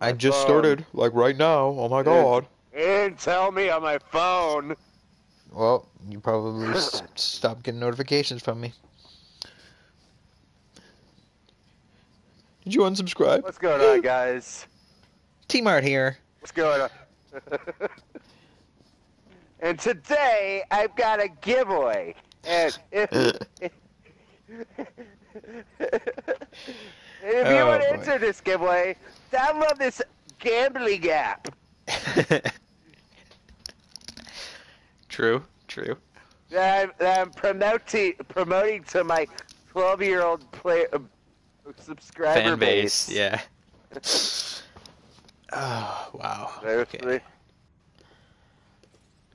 I just phone. started, like right now. Oh my god. And tell me on my phone. Well, you probably s- stopped getting notifications from me. Did you unsubscribe? What's going on, guys? T-Mart here. What's going on? and today I've got a giveaway. And if if you Oh, want to boy. enter this giveaway, download this gambling app. true, true. that I'm, that I'm promoting promoting to my 12 year old play uh, subscriber Fan base, yeah. Oh, wow. Okay.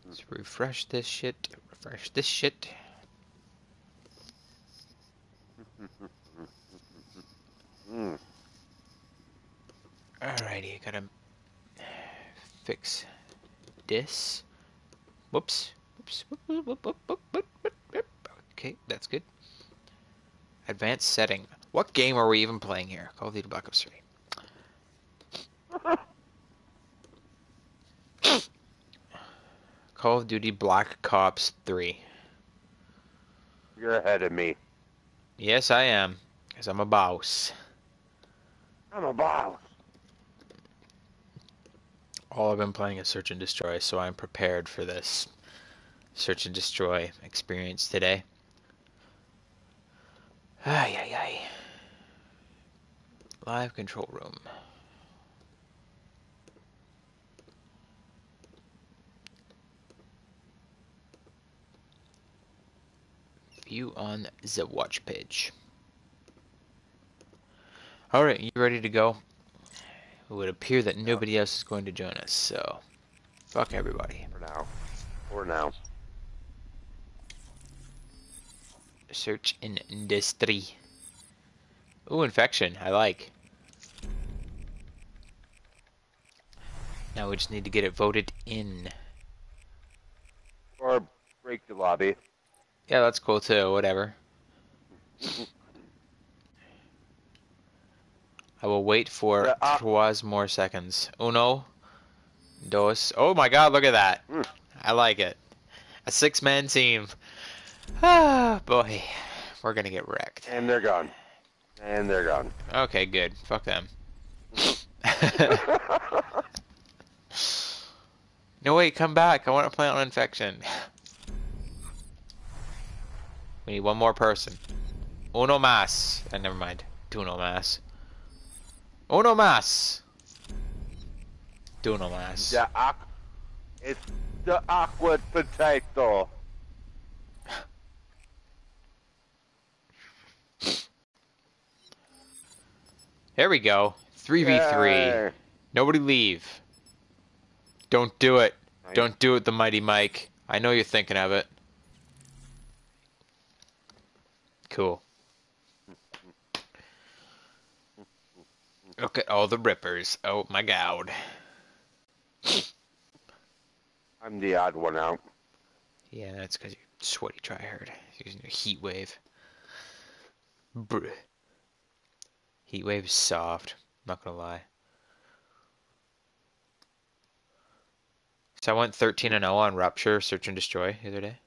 Let's refresh this shit. Refresh this shit. Mm. Alrighty, gotta fix this. Whoops. Whoops. Whoop, whoop, whoop. Okay, that's good. Advanced setting. What game are we even playing here? Call of Duty Black Ops 3. Call of Duty Black Ops 3. You're ahead of me. Yes, I am. Because I'm a boss. I'm a boss. All I've been playing is Search and Destroy, so I'm prepared for this Search and Destroy experience today. Ay, ay, ay. Live control room. View on the watch page. Alright, you ready to go? It would appear that nobody else is going to join us, so fuck everybody. For now. For now. Search and Destroy. Ooh, infection. I like. Now we just need to get it voted in. Or break the lobby. Yeah, that's cool too. Whatever. I will wait for Yeah, uh- trois more seconds. Uno, dos. Oh my god, look at that. Mm. I like it. A six man team. Ah, boy. We're gonna get wrecked. And they're gone. And they're gone. Okay, good. Fuck them. no, wait, come back. I want to play on infection. We need one more person. Uno más. Uh, never mind. Duno más. Uno más. Duno más. the it's the awkward potato. There we go. 3v3. Yay. Nobody leave. Don't do it. Don't do it, the mighty Mike. I know you're thinking of it. Cool. Look at all the rippers. Oh my god. I'm the odd one out. Yeah, that's because you're sweaty tryhard. Using your heat wave. Bruh. Heat wave is soft. Not gonna lie. So I went 13 and 0 on Rupture, Search and Destroy the other day.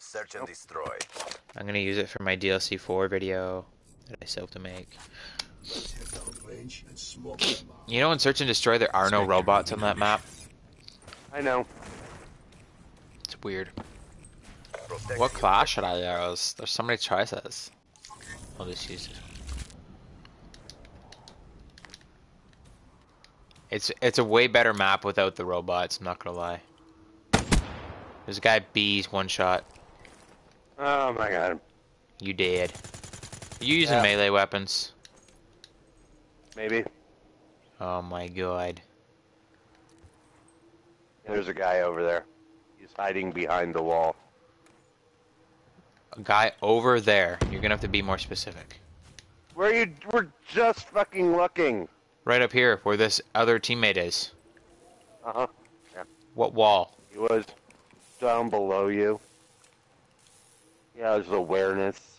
Search and destroy. I'm gonna use it for my DLC 4 video that I still have to make. You know, in Search and Destroy, there are no robots on that map. I know. It's weird. What class should I use? There's so many choices. I'll just use this. It's it's a way better map without the robots. I'm not gonna lie. There's a guy B's one shot. Oh my god. You dead. You using Yeah. melee weapons? Maybe. Oh my god. There's a guy over there. He's hiding behind the wall. A guy over there. You're gonna have to be more specific. Where you? We're just fucking looking. Right up here, where this other teammate is. Uh huh. What wall? He was down below you. Yeah, there's awareness.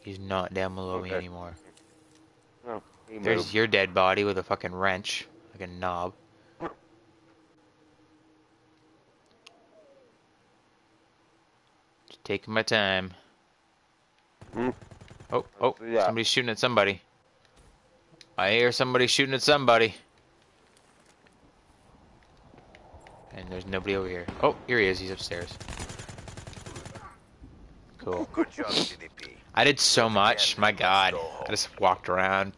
He's not down below me anymore. No, He There's moved. your dead body with a fucking wrench, like a knob. Just taking my time. Hmm. Oh, oh, Yeah. somebody's shooting at somebody. I hear somebody shooting at somebody. And there's nobody over here. Oh, here he is. He's upstairs. Cool. Good job, CDP. I did so much. My God. I just walked around,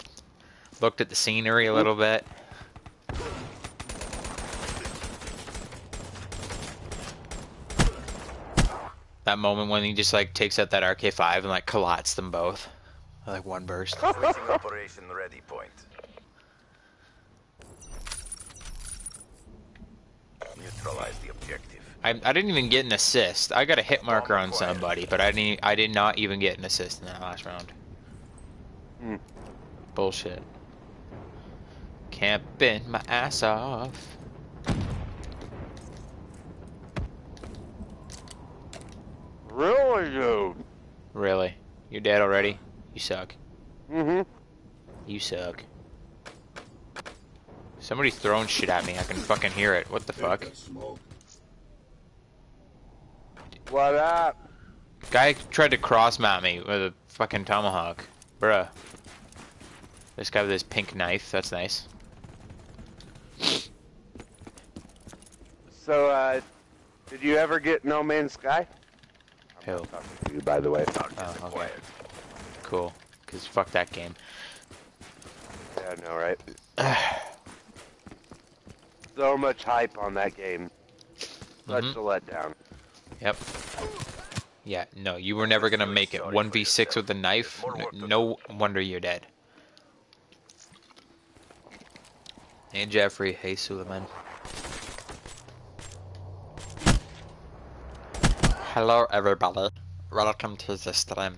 looked at the scenery a little bit. That moment when he just like takes out that RK5 and like collides them both, like one burst. Switching operation ready point. Neutralize the objective. I, I didn't even get an assist. I got a hit marker on somebody, but I didn't. I did not even get an assist in that last round. Hmm. Bullshit. Camping my ass off. Really, dude? Really? You're dead already? You suck. Mm-hmm. You suck. Somebody's throwing shit at me. I can fucking hear it. What the fuck? What up? Guy tried to cross map me with a fucking tomahawk. Bruh. This guy with his pink knife. That's nice. So, uh, did you ever get No Man's Sky? Who? Talking to you, by the way. Oh, okay. acquired. Cool. Cause fuck that game. Yeah, I know, right? so much hype on that game. Such Mhm. a letdown. Yep. Yeah, no, you were never gonna make it. 1v6 with a knife? No wonder you're dead. Hey Jeffrey, hey Suleiman. Hello everybody. Welcome to the stream.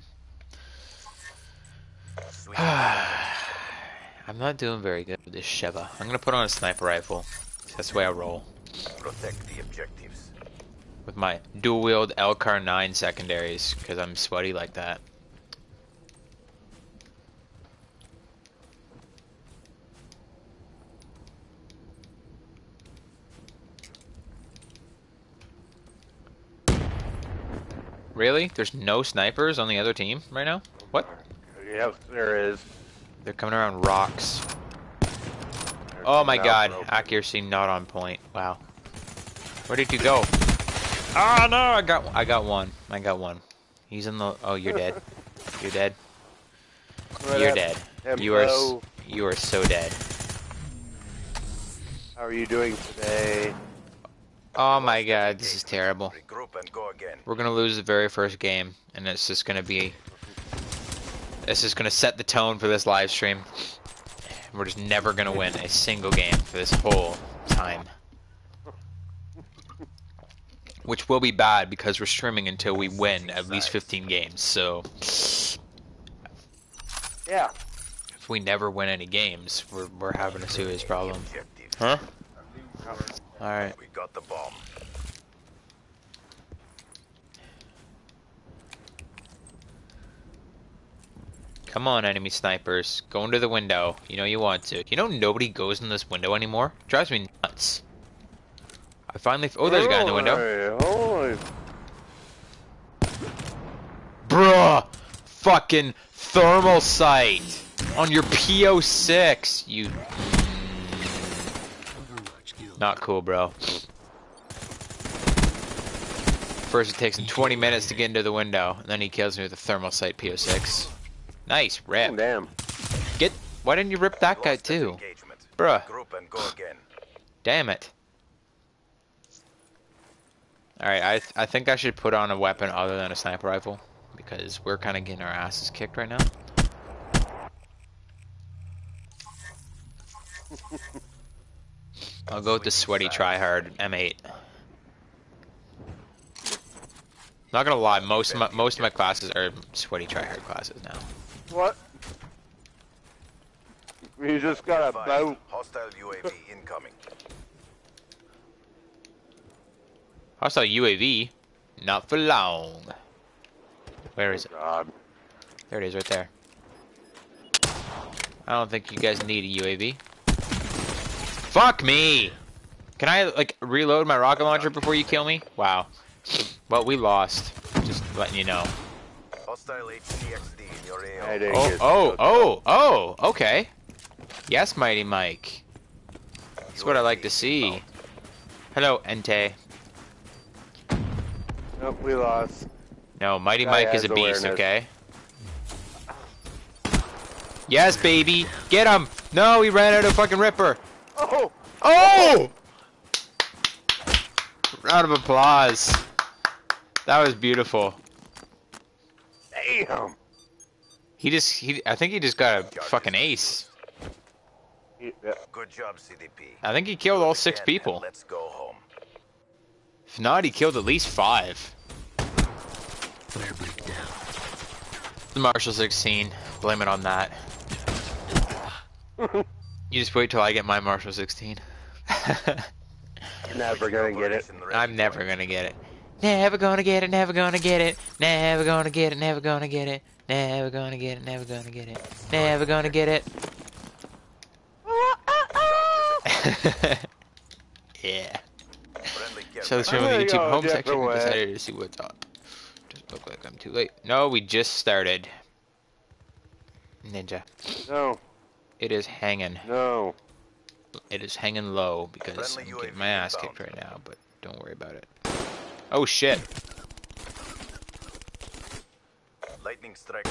I'm not doing very good with this Sheiva. I'm gonna put on a sniper rifle. That's the way I roll. Protect the objectives. With my dual wield L-CAR 9 secondaries, because I'm sweaty like that. Really? There's no snipers on the other team right now? What? Yes, there is. They're coming around rocks. There's Oh my god, accuracy not on point. Wow. Where did you go? Ah no, I got I got one. I got one. He's in the Oh, you're dead. You're dead. What You're dead. You are you are so dead. How are you doing today? Oh my god, this is terrible. Regroup and go again. We're gonna lose the very first game, and it's just gonna be. This is gonna set the tone for this live stream. We're just never gonna win a single game for this whole time. Which will be bad because we're streaming until we win at least 15 games. So Yeah. if we never win any games, we're we're having a serious problem. Huh? All right. We got the bomb. Come on, enemy snipers. Go into the window. You know you want to. You know nobody goes in this window anymore? drives me nuts. I finally... Oh, there's a guy in the window. Holy, holy. Bruh! Fucking thermal sight! On your P-06, you... Not cool, bro. First it takes him 20 minutes to get into the window, and then he kills me with a thermal sight P-06. Nice, Oh, rip. damn. Get... Why didn't you rip that guy too? Bruh. Regroup and go again. Damn it. Alright, I, th I think I should put on a weapon other than a sniper rifle. Because we're kind of getting our asses kicked right now. I'll go with the sweaty tryhard M8. Not gonna lie, most of my, most of my classes are sweaty tryhard classes now. What? We just got a boat. Hostile UAV incoming. Hostile UAV, not for long. Where is it? Oh, God. There it is, right there. I don't think you guys need a UAV. Fuck me! Can I, like, reload my rocket launcher before you kill me? Wow. Well, we lost. Just letting you know. Hostile HCXD in your AO. I didn't Oh, oh, oh, oh, okay. Yes, Mighty Mike. That's what I like to see. Hello, Entei. Nope, we lost. No, Mighty Guy Mike is a beast, awareness. okay? Yes, baby! Get him! No, he ran out of fucking Ripper! Oh! Oh! Round of applause. That was beautiful. Damn! He just, he, I think he just got a fucking ace. Yeah, Good job, CDP. I think he killed all six people. Let's go home. If not, he killed at least five. The Marshal 16. Blame it on that. you just wait till I get my Marshal 16. Never gonna get it. I'm never gonna get it. Never gonna get it, never gonna get it, never gonna get it, never gonna get it, never gonna get it, never gonna get it, never gonna get it. yeah. So package. room the YouTube home section we decided to see what's up. Doesn't look like I'm too late. No, we just started. Ninja. No, It is hanging. no. It is hanging low because Friendly I'm getting my ass inbound. kicked right now, but don't worry about it. Oh shit. Lightning strike.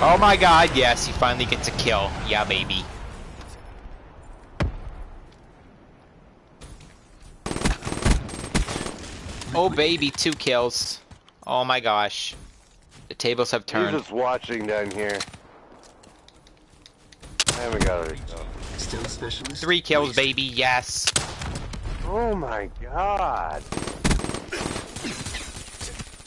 Oh my god, yes, he finally gets a kill. Yeah, baby. Oh baby, two kills. Oh my gosh. The tables have turned. He's turned. just watching down here. I haven't got it. Still a specialist? Three kills, Waste. baby, yes. Oh my god.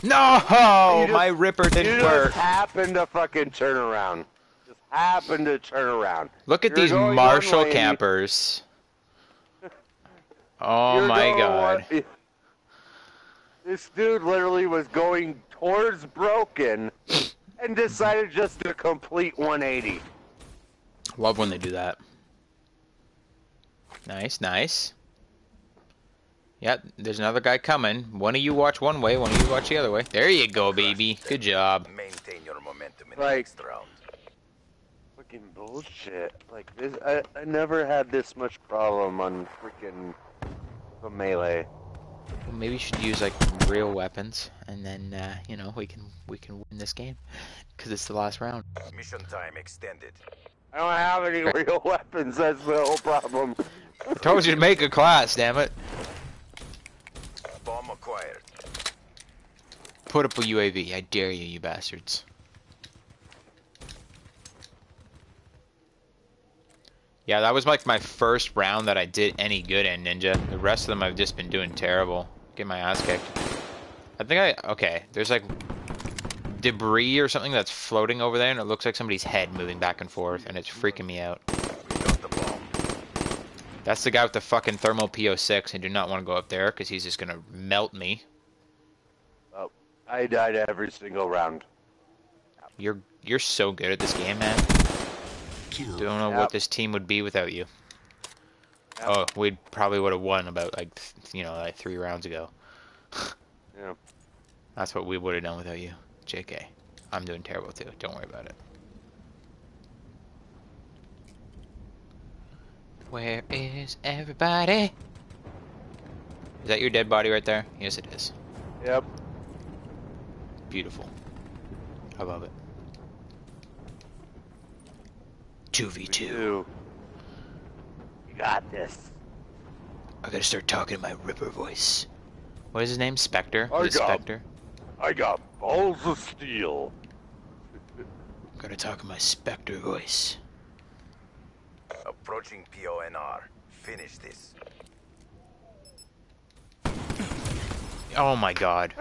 No! Just- my ripper didn't just work. happened to fucking turn around. Just happened to turn around. Look at You're these going Marshall way and you- campers. Oh You're my god. one- This dude literally was going towards broken and decided just to complete 180. Love when they do that. Nice, nice. Yep, there's another guy coming. One of you watch one way, one of you watch the other way. There you go, baby. Good job. Maintain your momentum in Right. the next round. Fucking bullshit. Like this, I, I never had this much problem on freaking the melee. Well, maybe you should use like real weapons, and then uh, you know we can we can win this game because it's the last round. Mission time extended. I don't have any real weapons. That's the whole problem. I told you to make a class, damn it. Bomb acquired. Put up a UAV. I dare you, you bastards. Yeah, that was like my first round that I did any good in Ninja. The rest of them I've just been doing terrible. Get my ass kicked. I think I okay. There's like debris or something that's floating over there, and it looks like somebody's head moving back and forth, and it's freaking me out. We got the bomb. That's the guy with the fucking thermal P-06. and do not want to go up there because he's just gonna melt me. Oh, I died every single round. You're you're so good at this game, man. Kill. Don't know Yep. what this team would be without you. Yep. Oh, we probably would have won about like th- you know like three rounds ago. Yeah. That's what we would have done without you. JK, I'm doing terrible too. Don't worry about it. Where is everybody? Is that your dead body right there? Yes, it is. Yep. Beautiful. I love it. 2v2. You got this. I gotta start talking in my Ripper voice. What is his name? Spectre? I Is got- Spectre? I got balls of steel. Gotta talk in my Spectre voice. Approaching PONR. Finish this. Oh my god.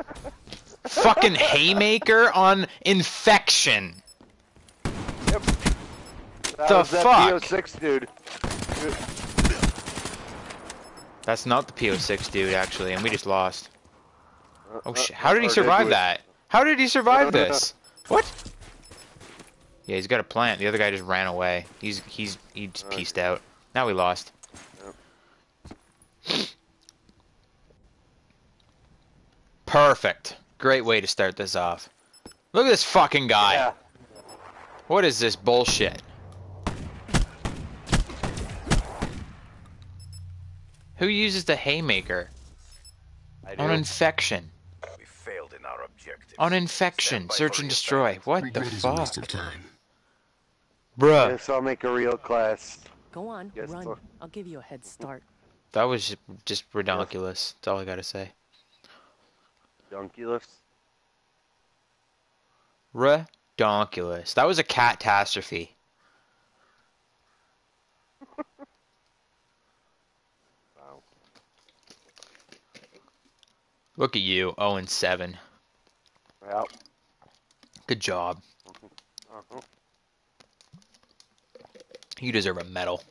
Fucking haymaker on infection. That The was that fuck? P-06 dude. That's not the P-06 dude actually, and we just lost. Oh Uh, shit. How did he survive that? How did he survive this? What? Yeah, he's got a plant. The other guy just ran away. He's he's he just Okay. pieced out. Now we lost. Perfect. Great way to start this off. Look at this fucking guy. Yeah. What is this bullshit? Who uses the haymaker? I do. On infection. We failed in our objective. On infection. Search and destroy. What the Regret is a fuck? waste of time. Bruh. Yes, I'll make a real class. Go on, Yes, run. sir. I'll give you a head start. That was just ridiculous. That's all I gotta say. Dunkulus. Redonkulous. That was a catastrophe. Wow. Look at you, 0 and 7. Well, Good job. uh-huh. You deserve a medal.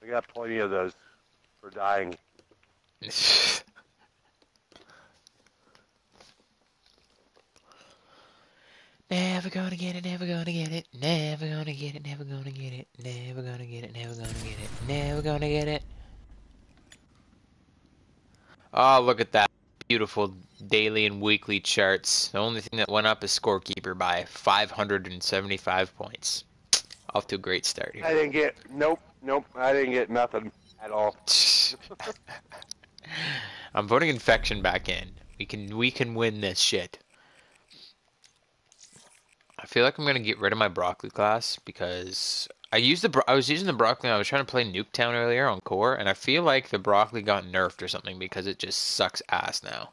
we got plenty of those for dying. Never gonna get it, never gonna get it, never gonna get it, never gonna get it, never gonna get it, never gonna get it, never gonna get it. Oh, look at that. Beautiful daily and weekly charts. The only thing that went up is scorekeeper by 575 points. Off to a great start here. I didn't get nope, nope. I didn't get nothing at all. I'm voting infection back in. We can we can win this shit. I feel like I'm gonna get rid of my broccoli class because I used the I was using the broccoli. I was trying to play Nuketown earlier on core, and I feel like the broccoli got nerfed or something because it just sucks ass now.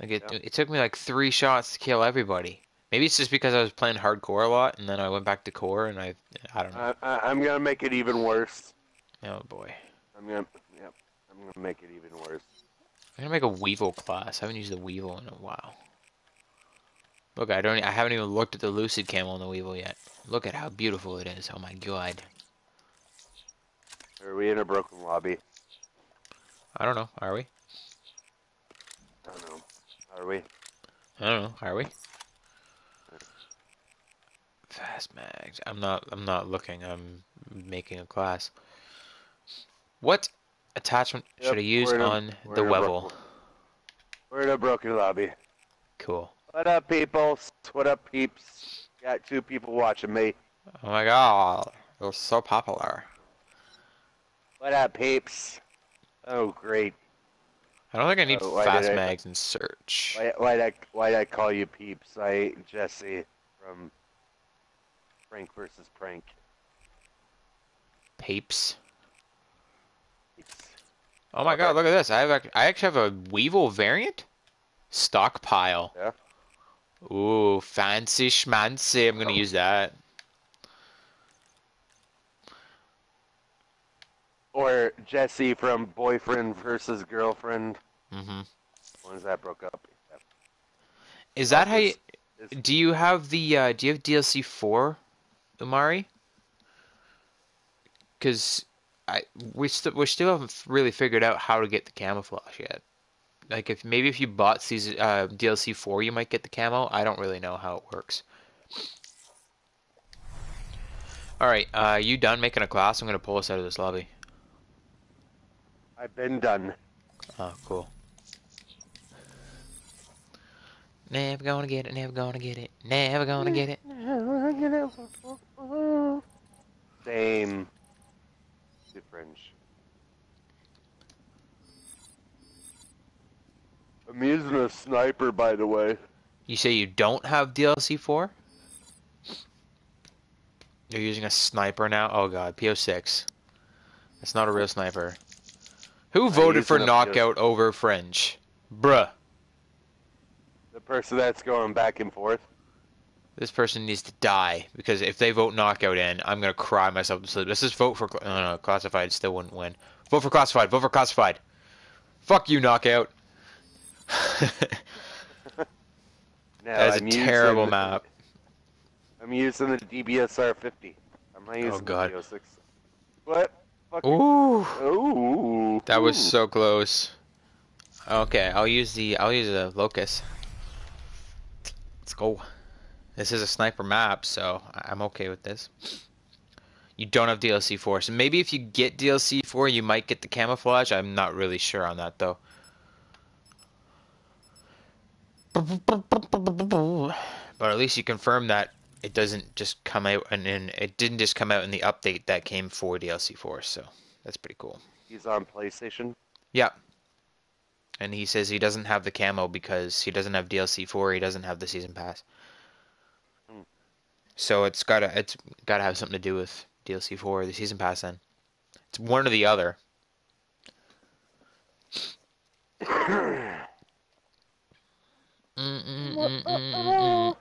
Like it, Yeah. it took me like three shots to kill everybody. Maybe it's just because I was playing hardcore a lot, and then I went back to core, and I I don't know. I, I, I'm gonna make it even worse. oh boy, I'm gonna, yep. I'm gonna make it even worse. I'm gonna make a Weevil class. I haven't used the Weevil in a while. Look, I don't. I haven't even looked at the Lucid Camel on the Weevil yet. Look at how beautiful it is. Oh my god. Are we in a broken lobby? I don't know. Are we? I don't know. Are we? I don't know. Are we? Fast mags. I'm not. I'm not looking. I'm making a class. What attachment Yep, should I use a- on the Weevil? We're in a broken lobby. Cool. What up, people? What up, peeps? Got two people watching me. Oh my god, you're so popular. What up, peeps? Oh, great. I don't think I need Oh, fast I- mags and search. Why, why'd I, why'd I call you peeps? I Jesse from Prank versus Prank. Papes. Peeps. Oh my god, look at this. I have ac- I actually have a Weevil variant. Stockpile. Yeah. Ooh, fancy schmancy. I'm gonna use that. Or Jesse from Boyfriend versus Girlfriend. hmm Ones that broke up. Is that how you, do you have the uh, do you have DLC four, Umari? Because I we still we still haven't really figured out how to get the camouflage yet. Like if maybe if you bought season uh, DLC four, you might get the camo. I don't really know how it works. All right, uh, you done making a class? I'm gonna pull us out of this lobby. I've been done. Oh, cool. Never gonna get it. Never gonna get it. Never gonna get it. Same. Different. I'm using a sniper, by the way. You say you don't have DLC 4? You're using a sniper now? Oh god, P-06. That's not a real sniper. Who voted for knockout over Fringe? Bruh. The person that's going back and forth. This person needs to die because if they vote knockout in, I'm gonna cry myself to sleep. Let's just vote for. no, classified still wouldn't win. Vote for classified. Vote for classified. Fuck you, knockout. No, That is I'm a terrible using- map. I'm using the DBSR 50. I'm not using Oh, God. the 06. What? Fucking... Ooh, Ooh. that was so close. Okay, I'll use the I'll use the locus. Let's go. This is a sniper map, so I'm okay with this. You don't have DLC 4, so maybe if you get DLC 4, you might get the camouflage. I'm not really sure on that, though. But at least you confirm that it doesn't just come out and then it didn't just come out in the update that came for DLC 4, so that's pretty cool. He's on PlayStation. Yeah. And he says he doesn't have the camo because he doesn't have DLC 4, he doesn't have the season pass. Hmm. So it's gotta it's gotta have something to do with DLC 4 or the season pass then. It's one or the other. Oh,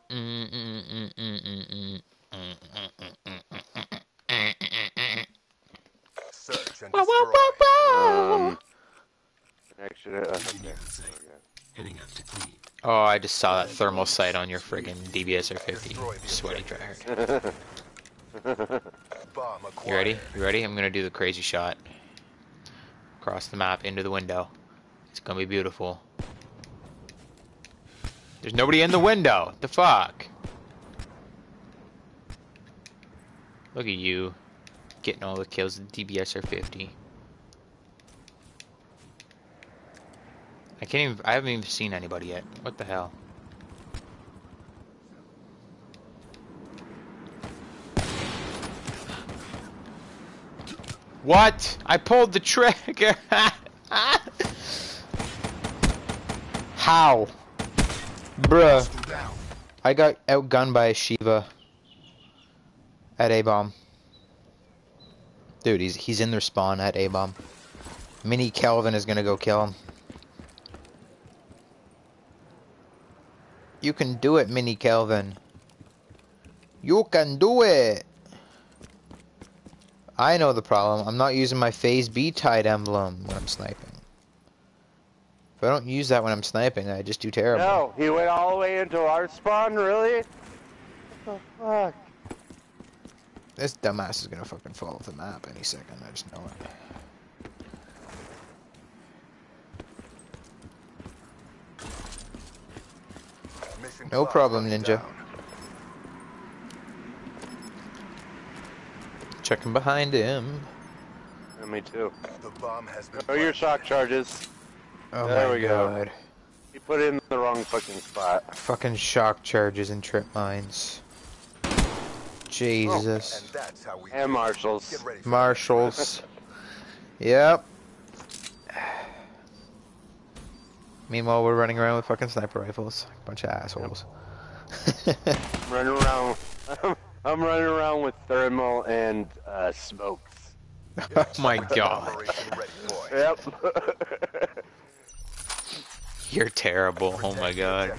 I just saw that thermal sight on your friggin' DBSR 50. Sweaty tryhard. You ready? You ready? I'm gonna do the crazy shot. Across the map into the window. It's gonna be beautiful. There's nobody in the window. The fuck? Look at you. Getting all the kills. The DBSR 50. I can't even. I haven't even seen anybody yet. What the hell? What? I pulled the trigger. How? Bruh. I got outgunned by a Sheiva at A bomb. Dude, he's he's in their spawn at A bomb. Mini Kelvin is gonna go kill him. You can do it, Mini Kelvin. You can do it. I know the problem. I'm not using my phase B tied emblem when I'm sniping. If I don't use that when I'm sniping, I just do terrible. no, he went all the way into our spawn. Really? What the fuck? This dumbass is gonna fucking fall off the map any second. I just know it. Mission No problem, Ninja. down. Checking behind him. Yeah, me too. The bomb has been Oh, your shock charges. Oh There my we go. god. He put it in the wrong fucking spot. Fucking shock charges and trip mines. Jesus. And that's how we And marshals. get Marshals. yep. Meanwhile, we're running around with fucking sniper rifles. Bunch of assholes. running around. I'm running around with thermal and uh, smokes. oh my god. Operation Ready Boy. Yep. You're terrible. Oh my god.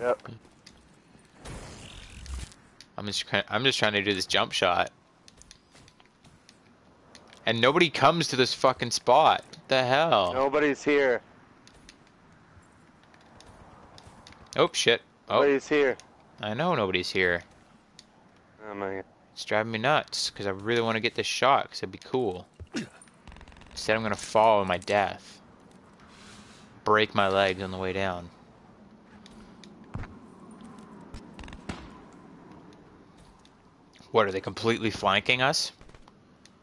yep. I'm just trying, I'm just trying to do this jump shot. And nobody comes to this fucking spot. What the hell? Nobody's here. Oh shit. Oh, Nobody's here. I know nobody's here. Oh my god. It's driving me nuts because I really want to get this shot because it'd be cool. Instead, I'm gonna fall in my death. Break my legs on the way down. What are they completely flanking us?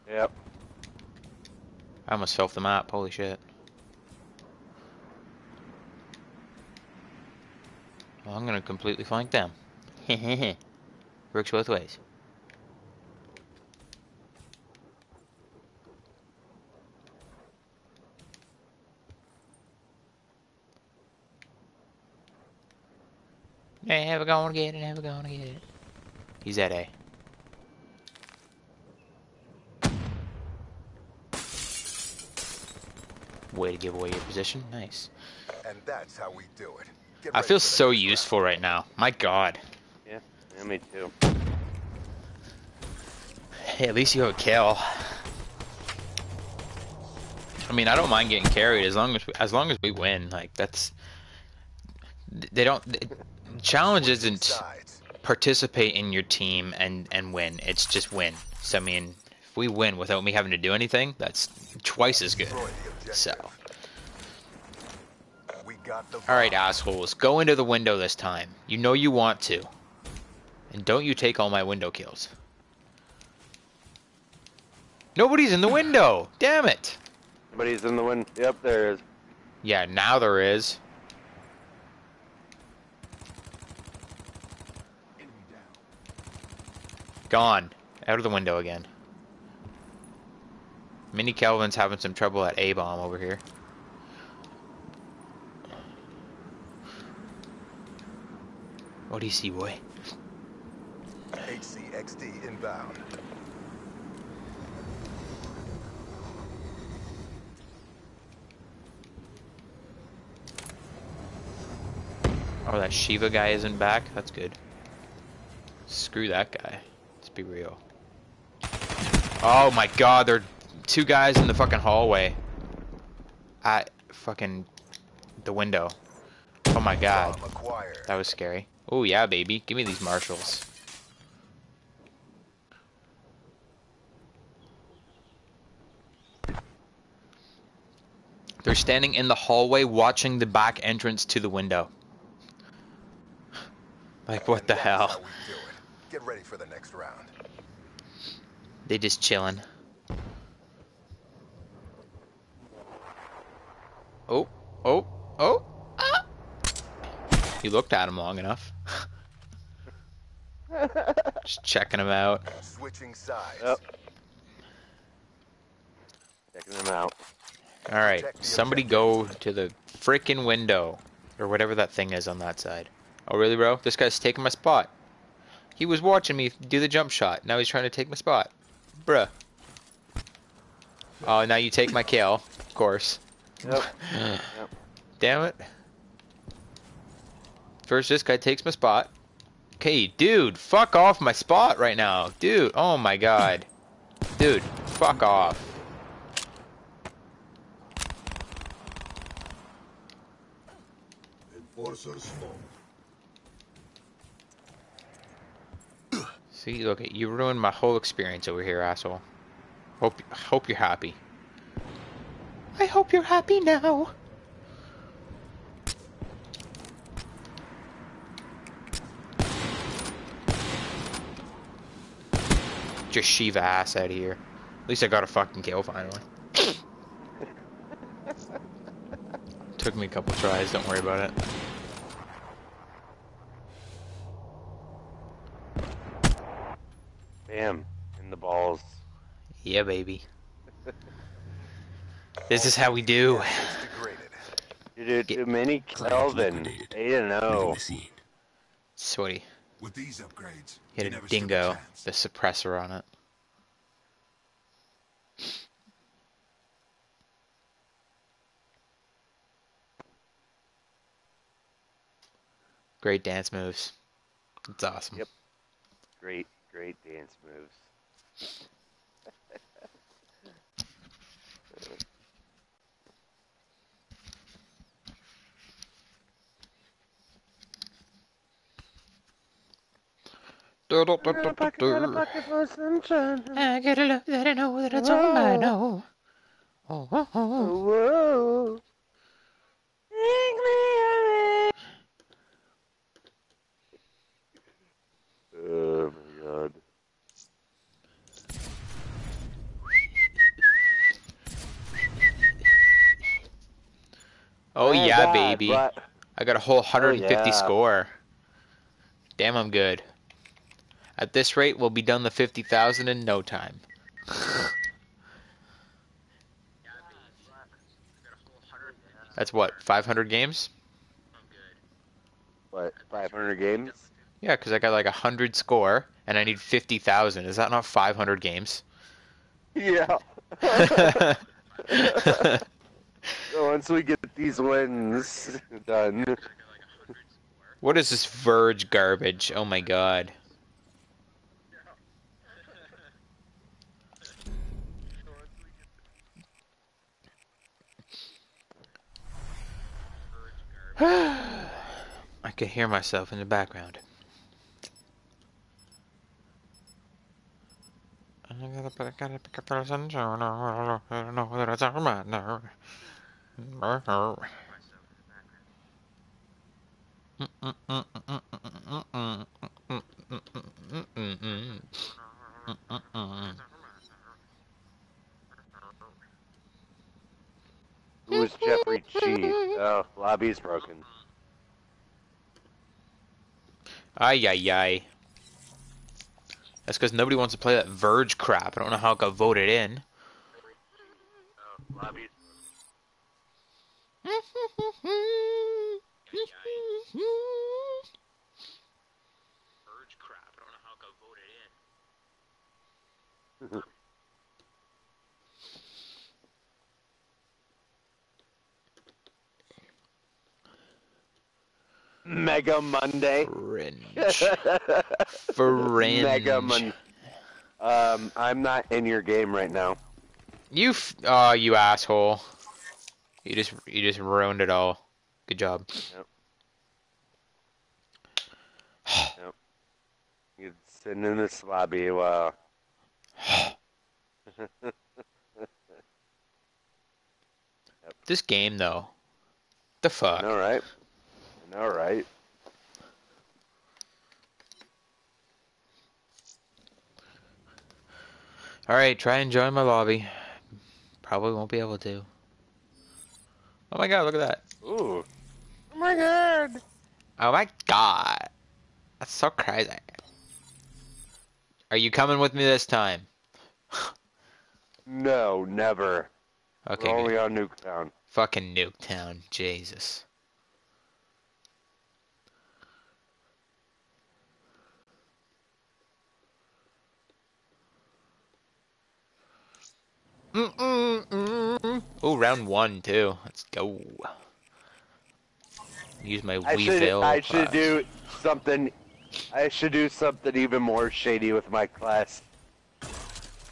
Yep. I almost fell off the map. Holy shit. Well, I'm gonna completely flank them. Works both ways. Never gonna get it, never gonna get it. He's at A. Way to give away your position. Nice. And that's how we do it. Get I feel so next useful right now. My god. Yeah. Yeah, me too. Hey, at least you have a kill. I mean, I don't mind getting carried as long as we, as long as we win. Like that's they don't. Challenge isn't participate in your team and and win. It's just win. So I mean, if we win without me having to do anything, that's twice as good. Destroy the objective. So We got the All right, assholes, go into the window this time. You know you want to. And don't you take all my window kills. Nobody's in the window. Damn it. But he's in the wind. Yep, there is. Yeah, now there is. Gone. Out of the window again. Mini Kelvin's having some trouble at A bomb over here. What do you see, boy? HCXD inbound. Oh, that Sheiva guy isn't back? That's good. Screw that guy. Be real. Oh my god, there are two guys in the fucking hallway. At fucking the window. Oh my god. That was scary. Oh yeah, baby. Give me these marshals. They're standing in the hallway watching the back entrance to the window. Like, what the hell? Get ready for the next round. They just chilling. Oh, oh, oh, ah! You looked at him long enough. just checking him out. Switching sides. Yep. Checking him out. Alright, Protect the somebody go to the frickin' window. Or whatever that thing is on that side. Oh, really, bro? This guy's taking my spot. He was watching me do the jump shot. Now he's trying to take my spot. Bruh. Oh, now you take my kill. Of course. Yep. Damn it. First, this guy takes my spot. Okay, dude, fuck off my spot right now. Dude, oh my god. Dude, fuck off. Enforcers fall. See, look, you ruined my whole experience over here, asshole. Hope, hope you're happy. I hope you're happy now. Just Shiva ass out of here. At least I got a fucking kill finally. Took me a couple tries, don't worry about it. Bam. In the balls. Yeah, baby. This is how we do. It's degraded. Dude, Get- too many Kelvin. liquidated. 8 and Leaving 0. the. Sweaty. With these upgrades, He you had a dingo, chance. the suppressor on it. Great dance moves. It's awesome. Yep. Great, great dance moves. I get a look that I know that it's all I know. Oh, oh, oh. Whoa. God. Oh yeah, baby. but- I got a whole 150 yeah. score. Damn, I'm good. At this rate, we'll be done the 50,000 in no time. That's what, 500 games? What, 500 games? Yeah, because I got like a 100 score, and I need 50,000. Is that not 500 games? Yeah. Once we get these wins done. what is this Verge garbage? Oh my god. I can hear myself in the background. I gotta, gotta pick up the sunshine. I don't know that it's our man now. Who is Jeffrey Cheese? Oh, lobby's broken. Ay ay ay. That's because nobody wants to play that Verge crap. I don't know how it got voted in. Lobby's Verge crap. I don't know how it got voted in. Mega Monday. Fringe. Fringe. Mega Monday. Um, I'm not in your game right now. You, f- oh, you asshole. You just, you just ruined it all. Good job. You're sitting in this lobby while This game, though. The fuck? All right. All right. Alright, try and join my lobby. Probably won't be able to. Oh my god, look at that. Ooh. Oh my god. Oh my god. That's so crazy. Are you coming with me this time? No, never. Okay, We're good. only on Nuketown. Fucking Nuketown. Jesus. Oh, round one too. Let's go. Use my I should. I should do something. I should do something even more shady with my class.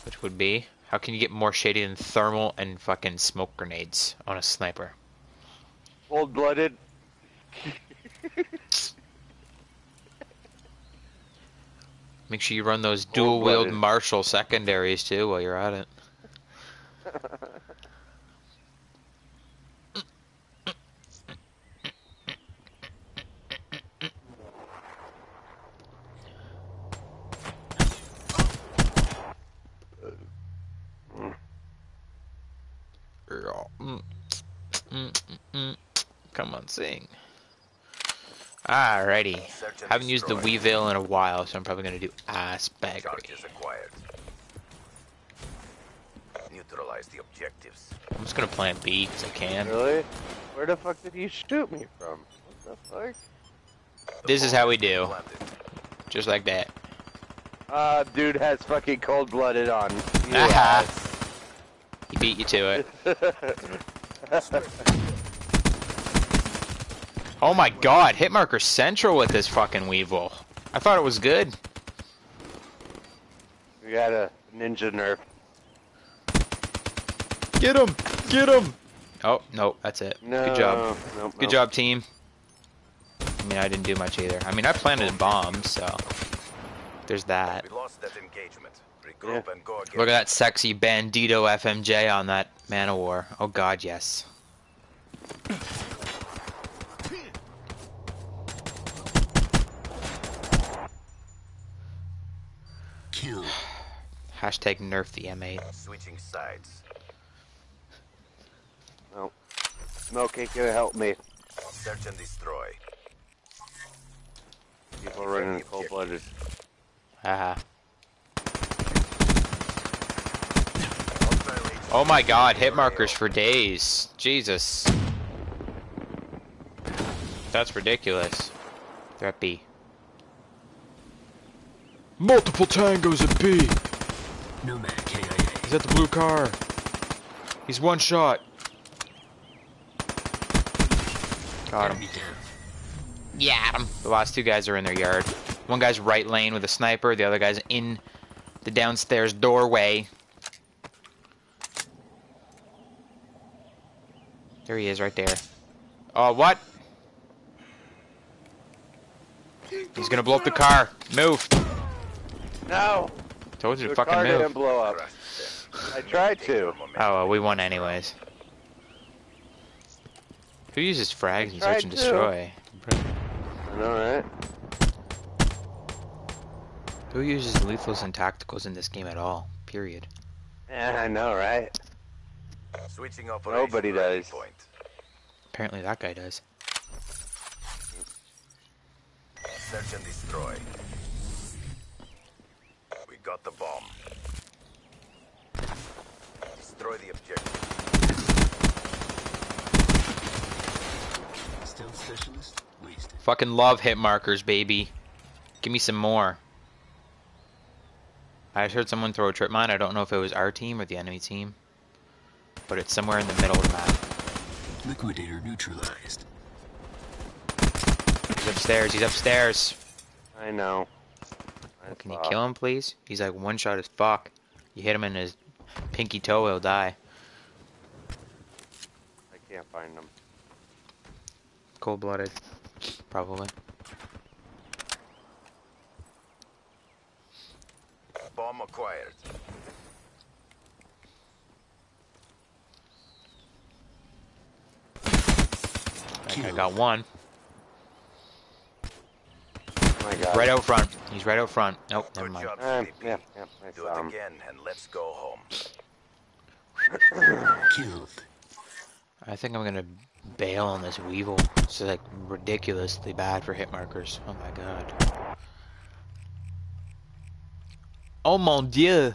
Which would be? How can you get more shady than thermal and fucking smoke grenades on a sniper? Cold-blooded. Make sure you run those dual wield. Marshall secondaries too while you're at it. Come on, sing. Alrighty. Haven't used the. Weevil in a while, so I'm probably gonna do ass baggery. Charges acquired. Neutralize the objectives. I'm just gonna plant B because I can. Really? Where the fuck did you shoot me from? What the fuck? The This is how we do. planted. Just like that. Uh, dude has fucking cold-blooded on. You He beat you to it. Oh my god, hit marker central with this fucking Weevil. I thought it was good. we got a ninja nerf. Get him! Get him! Oh, no, that's it. No. Good job. Nope, Good nope. job, team. I mean, I didn't do much either. I mean, I planted a bomb, so there's that. We lost that engagement. Regroup and go again. Look at that sexy Bandito FMJ on that Man of War. Oh god, yes. Kill. Hashtag nerf the M8. Switching sides. Nope. Smoke ain't gonna help me. Search and destroy. People running cold-blooded. Haha. Oh my god, hit markers for days. Jesus. That's ridiculous. They're at B. Multiple tangos at B. Nomad KIA. He's at the blue car. He's one shot. Got him. Enemy. Yeah, him. The last two guys are in their yard. One guy's right lane with a sniper. The other guy's in the downstairs doorway. There he is, right there. Oh, what? He's gonna blow up the car. Move. No! Told you to The fucking car didn't blow up. I tried to. Oh, well, we won anyways. Who uses frags in search and destroy? I All right. Who uses lethals and tacticals in this game at all? Period. Yeah, I know, right? Switching operation Nobody ready does. point. Apparently that guy does. Search and destroy. We got the bomb. Destroy the objective. Stealth specialist wasted. Fucking love hit markers, baby. Give me some more. I just heard someone throw a trip mine. I don't know if it was our team or the enemy team. But it's somewhere in the middle of the map. Liquidator neutralized. He's upstairs. He's upstairs. I know. I Can you kill him, please? He's like one shot as fuck. You hit him in his pinky toe, he'll die. I can't find them. Cold blooded. Probably. Bomb acquired. I I got one. Oh my god. Right out front. He's right out front. Nope, never mind. job, Um, yeah, yeah, I Do saw it 'em. again and let's go home. Killed. I think I'm gonna bail on this Weevil. It's like ridiculously bad for hit markers. Oh my god. Oh mon dieu!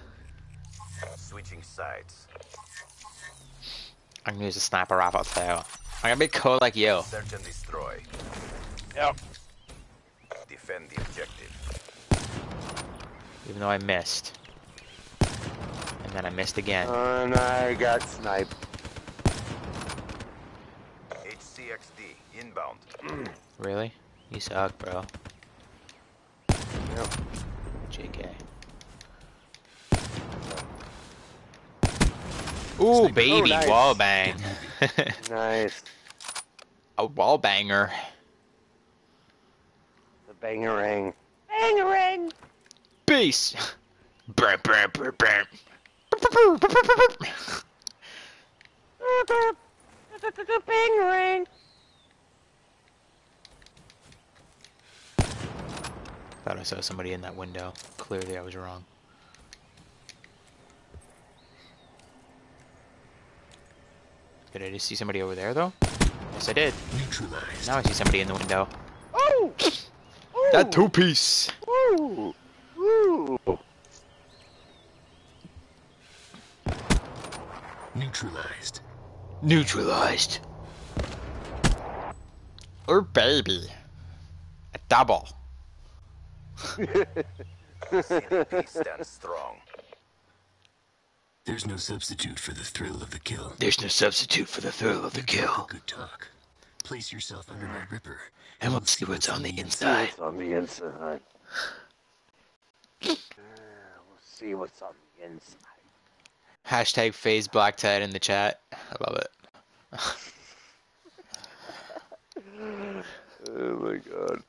Switching sides. I'm gonna use a sniper rifle too. I'm gonna be cool like you. Search and destroy. Yep. Defend the objective. Even though I missed. And then I missed again. And I got sniped. HCXD inbound. Really? You suck, bro. Yep. JK. Ooh, Sniper. baby, Oh, nice. wall bang. Nice. a wall banger. The banger ring. bangerang. Peace. Brr, brr, brr, brr. Thought I saw somebody in that window. Clearly, I was wrong. Did I just see somebody over there, though? Yes, I did. Neutralized. Now I see somebody in the window. Oh! That two piece. Woo! Woo! Neutralized. Neutralized. Or baby. A double. CDP stands strong. There's no substitute for the thrill of the kill. There's no substitute for the thrill of the kill. Good talk. Place yourself under my ripper. And we'll see what's on the inside. What's on the inside? We'll see what's on the inside. Hashtag FaZe black tide in the chat. I love it. Oh my god.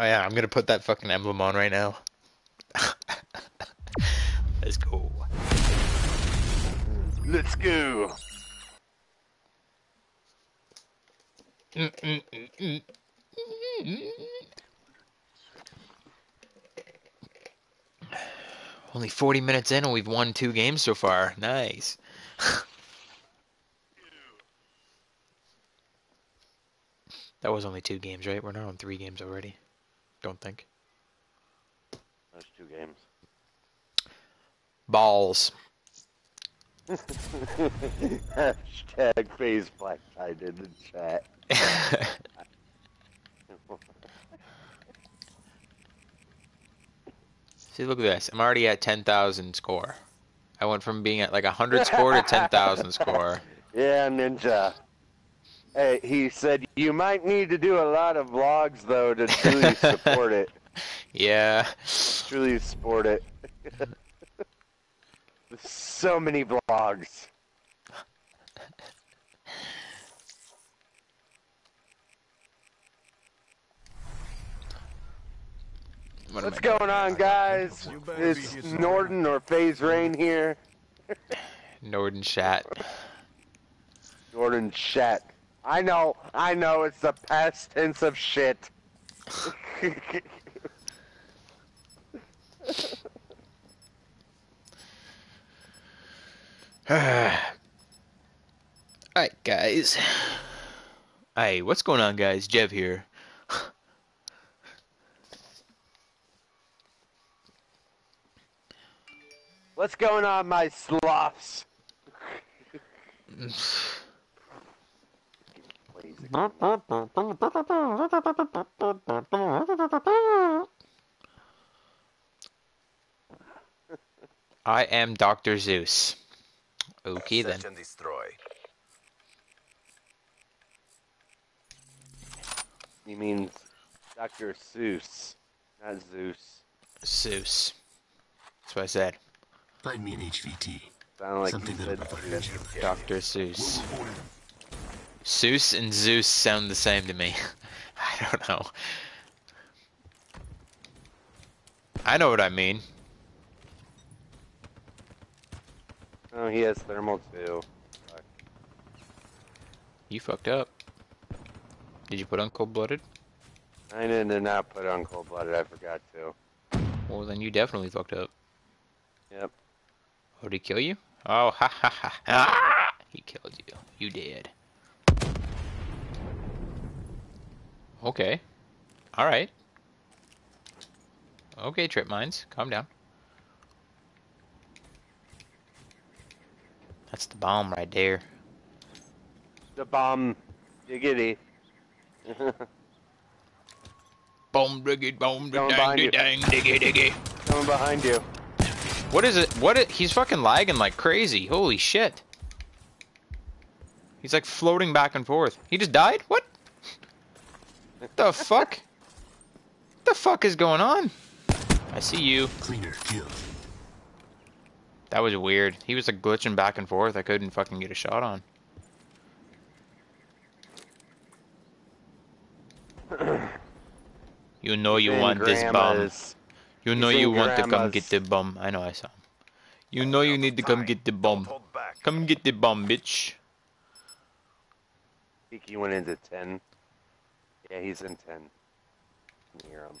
Oh yeah, I'm gonna put that fucking emblem on right now. Let's go. Let's go. Mm, mm, mm, only 40 minutes in and we've won two games so far. Nice. that was only two games, right? We're not on three games already. Don't think. Those two games. Balls. Hashtag FaZe black tide in the chat. See, look at this. I'm already at 10,000 score. I went from being at like 100 score to 10,000 score. Yeah, Ninja. Hey, he said you might need to do a lot of vlogs though to truly support it. Yeah. Truly support it. so many vlogs. What What's going on, guys? It's Norden or FaZe Rain here. Norden chat. Norden chat. I know, I know, it's the past tense of shit. Alright, guys. Hey, what's going on, guys? Jev here. What's going on, my sloths? I am Dr. Zeus. Okay then. Search and destroy. He means Dr. Seuss, not Zeus. Zeus. That's what I said. Find me an HVT. Sounded like Something that'll said provide Zeus. you. Dr. Seuss. Seuss and Zeus sound the same to me. I don't know. I know what I mean. Oh, he has thermal too. Fuck. You fucked up. Did you put on cold blooded? I did not put on cold blooded. I forgot to. Well, then you definitely fucked up. Yep. Oh, did he kill you? Oh, ha ha ha. Ah! He killed you. You did. Okay. Alright. Okay, trip mines. Calm down. That's the bomb right there. The bomb. Diggity. Boom, diggy, boom, Going dang, behind dang, diggy, diggy. Coming behind you. What is it? What? It, he's fucking lagging like crazy. Holy shit. He's like floating back and forth. He just died? What? What the fuck? What the fuck is going on? I see you. Cleaner killed. That was weird. He was like glitching back and forth. I couldn't fucking get a shot on. You know you And want this bomb. You know He's you in want to come get the bomb. I know I saw him. You know you need of to come get the bomb. Come get the bomb, bitch. think he went into 10. Yeah, he's in 10. I can hear him.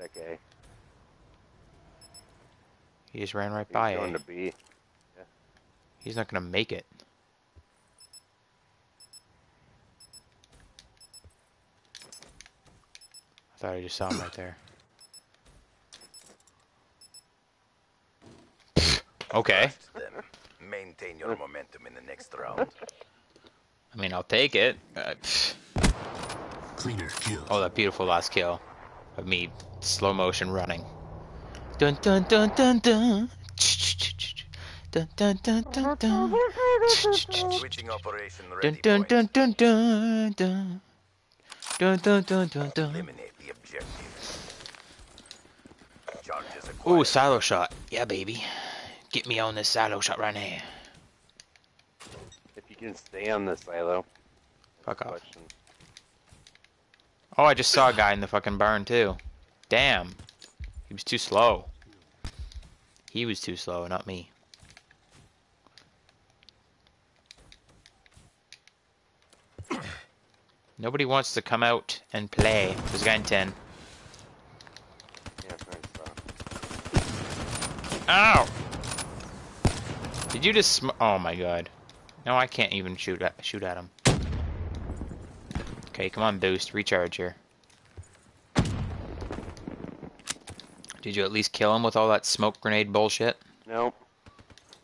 Okay. He just ran right He's by going it. to B. Yeah. He's not gonna make it. I thought I just saw him right there. okay. Them. Maintain your momentum in the next round. I mean, I'll take it. Uh. Cleaner killed. oh, that beautiful last kill of me slow motion running. Dun dun dun dun dun. Dun dun dun dun dun. Switching operation Dun ready dun point. dun dun dun dun. Dun dun dun dun dun. Eliminate the objective. Charges Ooh, acquired. silo shot. Yeah, baby. Get me on this silo shot right now. If you can stay on the silo. Fuck off. Question. Oh, I just saw a guy in the fucking barn too. Damn. He was too slow. He was too slow, not me. Nobody wants to come out and play. There's a guy in 10. Yeah, I. Ow! Did you just sm- Oh my god. No, I can't even shoot at shoot at him. Okay, come on, boost, recharge here. Did you at least kill him with all that smoke grenade bullshit? Nope.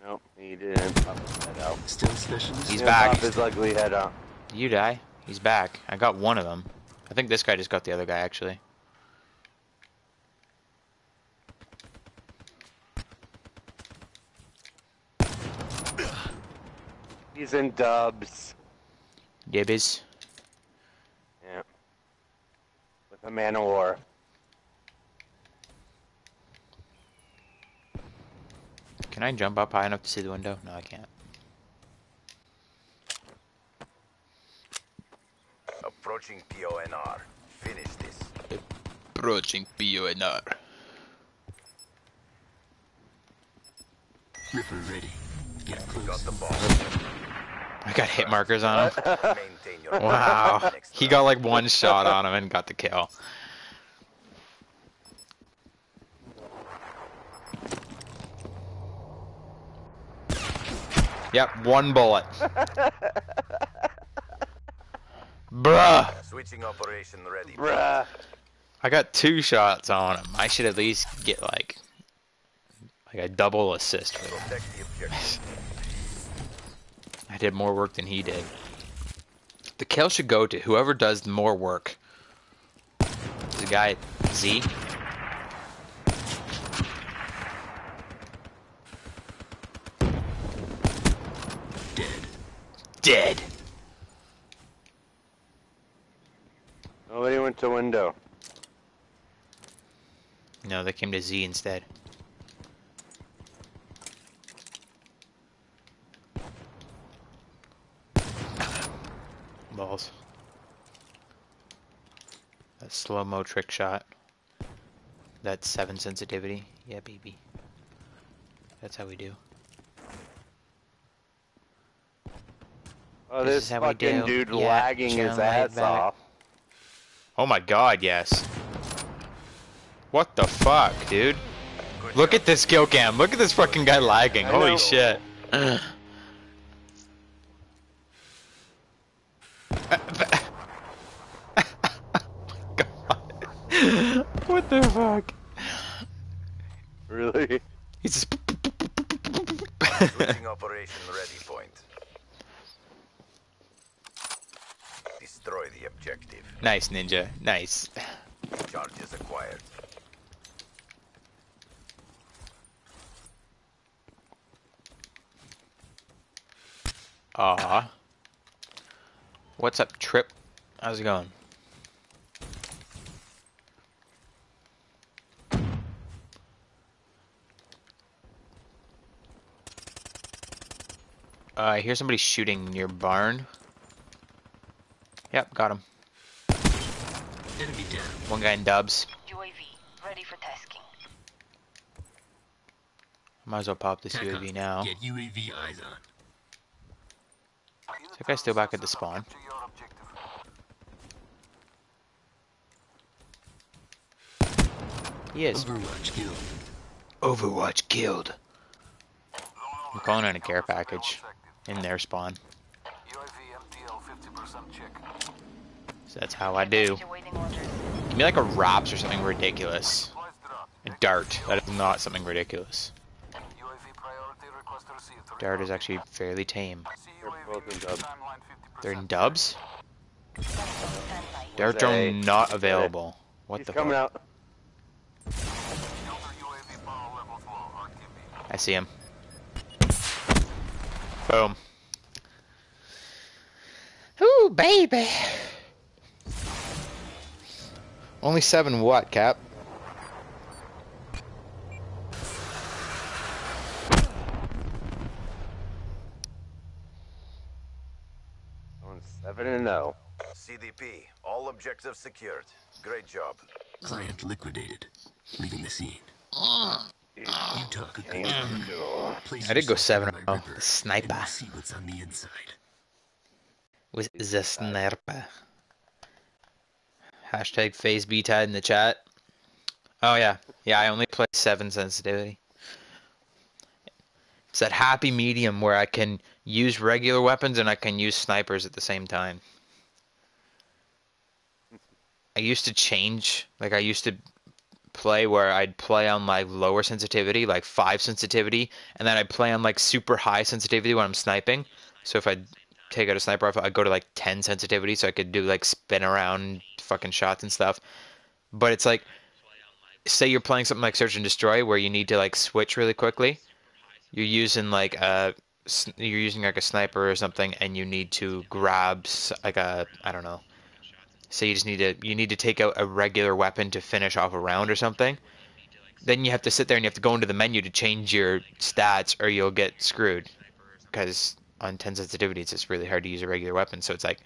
Nope, he didn't pop his head out. Still specialist. He's back. Pop his ugly head out. You die. He's back. I got one of them. I think this guy just got the other guy actually. He's in dubs. Dibbies. Yeah. With a man of war. Can I jump up high enough to see the window? No, I can't. Approaching PONR. Finish this. Approaching PONR. Ripper ready. Get close. got the ball. I got hit markers on him. Maintain your momentum in Wow. He got like one shot on him and got the kill. Yep, one bullet. Bruh. Switching operation ready. Bruh. I got two shots on him. I should at least get like like a double assist for him. Protect the objective. I did more work than he did. The kill should go to whoever does more work. The guy Z. Dead. Dead. Nobody went to window. No, they came to Z instead. Balls. That slow mo trick shot. That seven sensitivity. Yeah, baby. That's how we do. Oh, This this, is how we fucking do. dude Yeah, lagging chill his right ass back. off. Oh my god, yes. What the fuck, dude? Good Look job. at this kill cam. Look at this fucking guy lagging. Holy shit. What the fuck? Really? He's just. Switching operation ready point. Destroy the objective. nice, ninja. Nice. Charges acquired. Aw. What's up, Trip? How's it going? Uh, I hear somebody shooting near barn. Yep, got him. Enemy down. One guy in dubs. UAV, ready for tasking. Might as well pop this Back up. UAV now. Get UAV eyes on. That guy still back at the spawn? He is. Overwatch kill. Overwatch killed. I'm calling in a care package in their spawn. So that's how I do. Give me like a RAPS or something ridiculous. A dart. That is not something ridiculous. Dart is actually fairly tame. They're both in dubs. They're in dubs? Dart drone not available. What He's the coming fuck? out. I see him. Boom. Ooh, baby. Only seven what, Cap? On seven and oh. CDP. All objectives secured. Great job. Client liquidated. Leaving the scene. You talk a good Damn. game. Place I did go seven in and oh. The sniper. we'll see what's on the inside. With the sniper. Hashtag FaZe B tide in the chat. Oh yeah. Yeah, I only play seven sensitivity. It's that happy medium where I can use regular weapons and I can use snipers at the same time. I used to change, like I used to play where I'd play on like lower sensitivity, like five sensitivity, and then I'd play on like super high sensitivity when I'm sniping. So if I take out a sniper rifle, I'd go to like 10 sensitivity so I could do like spin around fucking shots and stuff. But it's like, say you're playing something like Search and Destroy where you need to like switch really quickly. You're using like a, s- you're using like a sniper or something, and you need to grab like a, I don't know. Say you just need to, you need to take out a regular weapon to finish off a round or something. Then you have to sit there and you have to go into the menu to change your stats, or you'll get screwed. Because on 10 sensitivity, it's just really hard to use a regular weapon. So it's like,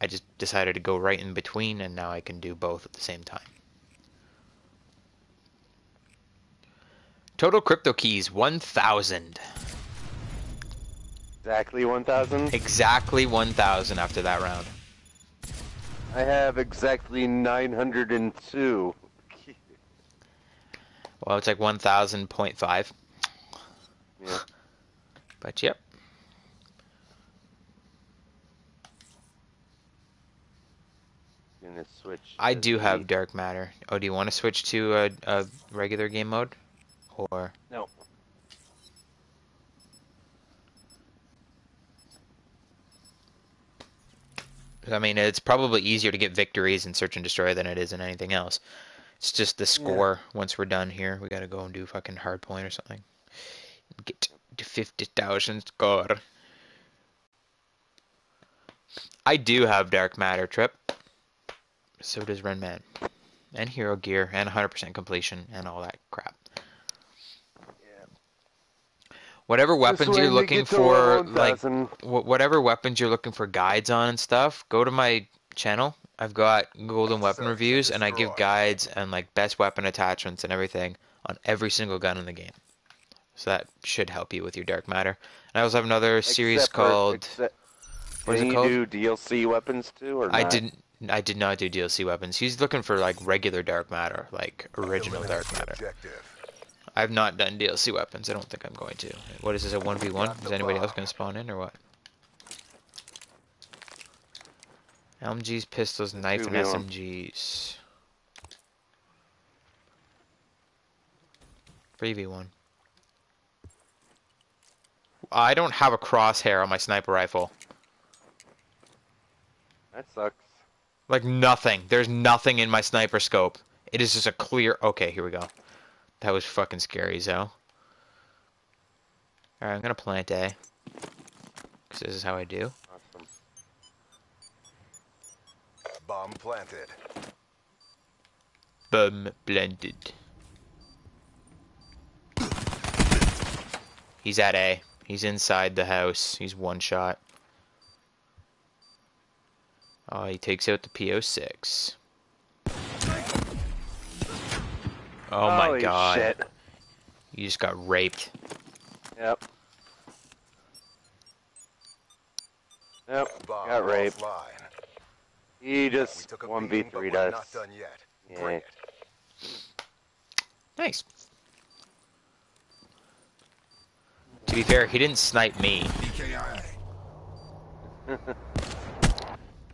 I just decided to go right in between, and now I can do both at the same time. Total crypto keys 1,000. Exactly 1,000. Exactly 1,000 after that round. I have exactly 902. Well, it's like 1,000.5. Yeah. But yep. Gonna switch. I do have dark matter. Oh, do you want to switch to a, a regular game mode? Or No. I mean, it's probably easier to get victories in Search and Destroy than it is in anything else. It's just the score. Once we're done here, we gotta go and do fucking hard point or something. Get to fifty thousand score. I do have dark matter trip. So does Wrenman. And hero gear, and 100% completion, and all that crap. Whatever weapons you're looking for, like 1,000. whatever weapons you're looking for guides on and stuff, go to my channel. I've got golden weapon Search reviews, and I give guides and like best weapon attachments and everything on every single gun in the game. So that should help you with your dark matter. And I also have another series Except for- called. except- what is it called? do DLC weapons too, or I not? didn't. I did not do DLC weapons. He's looking for like regular dark matter, like original dark matter. Objective. I've not done DLC weapons. I don't think I'm going to. What is this? A one v one? Is anybody else going to spawn in or what? LMGs, pistols, knife, and SMGs. Three v one. I don't have a crosshair on my sniper rifle. That sucks. Like nothing. There's nothing in my sniper scope. It is just a clear. Okay, here we go. That was fucking scary, Zo. Alright, I'm gonna plant A. Because this is how I do. Awesome. Bomb planted. Bum blended. He's at A. He's inside the house. He's one shot. Oh, he takes out the P-06. Oh my Holy god. Shit. You just got raped. Yep. Yep. Bomb Got raped. offline. He just took a one v beating, but three we're us. not done yet. Yeah. Bring it. Nice. To be fair, he didn't snipe me.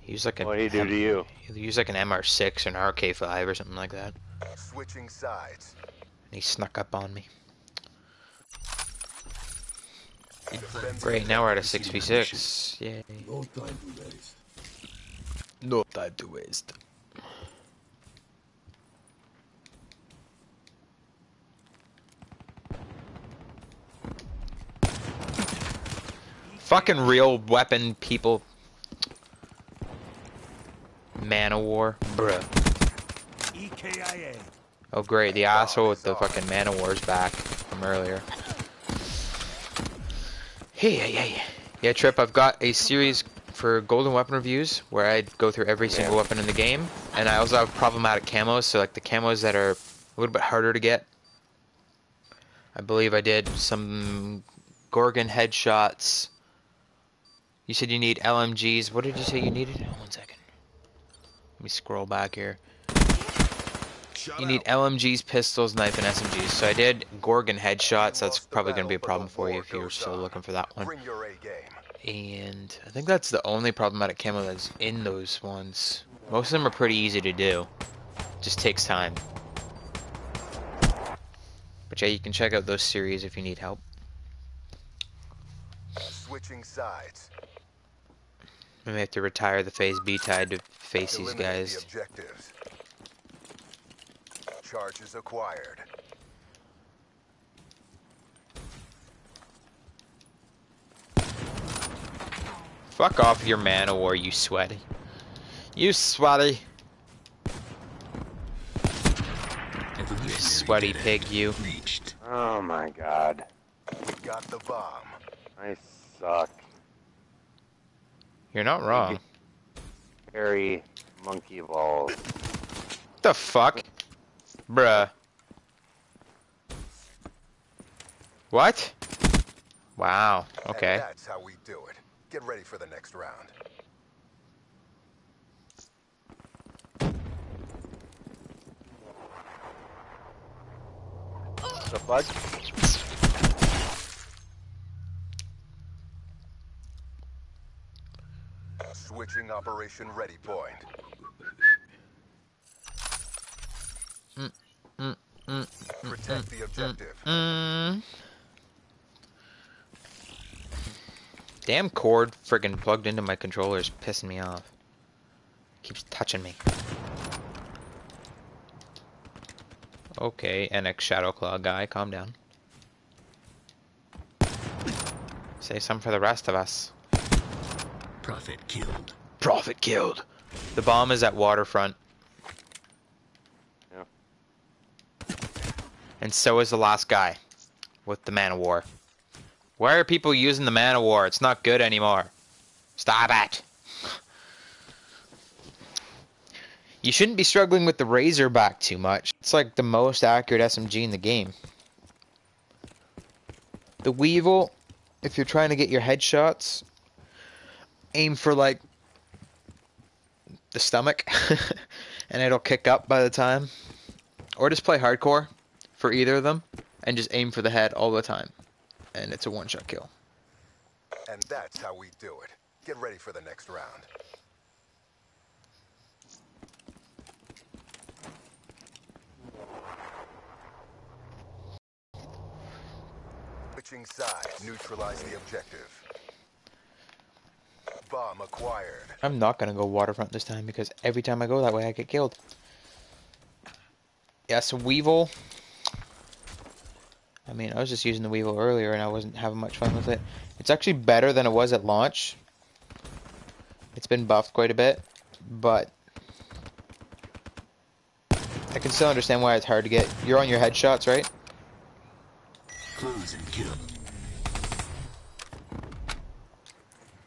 He was like a. What would he do to you? He used like an MR6 or an RK5 or something like that. Switching sides. And he snuck up on me. Great, now we're at a 6v6. Yay. No time to waste. No time to waste. Fucking real weapon people. Man of war. Bruh. Oh great, the asshole with the fucking Man of War's back from earlier. Hey, hey, hey. Yeah, Yeah, Trip, I've got a series for Golden Weapon reviews where I go through every single weapon in the game. And I also have problematic camos, so like the camos that are a little bit harder to get. I believe I did some Gorgon headshots. You said you need LMGs. What did you say you needed? Oh, one second. Let me scroll back here. You need LMGs, pistols, knife, and SMGs. So I did Gorgon headshots. That's probably going to be a problem for you if you're still looking for that one. Bring your A game. And I think that's the only problematic camo that's in those ones. Most of them are pretty easy to do. Just takes time. But yeah, you can check out those series if you need help. Switching sides. We may have to retire the FaZe B tide to face these guys. The. Charges acquired. Fuck off your man of war, you sweaty. You sweaty. Evolutionary Sweaty pig, you. Oh my god. We got the bomb. I suck. You're not wrong. Harry monkey balls. The fuck? Bruh. What? Wow. And Okay. that's how we do it. Get ready for the next round. The fuck? Switching operation ready point. Protect the objective. Damn cord friggin' plugged into my controller is pissing me off. Keeps touching me. Okay, NX Shadow Claw guy, calm down. Say some for the rest of us. Prophet killed. Prophet killed. The bomb is at waterfront. And so is the last guy with the man of war. Why are people using the man of war? It's not good anymore. Stop it. You shouldn't be struggling with the Razorback too much. It's like the most accurate SMG in the game. The Weevil, if you're trying to get your headshots, aim for like the stomach and it'll kick up by the time. Or just play hardcore for either of them and just aim for the head all the time. And it's a one shot kill. And that's how we do it. Get ready for the next round. Switching sides. Neutralize the objective. Bomb acquired. I'm not gonna go waterfront this time because every time I go that way I get killed. Yeah, so Weevil. I mean, I was just using the Weevil earlier and I wasn't having much fun with it. It's actually better than it was at launch. It's been buffed quite a bit, but I can still understand why it's hard to get. You're on your headshots, right? Close and kill.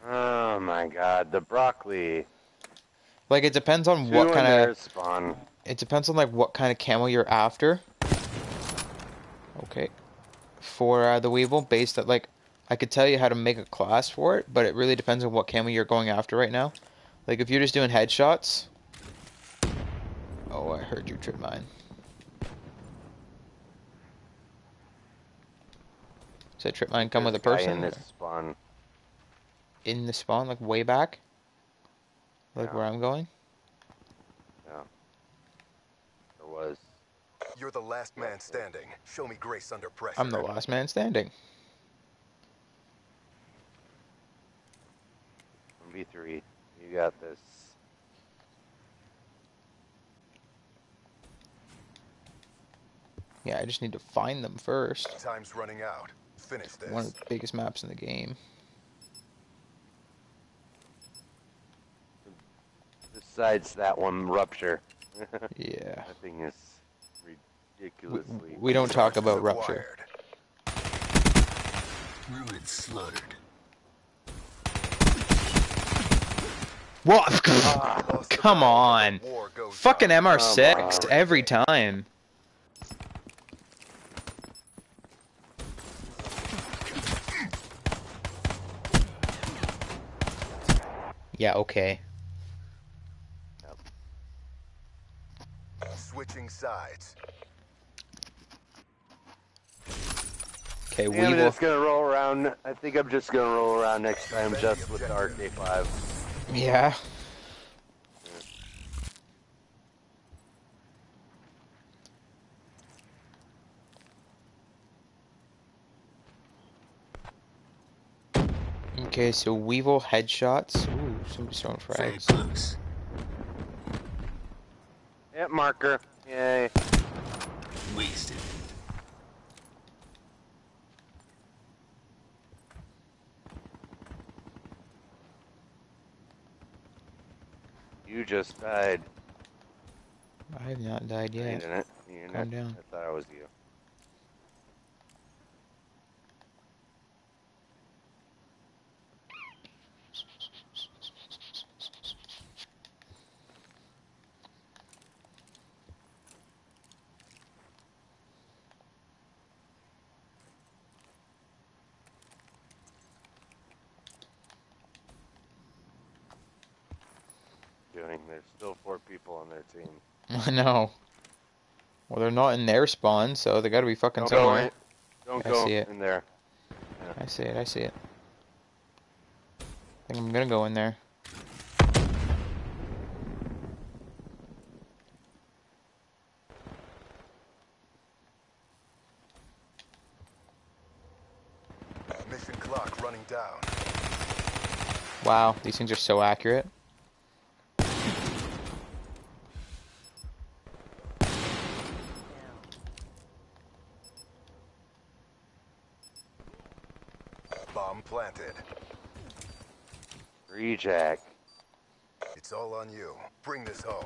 Oh my god, the broccoli. Like it depends on Two what kind of spawn. it depends on like what kind of camo you're after. For uh, the Weevil, based at like, I could tell you how to make a class for it, but it really depends on what camo you're going after right now. Like if you're just doing headshots. Oh, I heard you trip mine. Said trip mine come with a person in this spawn. in the spawn, like way back, like Yeah. where I'm going. Yeah. There was. You're the last man standing. Show me grace under pressure. I'm the last man standing. V3. You got this. Yeah, I just need to find them first. Time's running out. Finish this. One of the biggest maps in the game. Besides that one, Rupture. Yeah. That thing is We, ridiculously. we don't talk about Rupture. acquired. Ruin slaughtered. What? Ah, Lost Come on. but the war goes Fucking on. MR6 Come on. every time. Yeah, okay. Switching sides. Okay, think I'm Weevil. just gonna roll around. I think I'm just gonna roll around next time just with the RK5. Yeah. Okay, so Weevil headshots. Ooh, somebody's throwing Very frags. close. Yep, marker. Yay. Wasted. You just died. I have not died You yet. didn't. You're Calm not- down. I thought I was you. There's still four people on their team. I know. Well, they're not in their spawn, so they gotta be fucking Don't somewhere. in. Don't I go see it. in there. I see it, I see it. I think I'm gonna go in there. Mission clock running down. Wow, these things are so accurate. Bomb planted. Reject. It's all on you. Bring this home.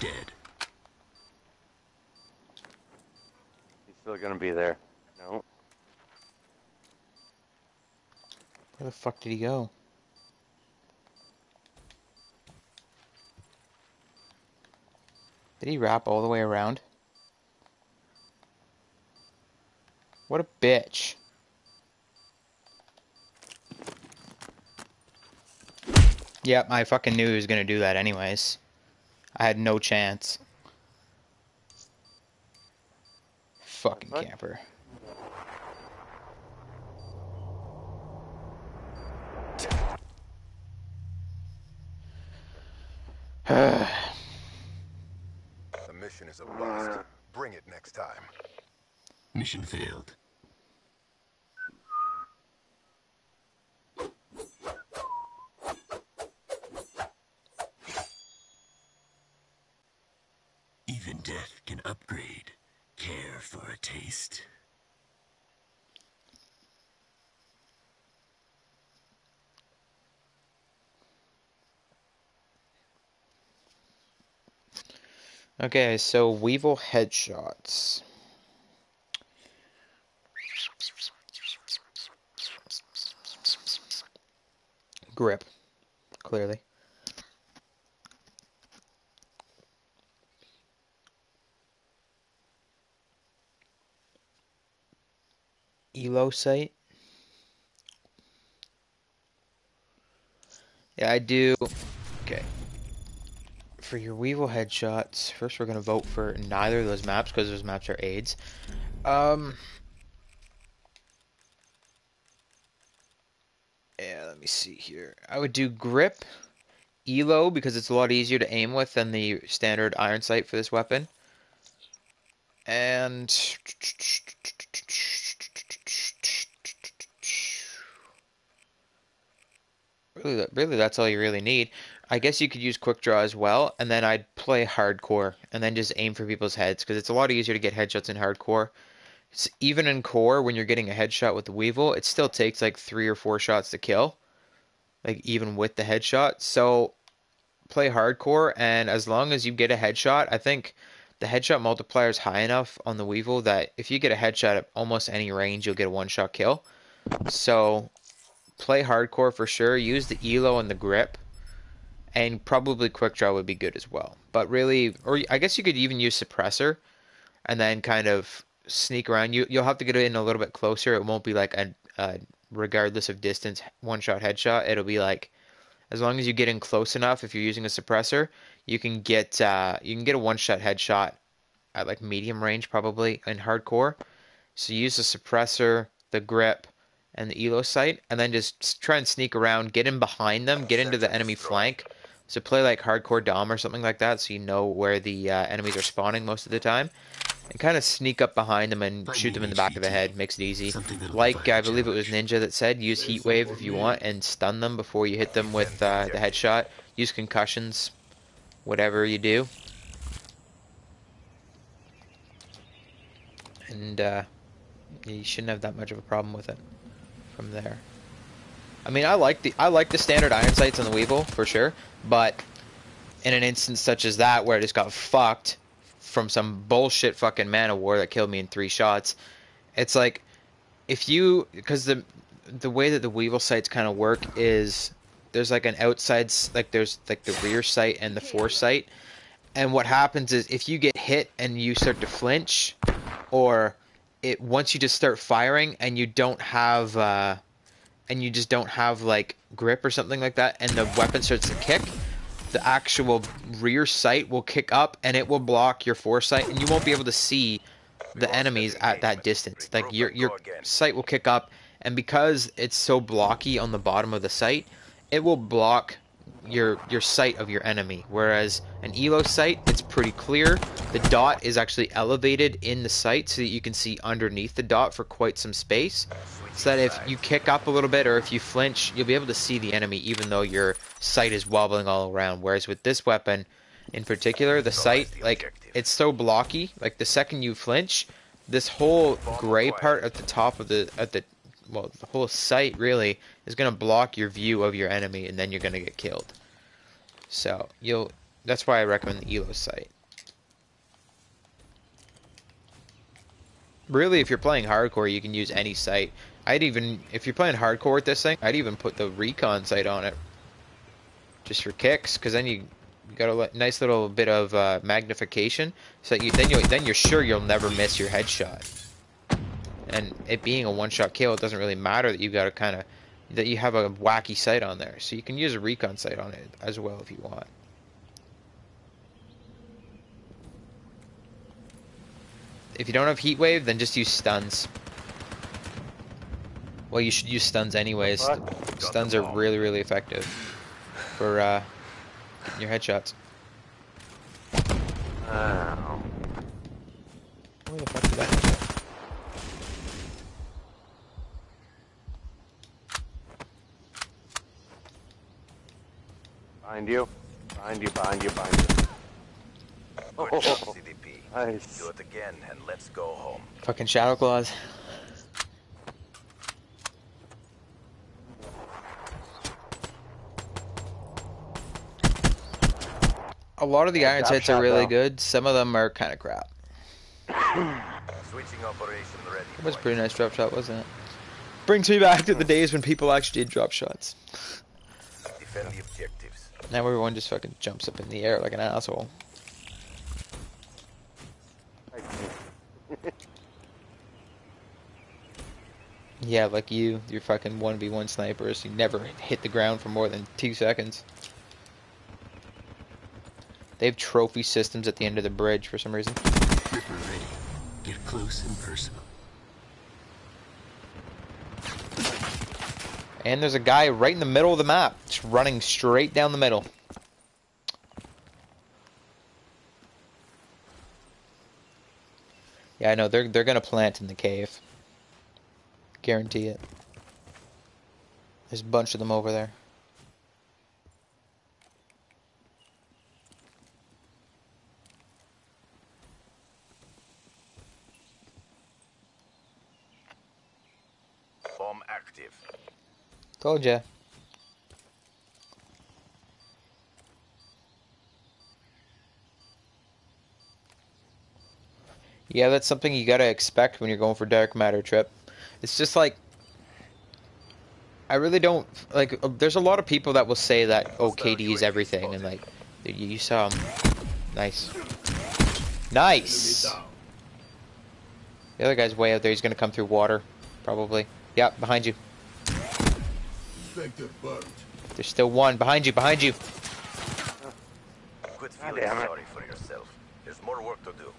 Dead. He's still gonna be there. No. Where the fuck did he go? Did he wrap all the way around? What a bitch. Yep, I fucking knew he was gonna do that anyways. I had no chance. Fucking fuck? camper. The mission is a bust. Bring it next time. Mission failed. Even death can upgrade. Care for a taste? Okay, so Weevil headshots. Grip, clearly. Elo site. Yeah, I do. Okay for your Weevil headshots, first we're gonna vote for neither of those maps because those maps are aids. Um. Yeah, let me see here. I would do grip, elo because it's a lot easier to aim with than the standard iron sight for this weapon. And really, really, that's all you really need. I guess you could use quick draw as well, and then I'd play hardcore and then just aim for people's heads because it's a lot easier to get headshots in hardcore. It's, even in core, when you're getting a headshot with the Weevil, it still takes like three or four shots to kill, like even with the headshot. So play hardcore, and as long as you get a headshot, I think the headshot multiplier is high enough on the Weevil that if you get a headshot at almost any range, you'll get a one shot kill. So play hardcore for sure. Use the elo and the grip and probably quick draw would be good as well. But really, or I guess you could even use suppressor, and then kind of sneak around. You you'll have to get in a little bit closer. It won't be like a, a regardless of distance one shot headshot. It'll be like as long as you get in close enough. If you're using a suppressor, you can get uh, you can get a one shot headshot at like medium range probably in hardcore. So use the suppressor, the grip, and the elo sight, and then just try and sneak around, get in behind them, get into the enemy flank. So play like hardcore dom or something like that, so you know where the uh, enemies are spawning most of the time, and kind of sneak up behind them and shoot them in the back of the head. Makes it easy. Like I believe it was. Ninja that said, use heat wave if you want and stun them before you hit them with uh, the headshot. Use concussions, whatever you do. And uh, you shouldn't have that much of a problem with it from there. I mean, I like the I like the standard iron sights on the Weevil for sure, but in an instance such as that where I just got fucked from some bullshit fucking man of war that killed me in three shots, it's like if you because the the way that the Weevil sights kind of work is there's like an outside like there's like the rear sight and the foresight, and what happens is if you get hit and you start to flinch, or it once you just start firing and you don't have uh, and you just don't have like grip or something like that, and the weapon starts to kick, the actual rear sight will kick up and it will block your foresight, and you won't be able to see the enemies at that distance. Like your your sight will kick up, and because it's so blocky on the bottom of the sight, it will block your your sight of your enemy. Whereas an elo sight, it's pretty clear. The dot is actually elevated in the sight so that you can see underneath the dot for quite some space. So that if you kick up a little bit or if you flinch, you'll be able to see the enemy even though your sight is wobbling all around. Whereas with this weapon, in particular, the sight, like, it's so blocky. Like, the second you flinch, this whole gray part at the top of the, at the, well, the whole sight, really, is going to block your view of your enemy, and then you're going to get killed. So, you'll, that's why I recommend the ELO sight. Really, if you're playing hardcore, you can use any sight. I'd even, if you're playing hardcore with this thing, I'd even put the recon sight on it. Just for kicks, because then you, you got a nice little bit of uh, magnification, so you then you then you're sure you'll never miss your headshot. And it being a one-shot kill, it doesn't really matter that you got a kind of that you have a wacky sight on there, so you can use a recon sight on it as well if you want. If you don't have heat wave, then just use stuns. Well, you should use stuns anyways. What? Stuns are really, really effective for uh, your headshots. Oh. Where the fuck did that headshot? Behind you. Behind you, behind you, behind you. Oh, CDP. nice. Do it again and let's go home. Fucking Shadow Claws. A lot of the iron sights are really though. good. Some of them are kind of crap. Switching operation ready. It was a pretty nice drop shot, wasn't it? Brings me back to the days when people actually did drop shots. Defend the objectives. Now everyone just fucking jumps up in the air like an asshole. Yeah, like you, you're fucking 1v1 snipers. You never hit the ground for more than two seconds. They have trophy systems at the end of the bridge for some reason. Ripper ready. Get close and personal. And there's a guy right in the middle of the map, just running straight down the middle. Yeah, I know they're they're gonna plant in the cave. Guarantee it. There's a bunch of them over there. Bomb active. Told ya. Yeah, that's something you gotta expect when you're going for dark matter trip. It's just like I really don't like. uh, There's a lot of people that will say that oh KD is everything, and like you, you saw him. Nice, nice. The other guy's way out there. He's gonna come through water, probably. Yeah, behind you. There's still one behind you. Behind you. Quit feeling damn it. sorry for yourself. There's more work to do.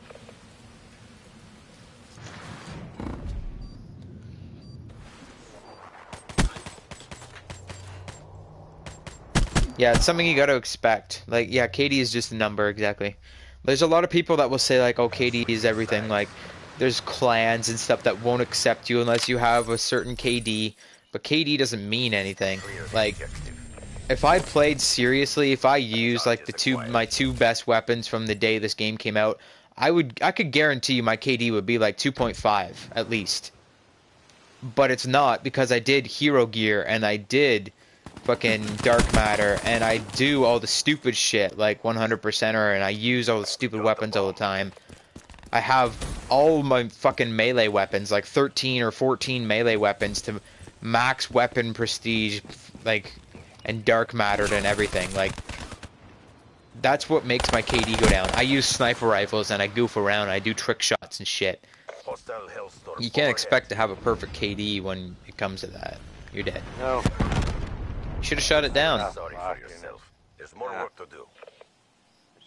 Yeah, it's something you got to expect. Like, yeah, KD is just a number, exactly. There's a lot of people that will say, like, oh, KD is everything. Like, there's clans and stuff that won't accept you unless you have a certain KD. But KD doesn't mean anything. Like, if I played seriously, if I used like the two my two best weapons from the day this game came out, I would I could guarantee you my KD would be like 2.5 at least. But it's not because I did hero gear and I did fucking dark matter and I do all the stupid shit like 100%er and I use all the stupid weapons all the time. I have all my fucking melee weapons, like 13 or 14 melee weapons to max weapon prestige, like, and dark mattered and everything. Like, that's what makes my KD go down. I use sniper rifles and I goof around. I do trick shots and shit. You can't expect to have a perfect KD when it comes to that. You're dead. No. You should have shut it down. Ah, Sorry for Fucking- yourself. There's more Yeah. work to do.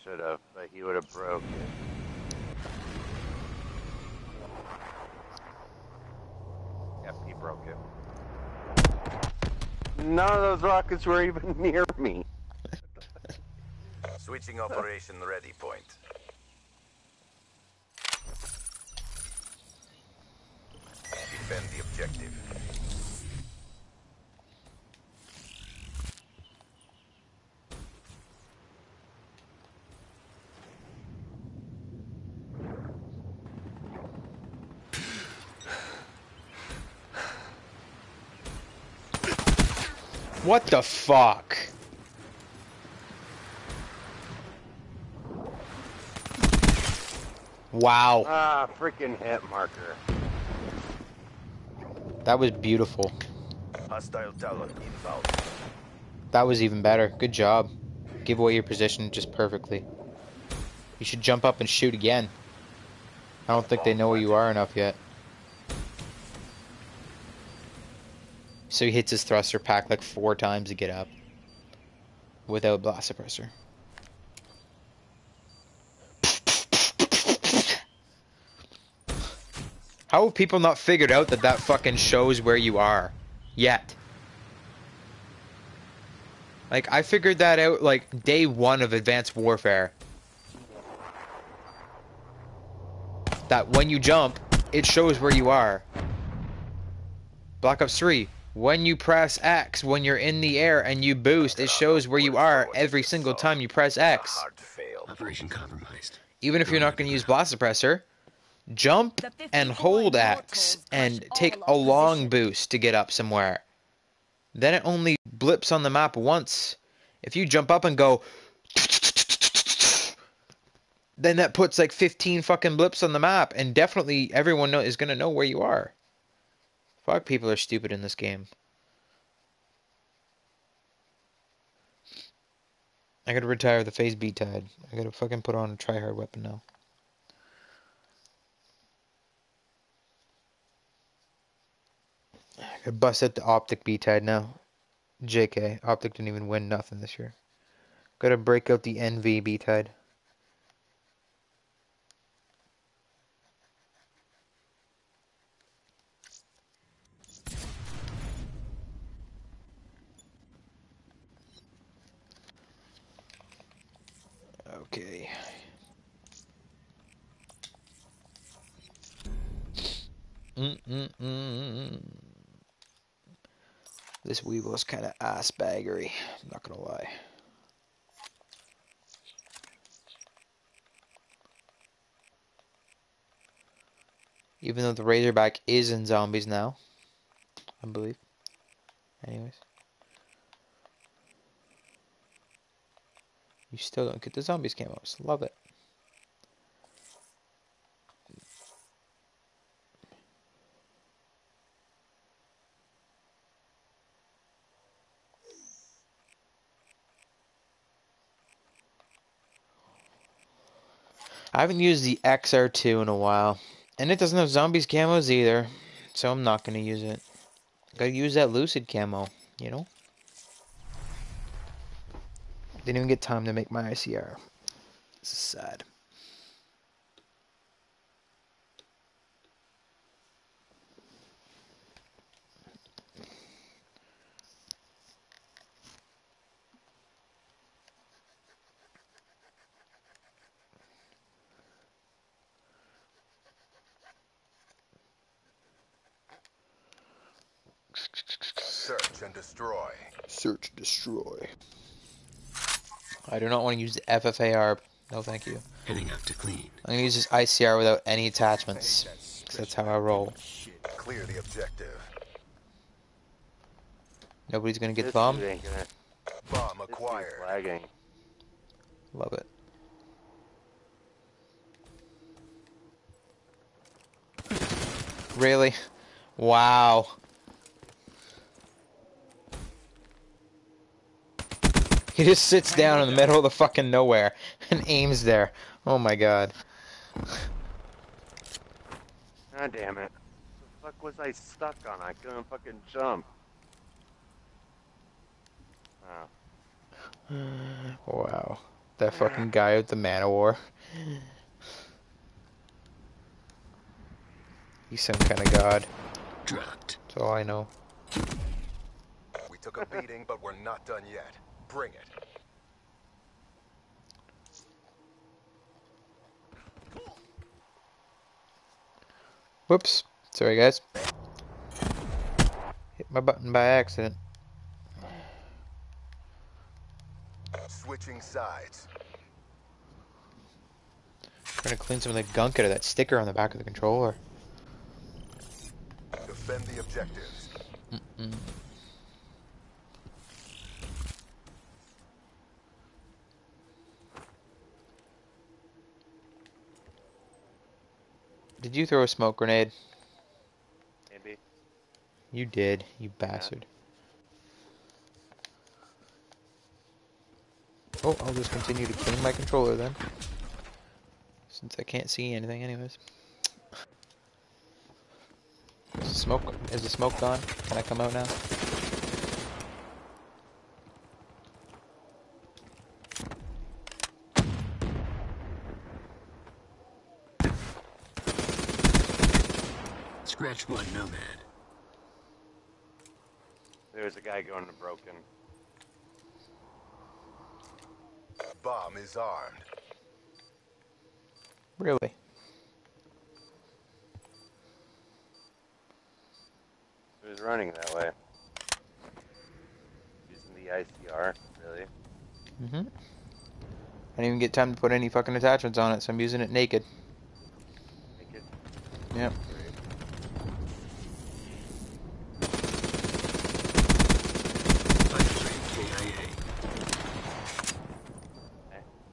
Should have, but he would have broke it. Yep, he broke it. None of those rockets were even near me. Switching operation ready point. Defend the objective. What the fuck? Wow, Ah, freaking hit marker. that was beautiful. Hostile talent inbound. That was even better. Good job. Give away your position just perfectly. You should jump up and shoot again. I don't think they know where you are enough yet. So he hits his thruster pack like four times to get up. Without blast suppressor. How have people not figured out that that fucking shows where you are? Yet. Like, I figured that out, like, day one of Advanced Warfare. That when you jump, it shows where you are. Black Ops 3, when you press X, when you're in the air and you boost, it shows where you are every single time you press X. Operation compromised. Even if you're not going to use Blast Suppressor, jump and hold X and take a long boost to get up somewhere. Then it only blips on the map once. If you jump up and go, then that puts like 15 fucking blips on the map, and definitely everyone know, is gonna know where you are. Fuck, people are stupid in this game. I gotta retire the FaZe B tide. I gotta fucking put on a try hard weapon now. I gotta bust out the OpTic B tide now. JK, OpTic didn't even win nothing this year. Gotta break out the NV B tide. Okay. Mm-mm-mm. This Weevil's kind of ass baggery, I'm not gonna lie. Even though the Razorback is in zombies now, I believe. Anyways. You still don't get the zombies camos. Love it. I haven't used the XR2 in a while. And it doesn't have zombies camos either. So I'm not going to use it. Gotta use that lucid camo, you know? Didn't even get time to make my ICR. This is sad. Search and destroy. Search, destroy. I do not want to use the FFAR. No, thank you. Heading out to clean. I'm going to use this ICR without any attachments. 'cause that's how I roll. Clear the objective. Nobody's going to get This the bomb. gonna- Bomb acquired. lagging. Love it. Really? Wow. He just sits down in the middle of the fucking nowhere and aims there. Oh my god. Ah, damn it. What The fuck was I stuck on? I couldn't fucking jump. Oh. Wow. That fucking guy with the man of war. He's some kind of god. Dropped. That's all I know. We took a beating, but we're not done yet. Bring it. Whoops. Sorry, guys. Hit my button by accident. Switching sides. Trying to clean some of the gunk out of that sticker on the back of the controller. Defend the objectives. Mm-mm. Did you throw a smoke grenade? Maybe. You did, you bastard. Oh, I'll just continue to clean my controller then. Since I can't see anything anyways. Is the smoke is the smoke gone? Can I come out now? Scratch one, Nomad. There's a guy going to broken. Bomb is armed. Really? Who's running that way? Using the ICR, really? Mm-hmm. I didn't even get time to put any fucking attachments on it, so I'm using it naked. Make it Yep. Firebreak KIA.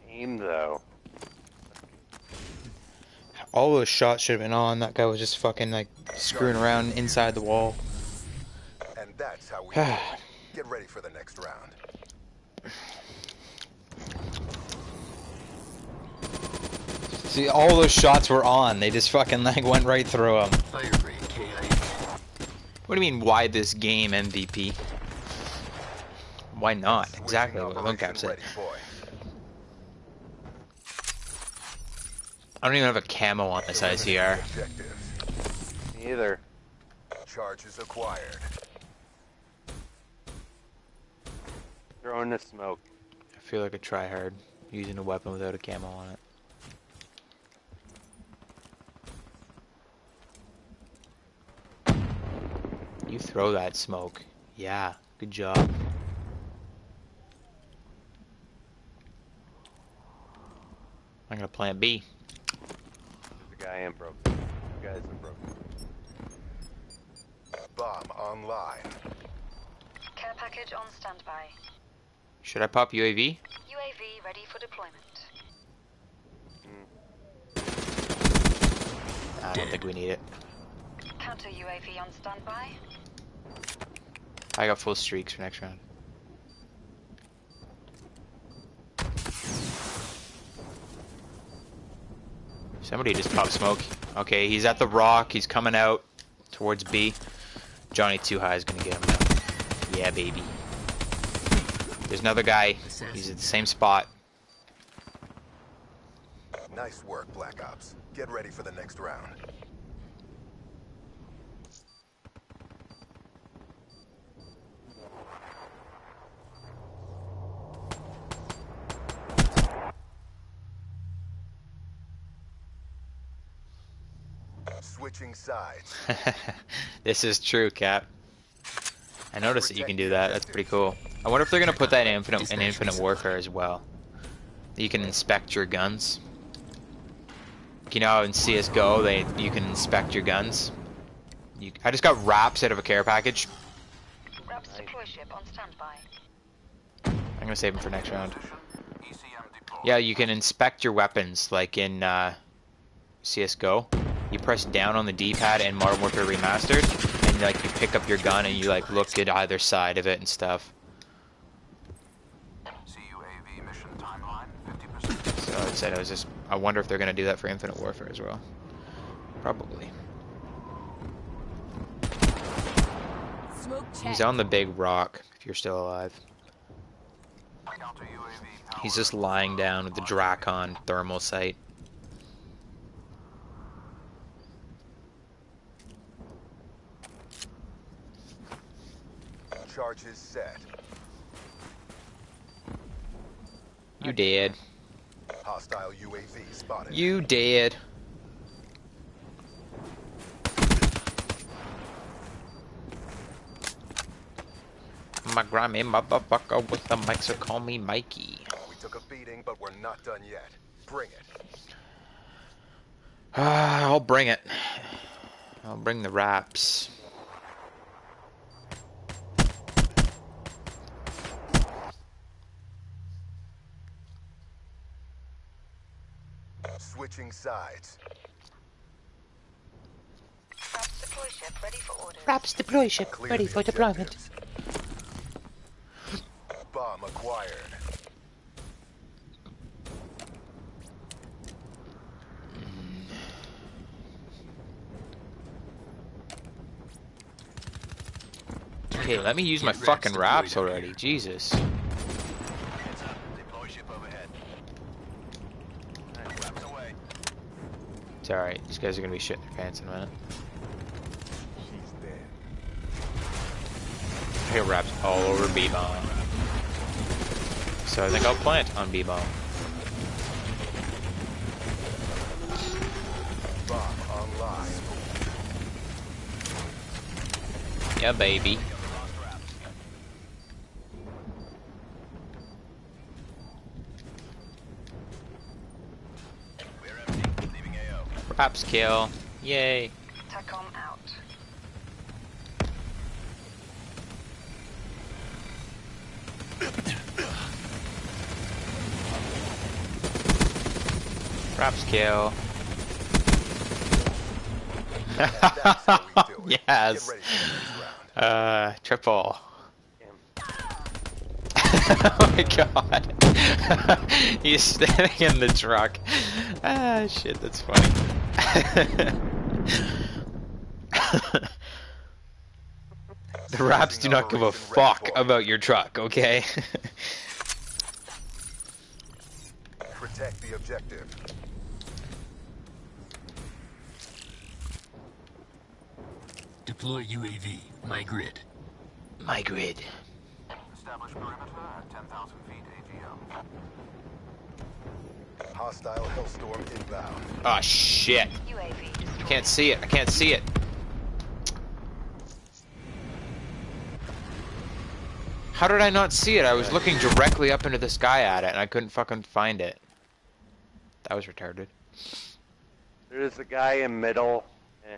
aim though. All those shots should have been on. That guy was just fucking like screwing around inside the wall. And that's how we. Get ready for the next round. See, all those shots were on. They just fucking like went right through him. What do you mean, why this game MVP? Why not? Exactly what operation Luncap said. ready, boy. I don't even have a camo on this ICR. Objectives. Me either. Charges acquired. Throwing the smoke. I feel like a tryhard using a weapon without a camo on it. You throw that smoke. Yeah, good job. I'm gonna plant B. There's a guy in broken. Two guys in broken. Bomb online. Care package on standby. Should I pop UAV? UAV ready for deployment. I don't think we need it. Counter UAV on standby. I got full streaks for next round. Somebody just popped smoke. Okay, he's at the rock. He's coming out towards B. Johnny Too High is gonna get him. Yeah, baby. There's another guy. He's at the same spot. Nice work, Black Ops. Get ready for the next round. Switching sides. this is true, Cap. I noticed that you can do that. That's pretty cool. I wonder if they're gonna put that in Infinite in Infinite Warfare as well. You can inspect your guns. You know, how in CS:GO, they you can inspect your guns. You, I just got RAPS out of a care package. RAPS deploy ship on standby. I'm gonna save them for next round. Yeah, you can inspect your weapons like in uh, CS:GO you press down on the D-pad and Modern Warfare Remastered, and like you pick up your gun and you like look at either side of it and stuff. So I said I was just. I wonder if they're gonna do that for Infinite Warfare as well. Probably. He's on the big rock. If you're still alive. He's just lying down with the Drakon thermal sight. Charges set. You dead. Hostile UAV spotted. You dead. My grimy motherfucker with the mic, so call me Mikey. Oh, we took a beating, but we're not done yet. Bring it. I'll bring it. I'll bring the RAPS. Switching sides. RAPS deploy ship ready for orders. RAPS deploy ship Clear ready for deployment. Bomb acquired. Okay, let me use my fucking deployed RAPS already. Jesus. Deploy ship overhead. RAPS away. It's alright. These guys are gonna be shitting their pants in a minute. She's dead. I hear RAPS all over B-bomb. So I think I'll plant on B-bomb. Yeah, baby. We're empty. Leaving AO. RAPS kill. Yay. TACOM out. RAPS kill. That's how we do it. yes. Get ready for the next round. Uh, triple. oh my god. He's standing in the truck. Ah, shit, that's funny. the RAPS do not give a fuck about your truck, okay? Protect the objective. Deploy UAV. My grid. my grid. Establish perimeter at 10,000 feet AGL. Hostile Hellstorm inbound. Oh shit. UAV destroyed. I can't see it. I can't see it. How did I not see it? I was looking directly up into the sky at it and I couldn't fucking find it. That was retarded. There's a guy in middle. eh,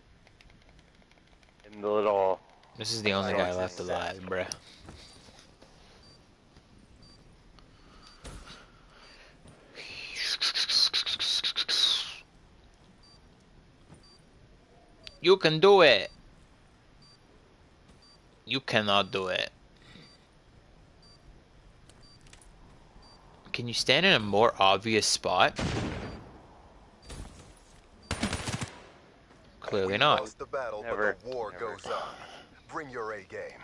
In the little. This is the only guy left alive, bruh. You can do it. You cannot do it. Can you stand in a more obvious spot? Clearly not. the battle, Never. but the war Never. goes on. Bring your A game.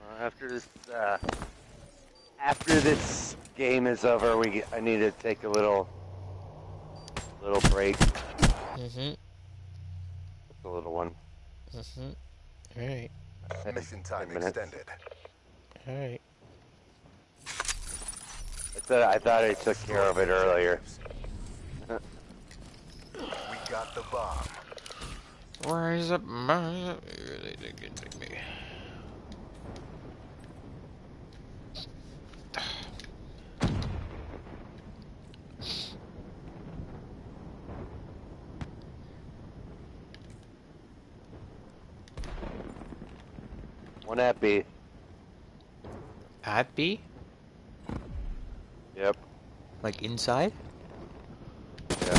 Uh, after this, uh, after this game is over, we I need to take a little, little break. Mm-hmm. Just a little one. Mm-hmm. Alright. Mission time extended. Alright. I thought I thought I took care of it earlier. We got the bomb. Rise up, my... They did get to me. One at B. At B? Yep. Like inside? Yep.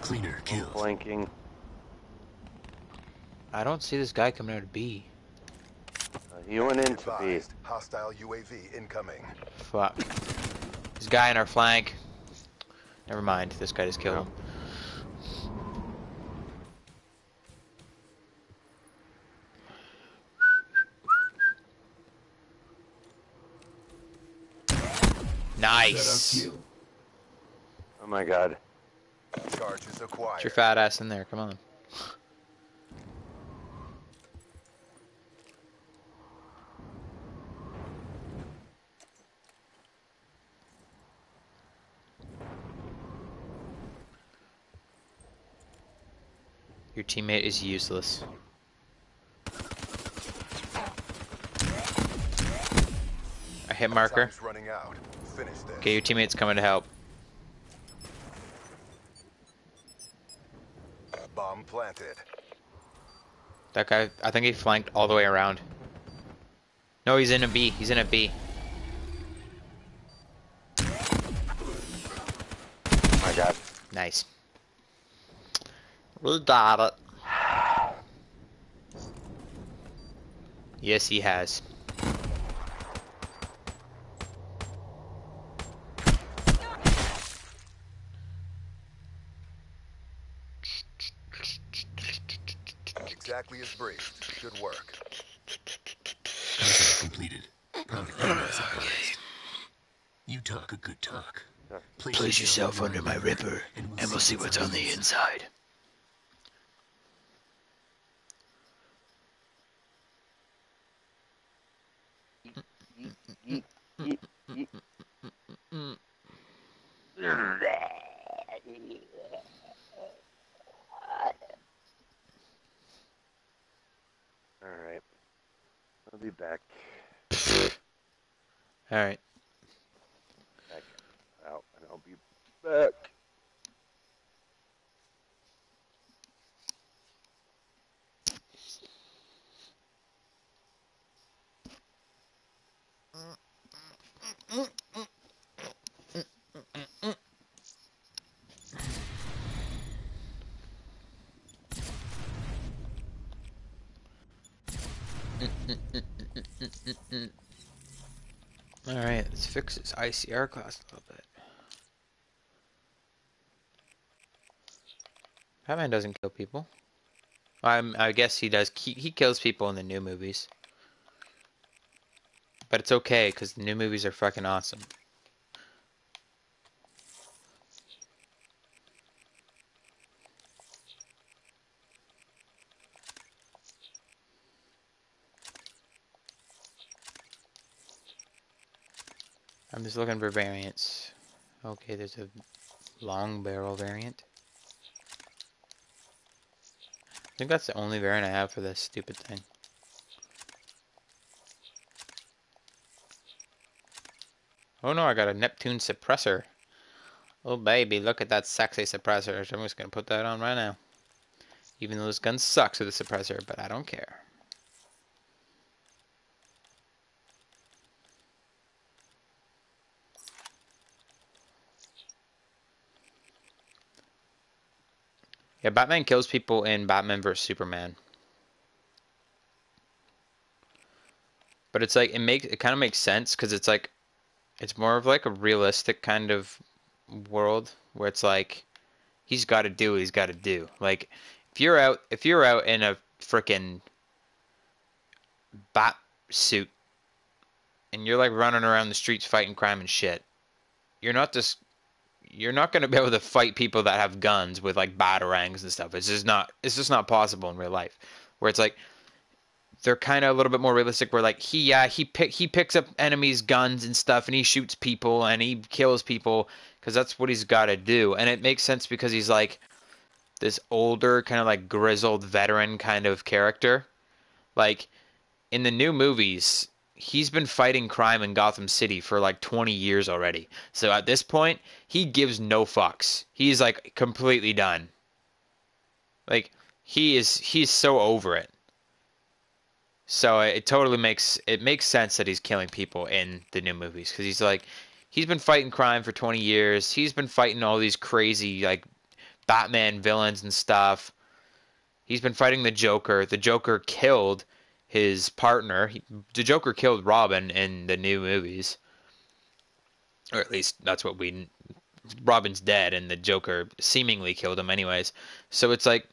Cleaner kill. Flanking. I don't see this guy coming out of B. Uh, he went into B. Hostile UAV incoming. Fuck. This guy in our flank. Never mind, this guy just killed him. Nice. Oh my god. Charges acquired. Get your fat ass in there. Come on. Your teammate is useless. A hit marker. Time's running out. Finish this. Okay, your teammate's coming to help. Bomb planted. That guy, I think he flanked all the way around. No, he's in a B. He's in a B. Oh my god. Nice. We got it. Yes, he has. Exactly as briefed. Good work. Contract completed. Probably not surprised. You talk a good talk. Place yourself under my ripper, and we'll see what's on the inside. Alright. I'll be back. Alright. Back out and I'll be back. Alright, let's fix this ICR class a little bit. Batman doesn't kill people. I'm, I guess he does. He, he kills people in the new movies. But it's okay, because the new movies are fucking awesome. Just looking for variants. Okay, there's a long barrel variant. I think that's the only variant I have for this stupid thing. Oh no, I got a Neptune suppressor. Oh baby, look at that sexy suppressor. I'm just gonna put that on right now. Even though this gun sucks with a suppressor, but I don't care. Yeah, Batman kills people in Batman vs Superman. But it's like it makes it kind of makes sense because it's like it's more of like a realistic kind of world where it's like he's got to do what he's got to do. Like if you're out if you're out in a freaking bat suit and you're like running around the streets fighting crime and shit, you're not just you're not going to be able to fight people that have guns with like batarangs and stuff. It's just not it's just not possible in real life. Where it's like they're kind of a little bit more realistic where like he yeah, he pick he picks up enemies guns and stuff and he shoots people and he kills people cuz that's what he's got to do. And it makes sense because he's like this older kind of like grizzled veteran kind of character. Like in the new movies, he's been fighting crime in Gotham City for like 20 years already. So at this point, he gives no fucks. He's like completely done. Like he is he's so over it. So it totally makes it makes sense that he's killing people in the new movies cuz he's like he's been fighting crime for 20 years. He's been fighting all these crazy like Batman villains and stuff. He's been fighting the Joker. The Joker killed his partner. He, the Joker killed Robin in the new movies, or at least that's what we. Robin's dead, and the Joker seemingly killed him, anyways. So it's like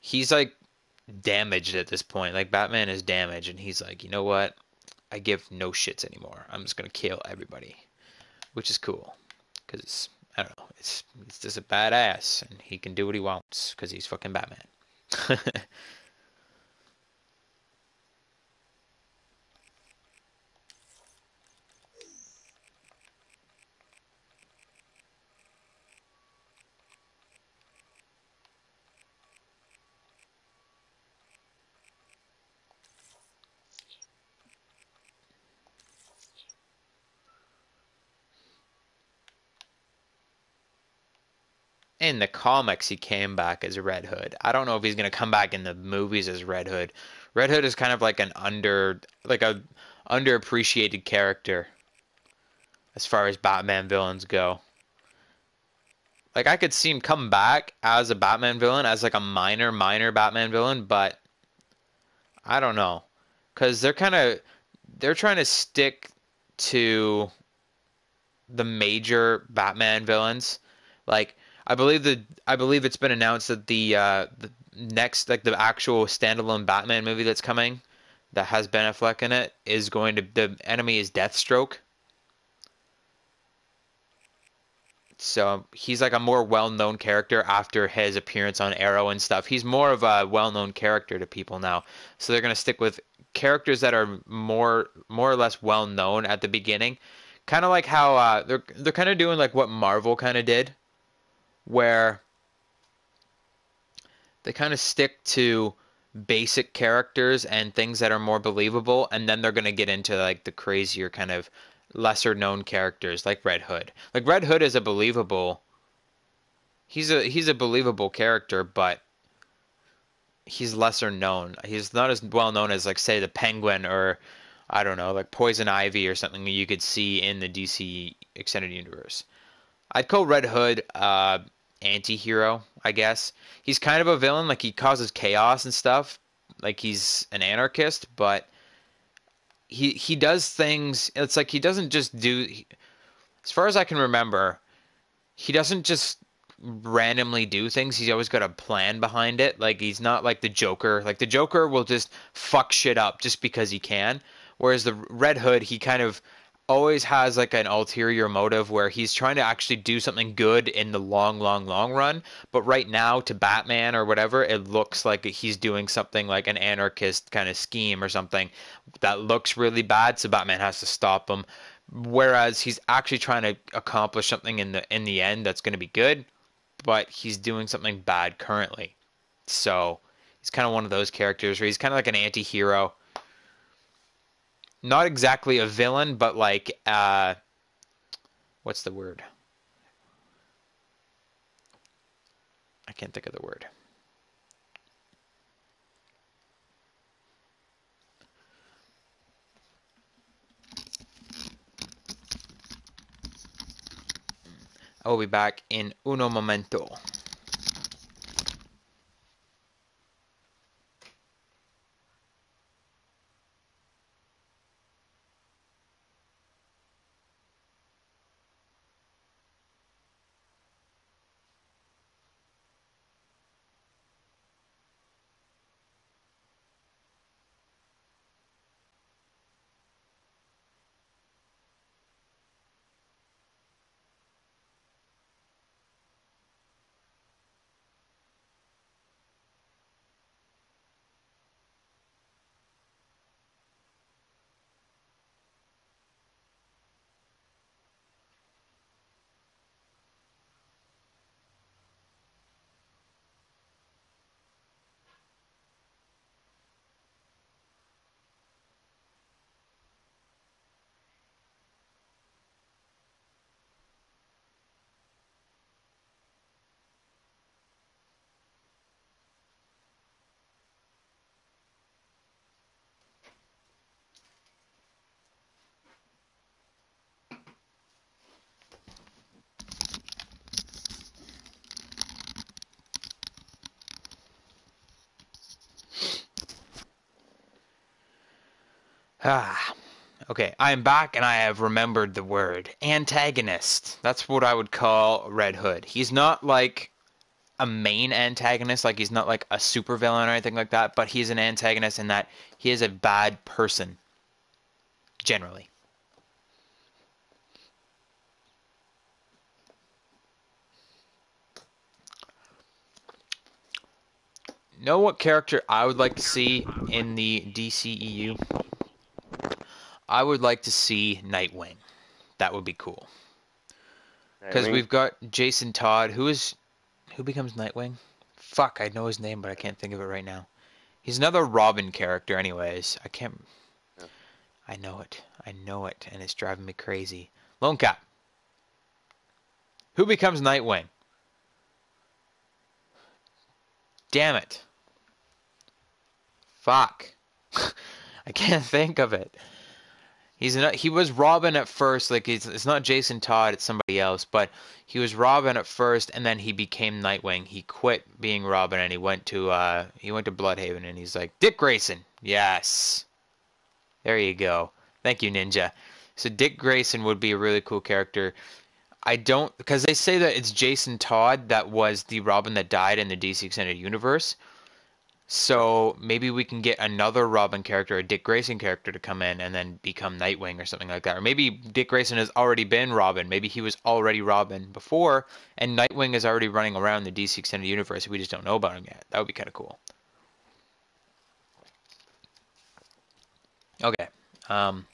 he's like damaged at this point. Like Batman is damaged, and he's like, you know what? I give no shits anymore. I'm just gonna kill everybody. which is cool because I don't know, it's it's just a badass and he can do what he wants because he's fucking Batman. in the comics he came back as Red Hood. I don't know if he's gonna come back in the movies as Red Hood. Red Hood is kind of like an under like a underappreciated character as far as Batman villains go. Like I could see him come back as a Batman villain, as like a minor, minor Batman villain, but I don't know. Cause they're kinda they're trying to stick to the major Batman villains. Like I believe the I believe it's been announced that the uh, the next like the actual standalone Batman movie that's coming that has Ben Affleck in it is going to the enemy is Deathstroke. So he's like a more well-known character after his appearance on Arrow and stuff. He's more of a well-known character to people now. So they're gonna stick with characters that are more more or less well-known at the beginning, kind of like how uh, they're they're kind of doing like what Marvel kind of did where they kind of stick to basic characters and things that are more believable and then they're going to get into like the crazier kind of lesser known characters like Red Hood. Like Red Hood is a believable he's a he's a believable character but he's lesser known. He's not as well known as like say the Penguin or I don't know, like Poison Ivy or something you could see in the DC extended universe. I'd call Red Hood uh, anti-hero, I guess. He's kind of a villain, like he causes chaos and stuff. Like he's an anarchist, but he he does things. It's like he doesn't just do. As far as I can remember, he doesn't just randomly do things. He's always got a plan behind it. Like he's not like the Joker. Like the Joker will just fuck shit up just because he can. Whereas the Red Hood, he kind of always has like an ulterior motive where he's trying to actually do something good in the long, long, long run. But right now, to Batman or whatever, it looks like he's doing something like an anarchist kind of scheme or something that looks really bad. So Batman has to stop him. Whereas he's actually trying to accomplish something in the in the end that's going to be good, but he's doing something bad currently. So he's kind of one of those characters where he's kind of like an anti-hero not exactly a villain, but like uh, what's the word? I can't think of the word. I will be back in uno momento. Ah, okay. I am back and I have remembered the word. Antagonist. That's what I would call Red Hood. He's not like a main antagonist, like he's not like a supervillain or anything like that, but he's an antagonist in that he is a bad person. Generally. Know what character I would like to see in the DCEU? I would like to see Nightwing. That would be cool. Because we've got Jason Todd, who is who becomes Nightwing? Fuck, I know his name, but I can't think of it right now. He's another Robin character, anyways. I can't. Yeah. I know it. I know it, and it's driving me crazy. Lone Cap. Who becomes Nightwing? Damn it. Fuck. I can't think of it. He's not, he was Robin at first, like it's, it's not Jason Todd, it's somebody else, but he was Robin at first, and then he became Nightwing. He quit being Robin, and he went to uh he went to Blüdhaven, and he's like Dick Grayson. Yes, there you go. Thank you, Ninja. So Dick Grayson would be a really cool character. I don't because they say that it's Jason Todd that was the Robin that died in the DC Extended Universe. So maybe we can get another Robin character, a Dick Grayson character, to come in and then become Nightwing or something like that. Or maybe Dick Grayson has already been Robin. Maybe he was already Robin before, and Nightwing is already running around the DC Extended Universe. We just don't know about him yet. That would be kind of cool. Okay. Um,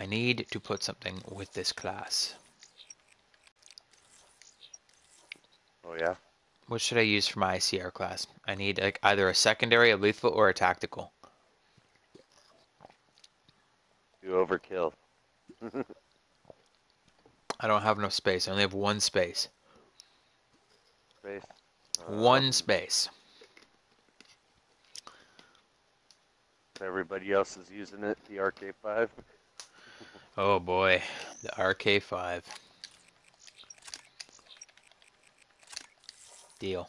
I need to put something with this class. Oh yeah. What should I use for my ICR class? I need like either a secondary, a lethal, or a tactical. You overkill. I don't have enough space. I only have one space. Space. One Um, space. Everybody else is using it. The RK5. Oh boy, the RK5. Deal.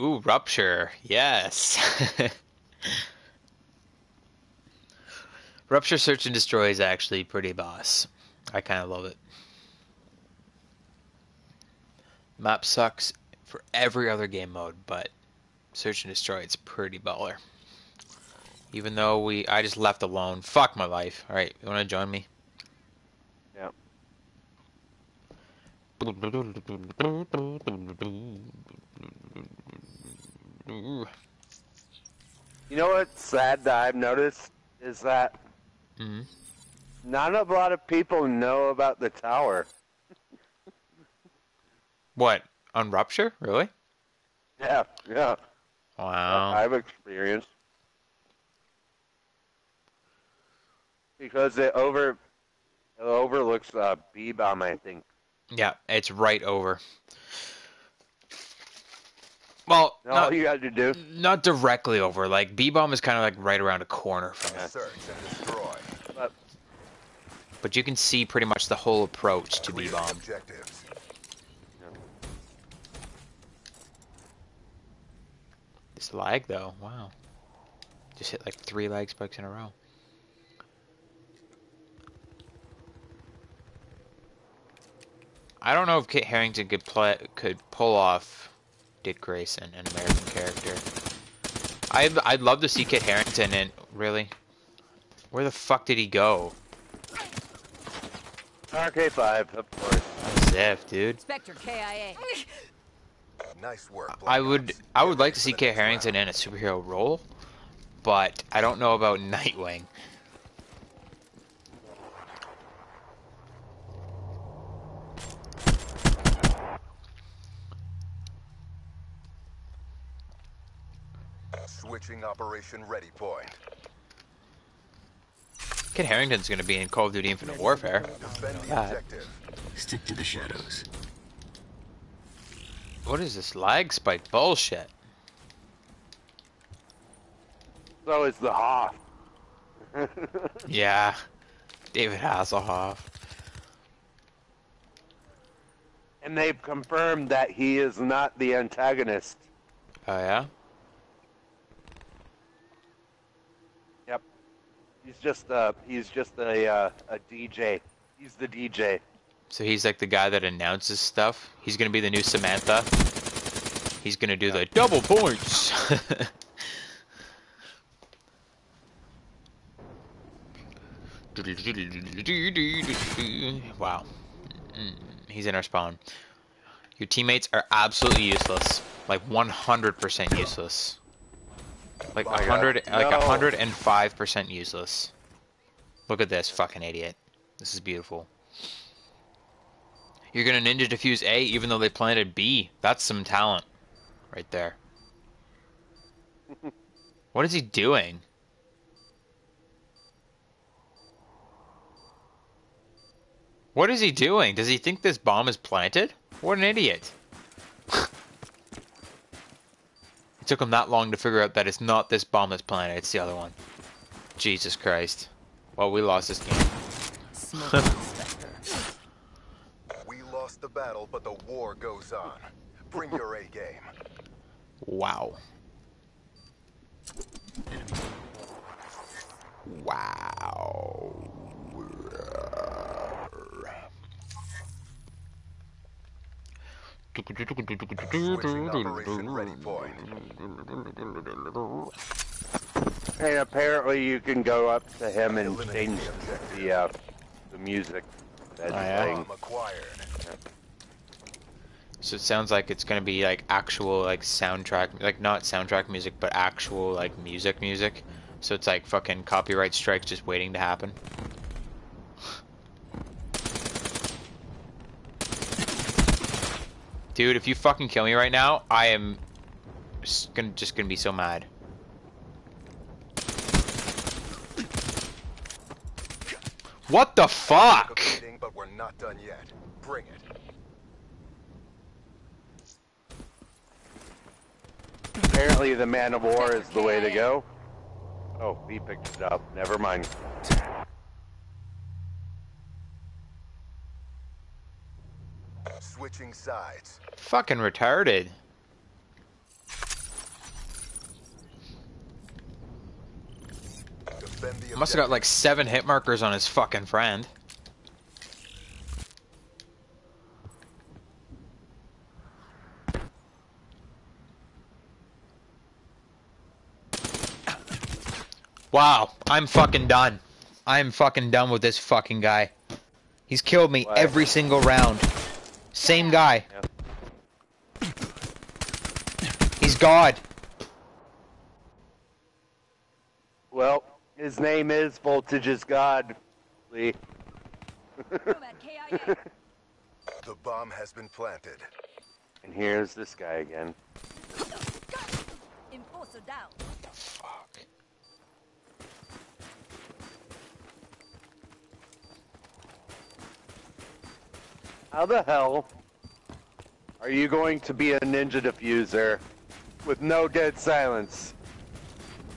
Ooh, rupture. Yes. Rupture Search and Destroy is actually pretty boss. I kind of love it. Map sucks for every other game mode, but Search and Destroy it's pretty baller. Even though we, I just left alone. Fuck my life. All right, you want to join me? Yeah. You know what's sad that I've noticed is that hmm not a lot of people know about the tower. What on Rupture? Really? Yeah, yeah. Wow. I've experienced because it over it overlooks uh, B bomb. I think. Yeah, it's right over. Well, All not, you had to do. not directly over. Like B bomb is kind of like right around a corner from it, Search and destroy. But but you can see pretty much the whole approach to B bomb. objectives. This lag though, wow. Just hit like three lag spikes in a row. I don't know if Kit Harington could play could pull off Dick Grayson, an American character. I'd I'd love to see Kit Harington in really. Where the fuck did he go? RK5, of course. Ziff, dude. Spectre KIA. Nice work. I would Ops. I would like to see the Kit next Harington round. in a superhero role, but I don't know about Nightwing. Switching operation ready point. Kit Harington's gonna be in Call of Duty Infinite Warfare. Defend the that. objective. Stick to the shadows. What is this lag spike bullshit? So it's the Hoff. Yeah, David Hasselhoff. and they've confirmed that he is not the antagonist. Oh yeah. Yep. He's just uh he's just a uh, a DJ. He's the DJ. So he's like the guy that announces stuff. He's gonna be the new Samantha. He's gonna do the double points. wow. Mm, He's in our spawn. Your teammates are absolutely useless. Like 100% useless. Like My God. 100 like No. 105% useless. Look at this fucking idiot. This is beautiful. You're gonna ninja defuse A even though they planted B. That's some talent. Right there. what is he doing? What is he doing? Does he think this bomb is planted? What an idiot. it took him that long to figure out that it's not this bomb that's planted, it's the other one. Jesus Christ. Well, we lost this game. Smoke inspector. We lost the battle, but the war goes on. Bring your A game. Wow. Wow. Switching operation ready point. And apparently you can go up to him and change the uh, the music that's Oh, yeah? playing. Bomb acquired. So it sounds like it's gonna be like actual like soundtrack, like not soundtrack music, but actual like music music. So it's like fucking copyright strikes just waiting to happen. Dude, if you fucking kill me right now, I am just gonna just gonna be so mad. What the fuck? but we're not done yet. Bring it. Apparently the man of war is the way to go. Oh, he picked it up. Never mind. Switching sides. Fucking retarded. Defend Must have got like seven hit markers on his fucking friend. Wow, I'm fucking done. I'm fucking done with this fucking guy. He's killed me Why? every single round. Same guy. He's God. Well, his name is Voltage is God. Lee. The bomb has been planted. And here's this guy again. Enforcer down. Fuck. How the hell are you going to be a ninja diffuser with no dead silence?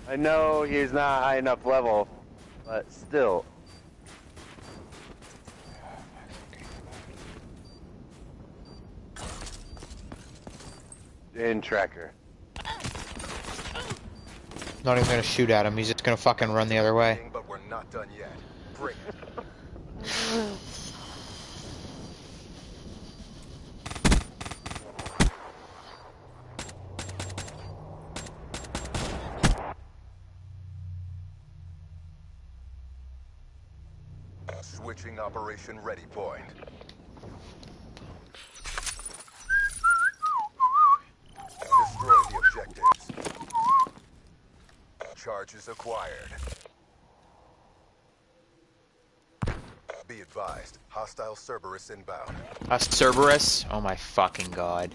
I know he's not high enough level, but still. In tracker. Not even gonna shoot at him. He's just gonna fucking run the other way. But we're not done yet. Bring operation ready point. Destroy the objectives. Charges acquired. Be advised, hostile Cerberus inbound. A Cerberus? Oh my fucking god.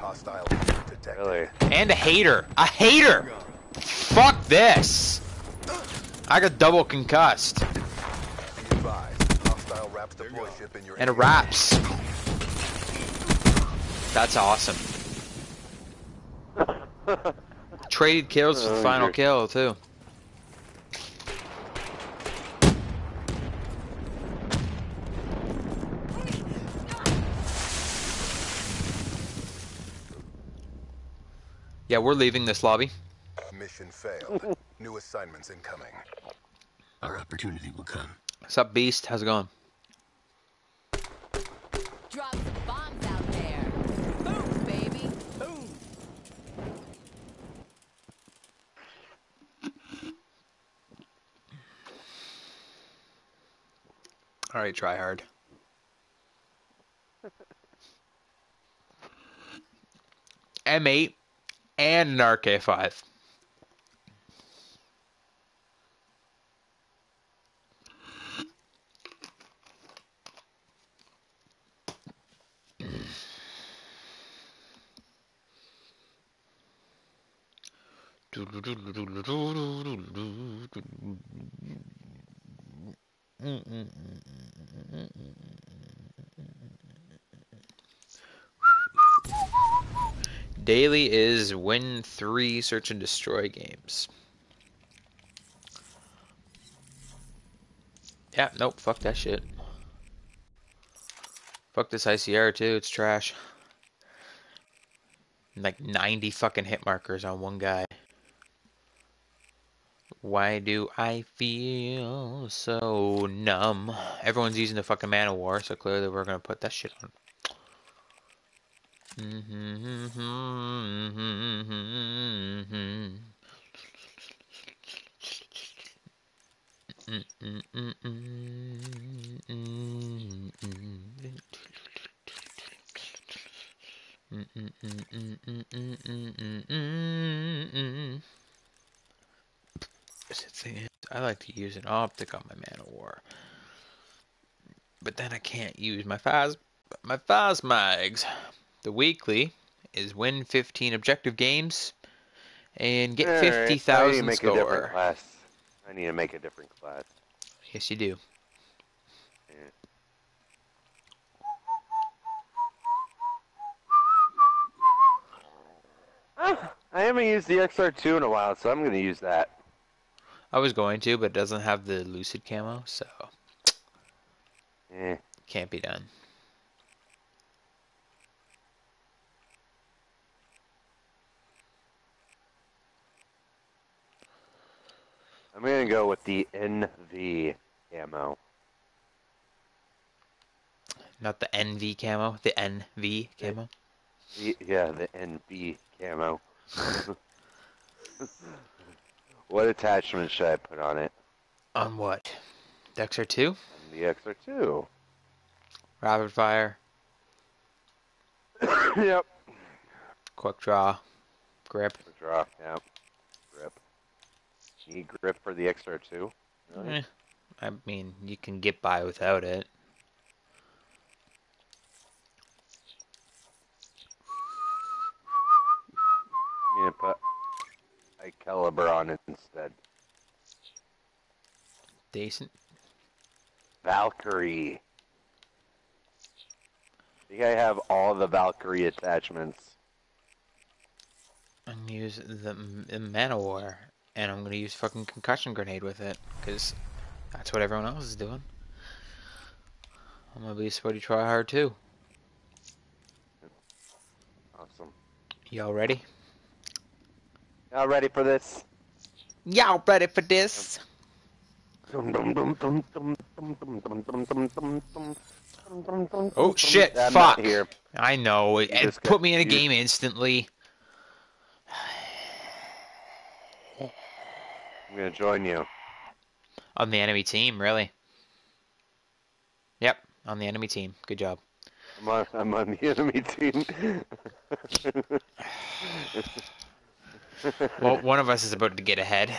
Hostile detected. Really? And a HATR. A HATR! Fuck this! I got double concussed. Be advised, hostile RAPS deploy ship in your And a area. RAPS. That's awesome. Traded kills for the Oh, final kill, too. Yeah, we're leaving this lobby. Mission failed. New assignments incoming. Our opportunity will come. What's up, Beast? How's it going? Drop some bombs out there. Boom, baby. Boom. All right, try hard. M8 and an RK5. Daily is win three search and destroy games. Yeah, nope, fuck that shit. Fuck this ICR too, it's trash. Like 90 fucking hit markers on one guy. Why do I feel so numb? Everyone's using the fucking Man of War, so clearly we're gonna put that shit on. I like to use an optic on my Man of War, but then I can't use my Phas my Fast Mags. The weekly is win 15 objective games and get Alright, I need to 50,000 make a different score. class. I need to make a different class. Yes, you do. Ah, I haven't used the XR2 in a while, so I'm going to use that. I was going to, but it doesn't have the lucid camo, so Eh. can't be done. I'm going to go with the NV camo. Not the NV camo, the NV camo. The- yeah, the NV camo. what attachment should I put on it? On what? The XR2? On the XR2. Rapid fire, yep. quick draw, grip. Quick Draw, yep. Grip. You Need grip for the XR2? Really? Eh, I mean, you can get by without it. I'm going to put caliber on it instead. Decent. Valkyrie. I think I have all the Valkyrie attachments. And use the, the Man of War, and I'm gonna use fucking concussion grenade with it, cause that's what everyone else is doing. I'm gonna be a sweaty tryhard too. Awesome. Y'all ready? Y'all ready for this? Y'all ready for this? Oh shit! I'm fuck! here. I know. It, it put me in a you- game instantly. I'm gonna join you. On the enemy team, really. Yep, on the enemy team. Good job. I'm on, I'm on the enemy team. Well, one of us is about to get ahead.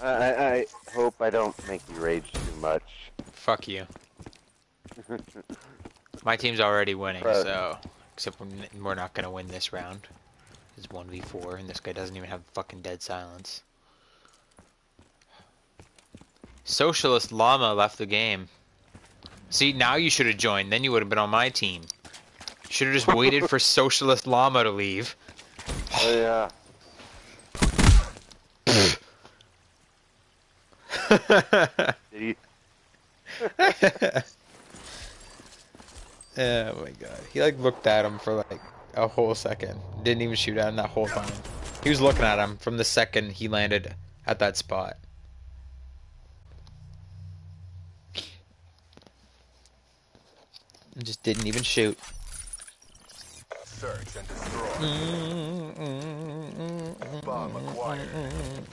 I, I hope I don't make you rage too much. Fuck you. My team's already winning, so except we're not gonna win this round. It's one v four, and this guy doesn't even have fucking dead silence. Socialist Llama left the game. See, now you should have joined. Then you would have been on my team. Should have just waited for Socialist Llama to leave. Oh yeah. Did you? Oh my god. He like looked at him for like a whole second. Didn't even shoot at him that whole time. He was looking at him from the second he landed at that spot. And just didn't even shoot. Search and destroy. Bomb acquired.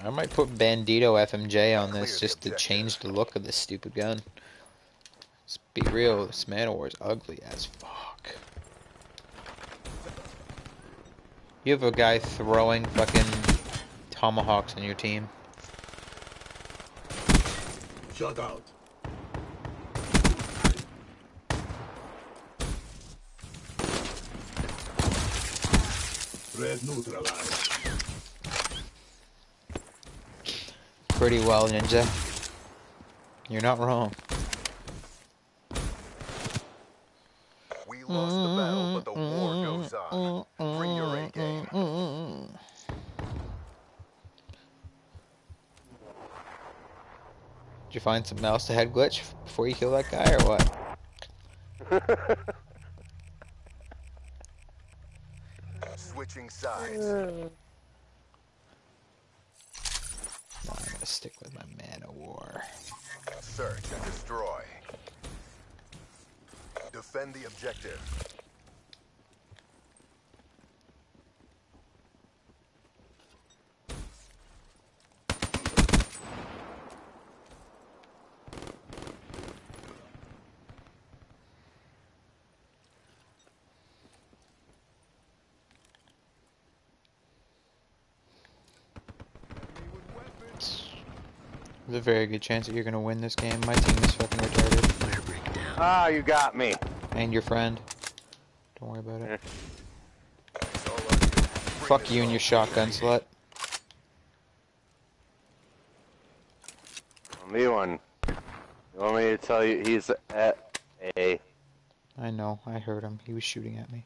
I might put Bandito FMJ on this just to change the look of this stupid gun. Let's be real, this Man of War is ugly as fuck. You have a guy throwing fucking tomahawks on your team. Shut out. Threat neutralized. Pretty well, Ninja. You're not wrong. We lost the battle, but the war goes on. Bring your A game. Did you find something else to head glitch before you kill that guy or what? Switching sides. No, I'm gonna stick with my Man of War. Search and destroy. Defend the objective. A very good chance that you're gonna win this game. My team is fucking retarded. Firebreak down. Ah, you got me. And your friend. Don't worry about it. It's all on you. Bring Fuck you and your shotgun slut. Me one. You want me to tell you he's at A. I know, I heard him. He was shooting at me.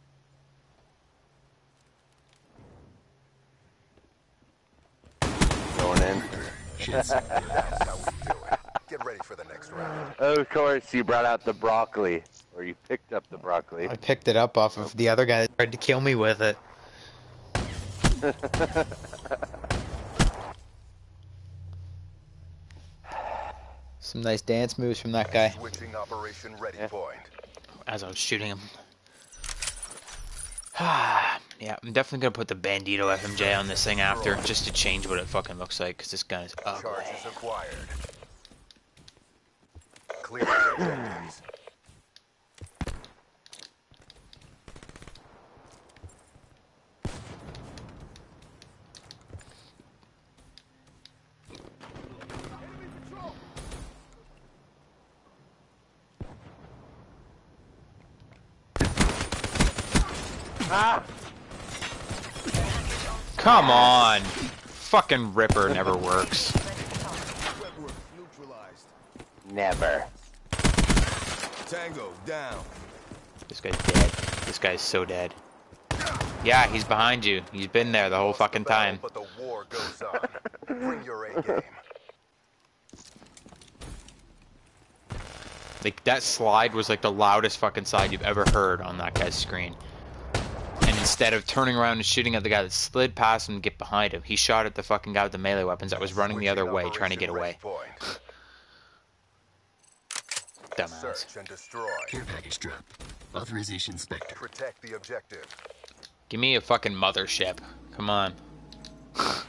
going in. Shit. That's how we do it. Get ready for the next round. Of course, you brought out the broccoli, or you picked up the broccoli. I picked it up off of the other guy that tried to kill me with it. Some nice dance moves from that guy Switching operation ready Yeah. point. as I was shooting him. yeah, I'm definitely gonna put the Bandito FMJ on this thing after, just to change what it fucking looks like, because this gun is ugly. Charges acquired. Clear Come on! Fucking Ripper never works. Never. Tango down. This guy's dead. This guy's so dead. Yeah, he's behind you. He's been there the whole fucking time. But the war goes on. Bring your A game. Like that slide was like the loudest fucking slide you've ever heard on that guy's screen. And instead of turning around and shooting at the guy that slid past him and get behind him, he shot at the fucking guy with the melee weapons that was running the other way, trying to get away. Dumbass. Search and destroy. Care package drop. Authorization Spectre. Protect the objective. Give me a fucking mothership. Come on.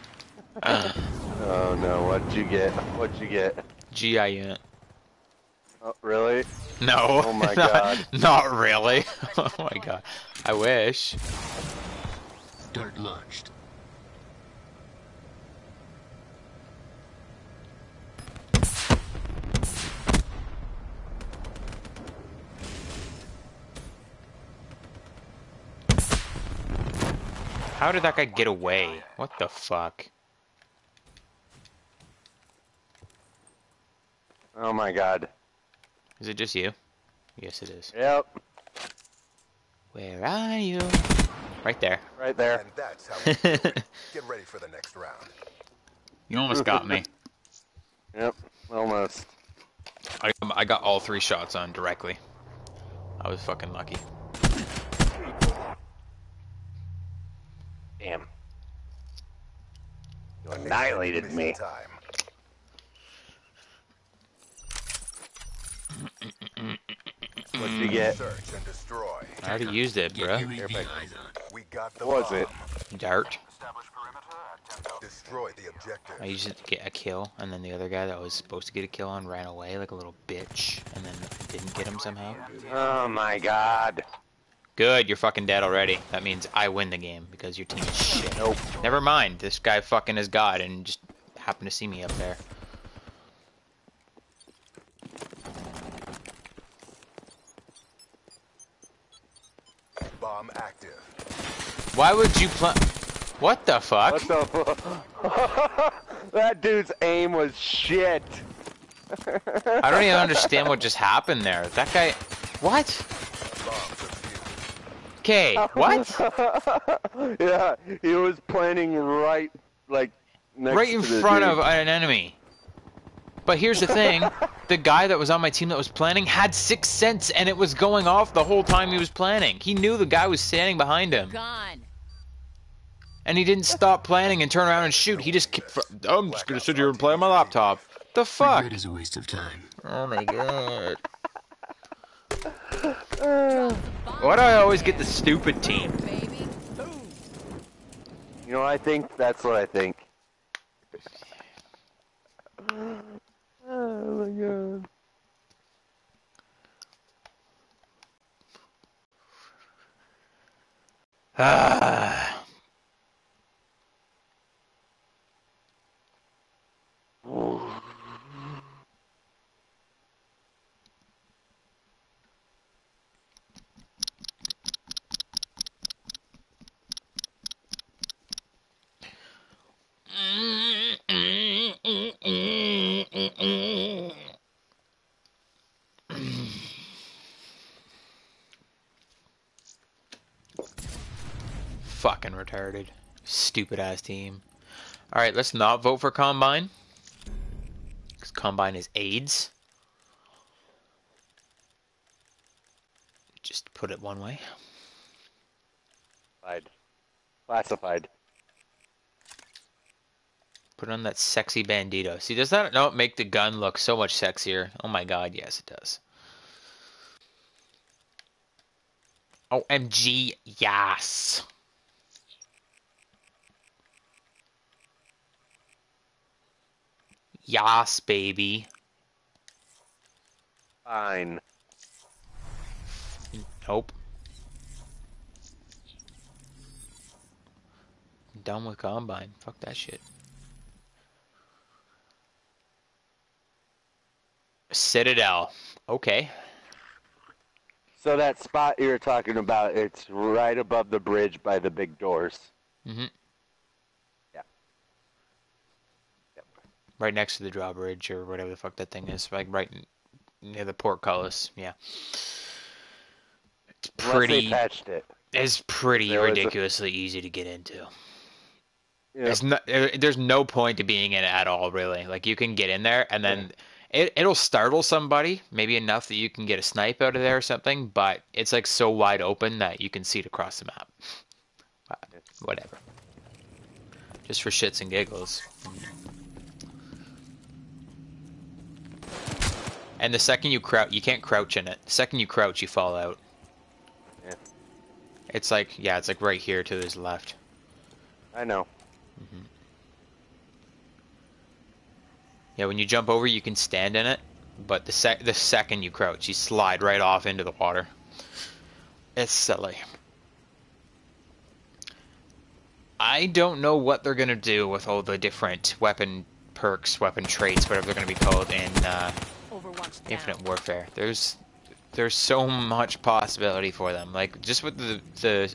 Oh no, what'd you get? What'd you get? GI unit. Oh, really? No. Oh my not- God. Not really. oh my god. I wish. Dart launched. How did that guy get away? What the fuck? Oh my god. Is it just you? Yes, it is. Yep, Where are you? Right there. right there. And that's how we. Get ready for the next round. You almost got me. Yep, almost. I, I got all three shots on directly. I was fucking lucky. Damn. You annihilated me. Time. What'd you get? Search and destroy. I already used it, Get bruh. everything. We got the Was it? Dart. Destroy the objective. I used it to get a kill, and then the other guy that I was supposed to get a kill on ran away like a little bitch, and then didn't get him somehow. Oh my god. Good, you're fucking dead already. That means I win the game because your team is shit. Nope. Never mind. This guy fucking is God and just happened to see me up there. Bomb active. Why would you pl- What the fuck? What the fu- That dude's aim was shit. I don't even understand what just happened there. That guy. What? Okay, what? yeah, he was planning right, like, next right in the front dude. of an enemy. But here's the thing the guy that was on my team that was planning had six cents and it was going off the whole time he was planning. He knew the guy was standing behind him Gone. and he didn't stop planning and turn around and shoot. He just kept. I'm just gonna sit here and play on my laptop. The fuck? Regret is a waste of time. Oh my god. Why do I always get the stupid team? You know, I think that's what I think. Oh my god. Ah. Fucking retarded. Stupid ass team. Alright, let's not vote for Combine. Because Combine is AIDS. Just put it one way. Classified. Classified. Put on that sexy bandito. See, does that not make the gun look so much sexier? Oh my god, yes it does. OMG, yes. Yas, baby. Fine. Nope. I'm done with Combine. Fuck that shit. Citadel. Okay. So that spot you were talking about, it's right above the bridge by the big doors. hmm Yeah. Yep. Right next to the drawbridge or whatever the fuck that thing is. Like right near the portcullis. Yeah. It's Unless pretty. they patched it. It's pretty There was a- ridiculously easy to get into. Yeah. There's no, there's no point to being in it at all, really. Like you can get in there and then it it'll startle somebody, maybe enough that you can get a snipe out of there or something. But it's like so wide open that you can see it across the map. But whatever. Just for shits and giggles. And the second you crouch, you can't crouch in it. The second you crouch, you fall out. Yeah. It's like, yeah, it's like right here to his left. I know. Mm-hmm. Yeah, when you jump over, you can stand in it, but the sec the second you crouch, you slide right off into the water. It's silly. I don't know what they're gonna do with all the different weapon perks, weapon traits, whatever they're gonna be called in uh, Infinite Warfare. There's there's so much possibility for them. Like just with the the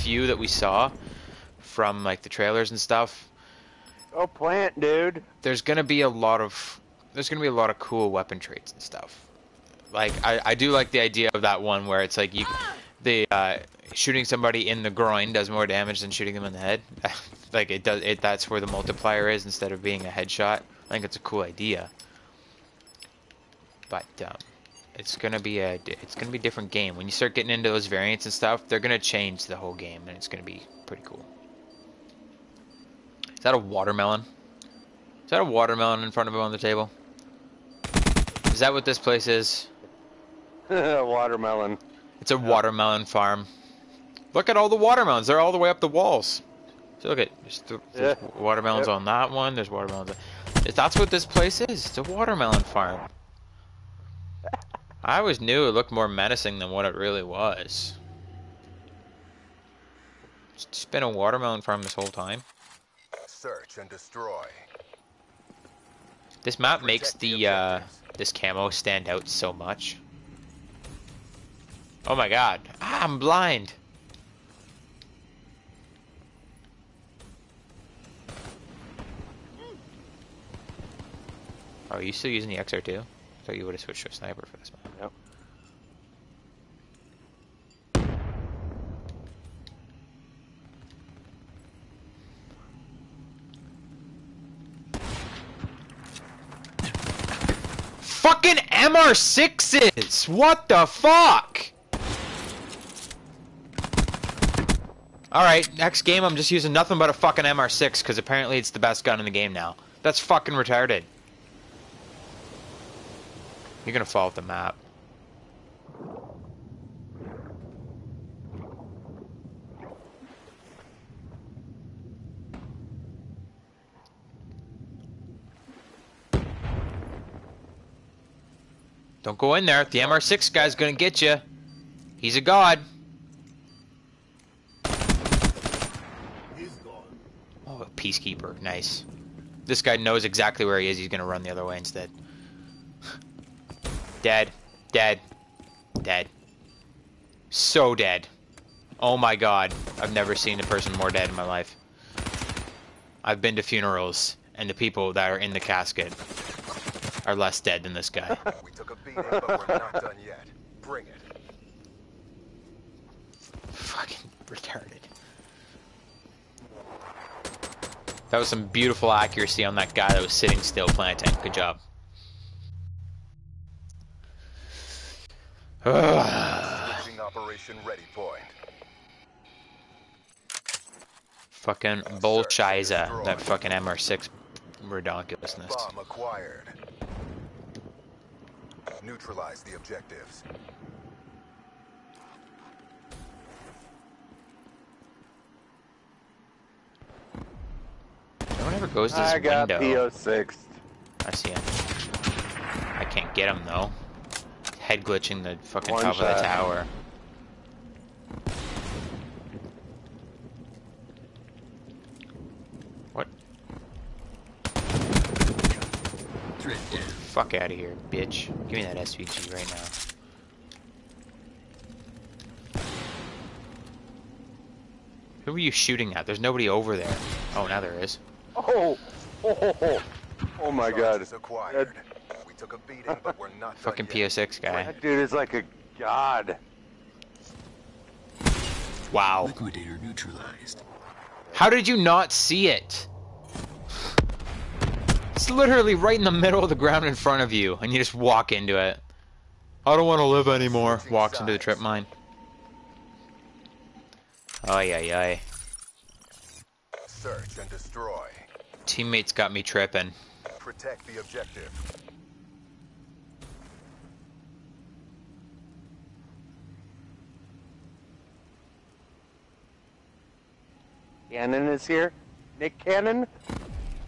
few that we saw from like the trailers and stuff, Oh, plant, dude. there's gonna be a lot of there's gonna be a lot of cool weapon traits and stuff. Like I, I do like the idea of that one where it's like you the uh, shooting somebody in the groin does more damage than shooting them in the head. like it does it that's where the multiplier is instead of being a headshot. I think it's a cool idea. But um it's gonna be a it's gonna be a different game. When you start getting into those variants and stuff, they're gonna change the whole game, and it's gonna be pretty cool. Is that a watermelon? Is that a watermelon in front of him on the table? Is that what this place is? A watermelon. It's a watermelon farm. Look at all the watermelons. They're all the way up the walls. So look at there's, th- there's Yeah. watermelons Yep. on that one. There's watermelons. If That's what this place is. It's a watermelon farm. I always knew it looked more menacing than what it really was. It's just been a watermelon farm this whole time. Search and destroy. This map makes Protect the the uh, this camo stand out so much. Oh my god. Ah, I'm blind. Oh, are you still using the XR2? I thought you would have switched to a sniper for this map. Yep. Fucking MR6s! What the fuck? Alright, next game I'm just using nothing but a fucking MR6 because apparently it's the best gun in the game now. That's fucking retarded. You're gonna fall off the map. Don't go in there. The MR6 guy's gonna get you. He's a god. Oh, a peacekeeper. Nice. This guy knows exactly where he is. He's gonna run the other way instead. Dead. Dead. Dead. So dead. Oh my god. I've never seen a person more dead in my life. I've been to funerals, and the people that are in the casket are less dead than this guy. We took a beating, but we're not done yet. Bring it. Fucking retarded. That was some beautiful accuracy on that guy that was sitting still playing a tank. Good job. Switching operation ready point. fucking bullshiza. That fucking MR6 redonkulousness. Bomb acquired. Neutralize the objectives. No one ever goes this I got window. P-06. I see him. I can't get him though. Head glitching the fucking One top of the tower. What? Threat down. Fuck out of here, bitch. Give me that SVG right now. Who are you shooting at? There's nobody over there. Oh, now there is. Oh, oh, oh, oh. oh, oh my god. Charges acquired. We took a beating, but we're not Fucking done yet. P-06 guy. That dude is like a god. Wow. Liquidator neutralized. How did you not see it? It's literally right in the middle of the ground in front of you, and you just walk into it. I don't want to live anymore. Walks into the sides. trip mine. Ay, ay, ay. Search and destroy. Teammates got me tripping. Protect the objective. Cannon is here. Nick Cannon?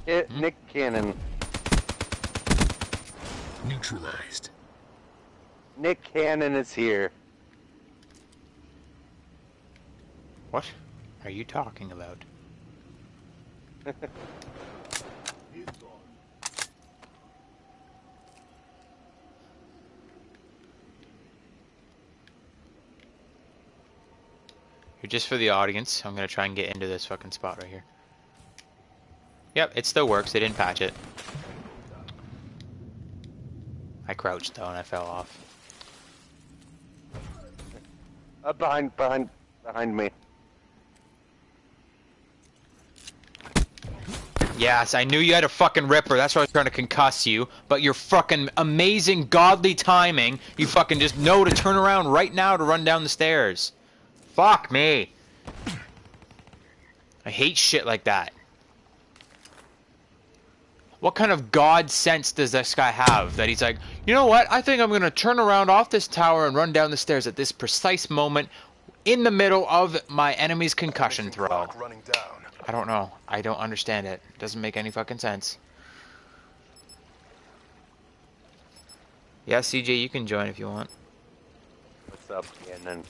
Eh, Hmm? Nick Cannon. Neutralized. Nick Cannon is here. What are you talking about? You're just for the audience. I'm gonna try and get into this fucking spot right here. Yep, it still works. They didn't patch it. I crouched though and I fell off. Uh, behind, behind, behind me. Yes, I knew you had a fucking ripper. That's why I was trying to concuss you. But your fucking amazing godly timing, you fucking just know to turn around right now to run down the stairs. Fuck me. I hate shit like that. What kind of god sense does this guy have that he's like, you know what? I think I'm gonna turn around off this tower and run down the stairs at this precise moment in the middle of my enemy's concussion throw. running down. I don't know. I don't understand it. Doesn't make any fucking sense. Yeah, CJ, you can join if you want. What's up, Gannon?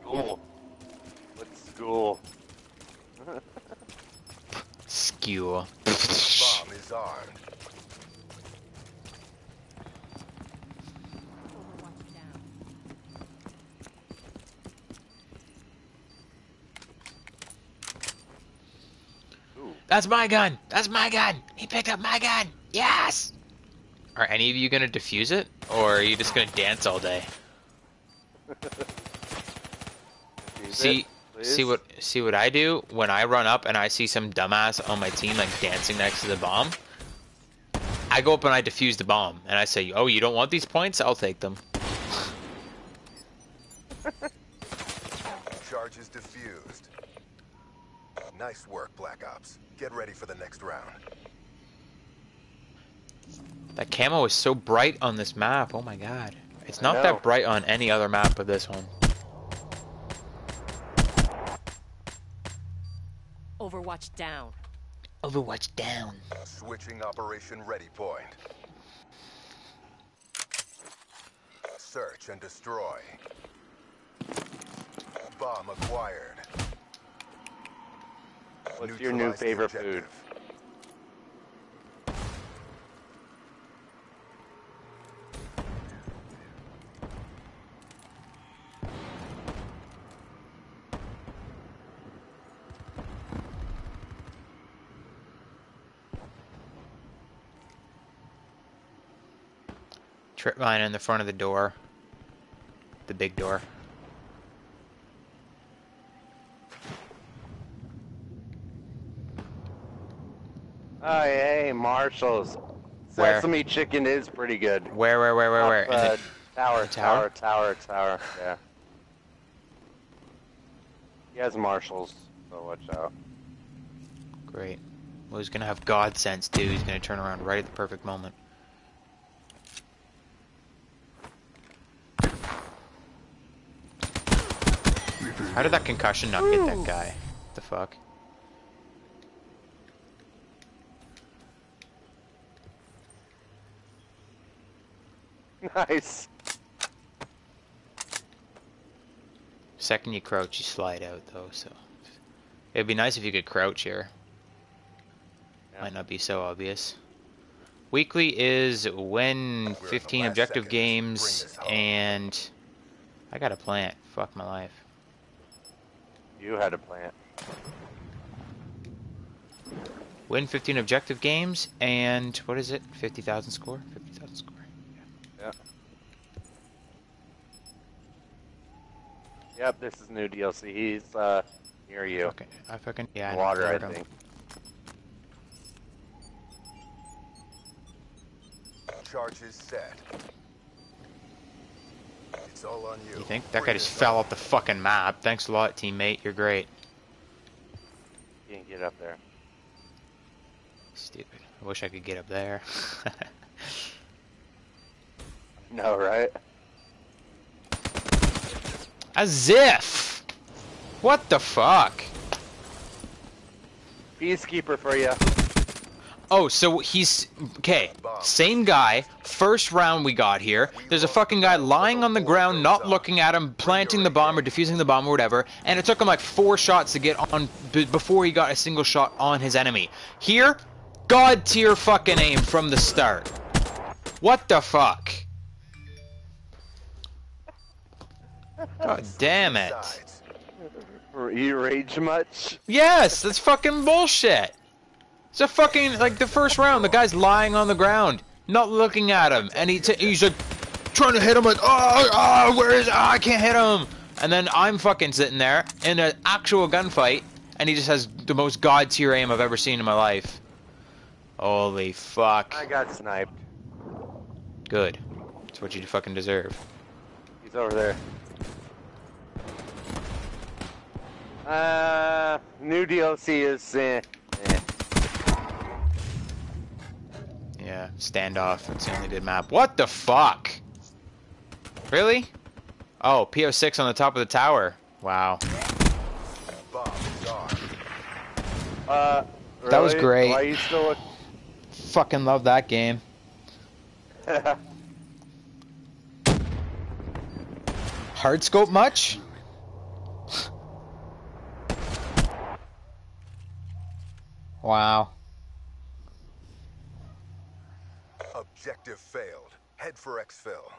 School. What's school? Skew. Bomb is armed. That's my gun. That's my gun. He picked up my gun. Yes. Are any of you gonna defuse it, or are you just gonna dance all day? See, it, see what see what I do when I run up and I see some dumbass on my team like dancing next to the bomb. I go up and I defuse the bomb, and I say, "Oh, you don't want these points? I'll take them." Charges diffused. Nice work, Black Ops. Get ready for the next round. That camo is so bright on this map. Oh my god. It's not that bright on any other map but this one. Overwatch down. Overwatch down. Switching operation ready point. Search and destroy. Bomb acquired. What's your new Neutralize the favorite food? Trip mine in the front of the door. The big door. Oh, hey, Marshals. Where? Sesame chicken is pretty good. Where, where, where, where, where? Uh, tower, tower? tower, tower, tower. Yeah. He has Marshals, so watch out. Great. Well, he's gonna have God sense too. He's gonna turn around right at the perfect moment. How did that concussion not hit that guy? What the fuck? Nice. Second you crouch, you slide out though, so it'd be nice if you could crouch here. Yeah. Might not be so obvious. Weekly is win the 15 objective seconds. Games, and I got a plant. Fuck my life. You had a plant. Win 15 objective games, and what is it? 50,000 score? 50,000 score. Yeah. Yep, this is new DLC. He's uh near you. Okay, I fucking yeah. Water, I heard him. think. Charges set. It's all on you. You think that guy just fell off the fucking map? Thanks a lot, teammate. You're great. You can get up there. Stupid. I wish I could get up there. No, right? As if. What the fuck? Peacekeeper for you. Oh, so he's okay. Same guy. First round we got here. There's a fucking guy lying on the ground, not looking at him, planting the bomb or defusing the bomb or whatever. And it took him like four shots to get on b- before he got a single shot on his enemy. Here, god tier fucking aim from the start. What the fuck? God damn it. Rage much? Yes, that's fucking bullshit. It's a fucking like the first round. The guy's lying on the ground, not looking at him, and he he's like trying to hit him like, oh, oh, where is? Oh, I can't hit him. And then I'm fucking sitting there in an actual gunfight, and he just has the most god tier aim I've ever seen in my life. Holy fuck. I got sniped. Good. That's what you fucking deserve. He's over there. Uh, new DLC is eh, Yeah, standoff. That's the only good map. What the fuck? Really? Oh, PO6 on the top of the tower. Wow. Bomb is armed. Uh, That was great. Why you still Fucking love that game. Hard scope much? wow. Objective failed. Head for exfil.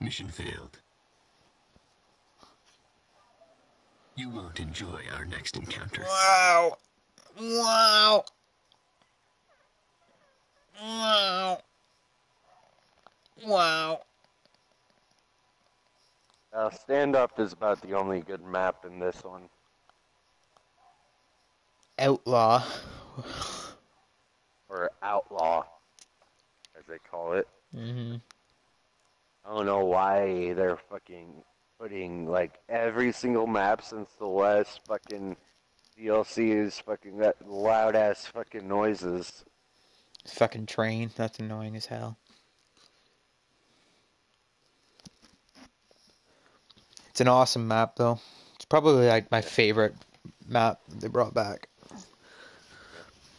Mission failed. You won't enjoy our next encounter. Wow. Wow. Wow. Wow. Uh, stand up is about the only good map in this one. Outlaw. Or outlaw, as they call it. hmm I don't know why they're fucking putting like every single map since the last fucking DLC is fucking that loud ass fucking noises. Fucking train. That's annoying as hell. It's an awesome map, though. It's probably like my favorite map they brought back.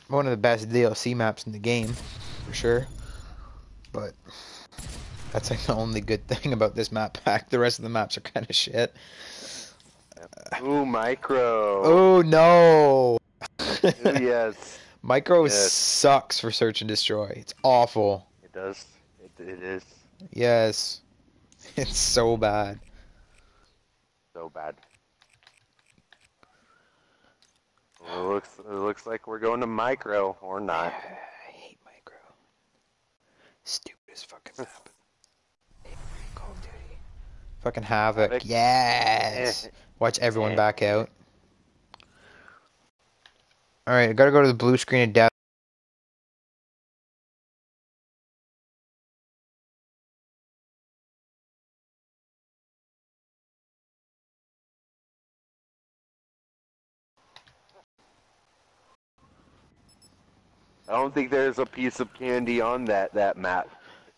One of the best DLC maps in the game, for sure. But that's like the only good thing about this map pack. The rest of the maps are kind of shit. Ooh, micro. Oh no! Ooh, yes, Micro Yes. sucks for search and destroy. It's awful. it does. It, it is Yes. It's so bad. so bad. Well, it looks it looks like we're going to micro or not. I hate. Stupidest fucking map. Call of Duty. Fucking Havoc. Havoc? Yes. Watch everyone back out. Alright, I gotta go to the blue screen of death. I don't think there's a piece of candy on that that map.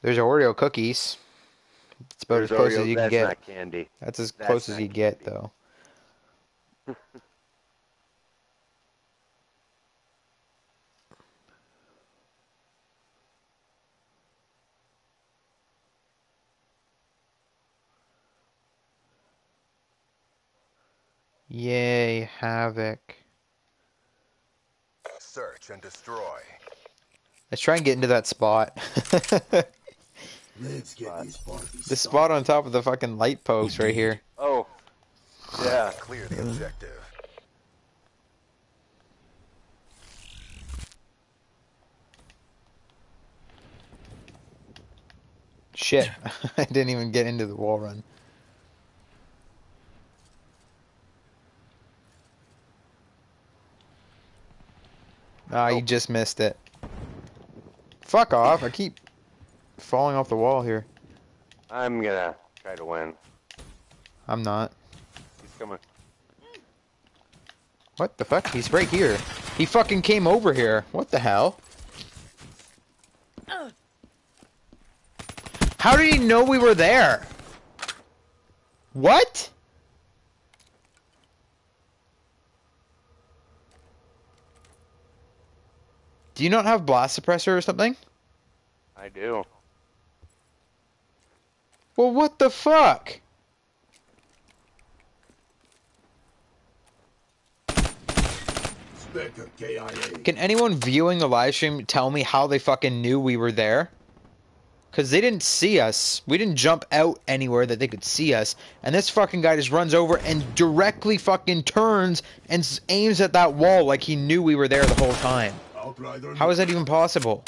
There's Oreo cookies. It's about There's as close Oreo- as you can that's get. not candy. That's as that's close as not you get, though. Yay, Havoc. Search and destroy. Let's try and get into that spot. Let's get these parties the spot on top of the fucking light post right here. Oh, yeah. Clear the objective. Shit. I didn't even get into the wall run. Ah, you just missed it. Fuck off. I keep falling off the wall here. I'm gonna try to win. I'm not. He's coming. What the fuck? He's right here. He fucking came over here. What the hell? How did he know we were there? What? Do you not have blast suppressor or something? I do. Well, what the fuck? Can anyone viewing the live stream tell me how they fucking knew we were there? Because they didn't see us. We didn't jump out anywhere that they could see us. And this fucking guy just runs over and directly fucking turns and aims at that wall like he knew we were there the whole time. How is that even possible?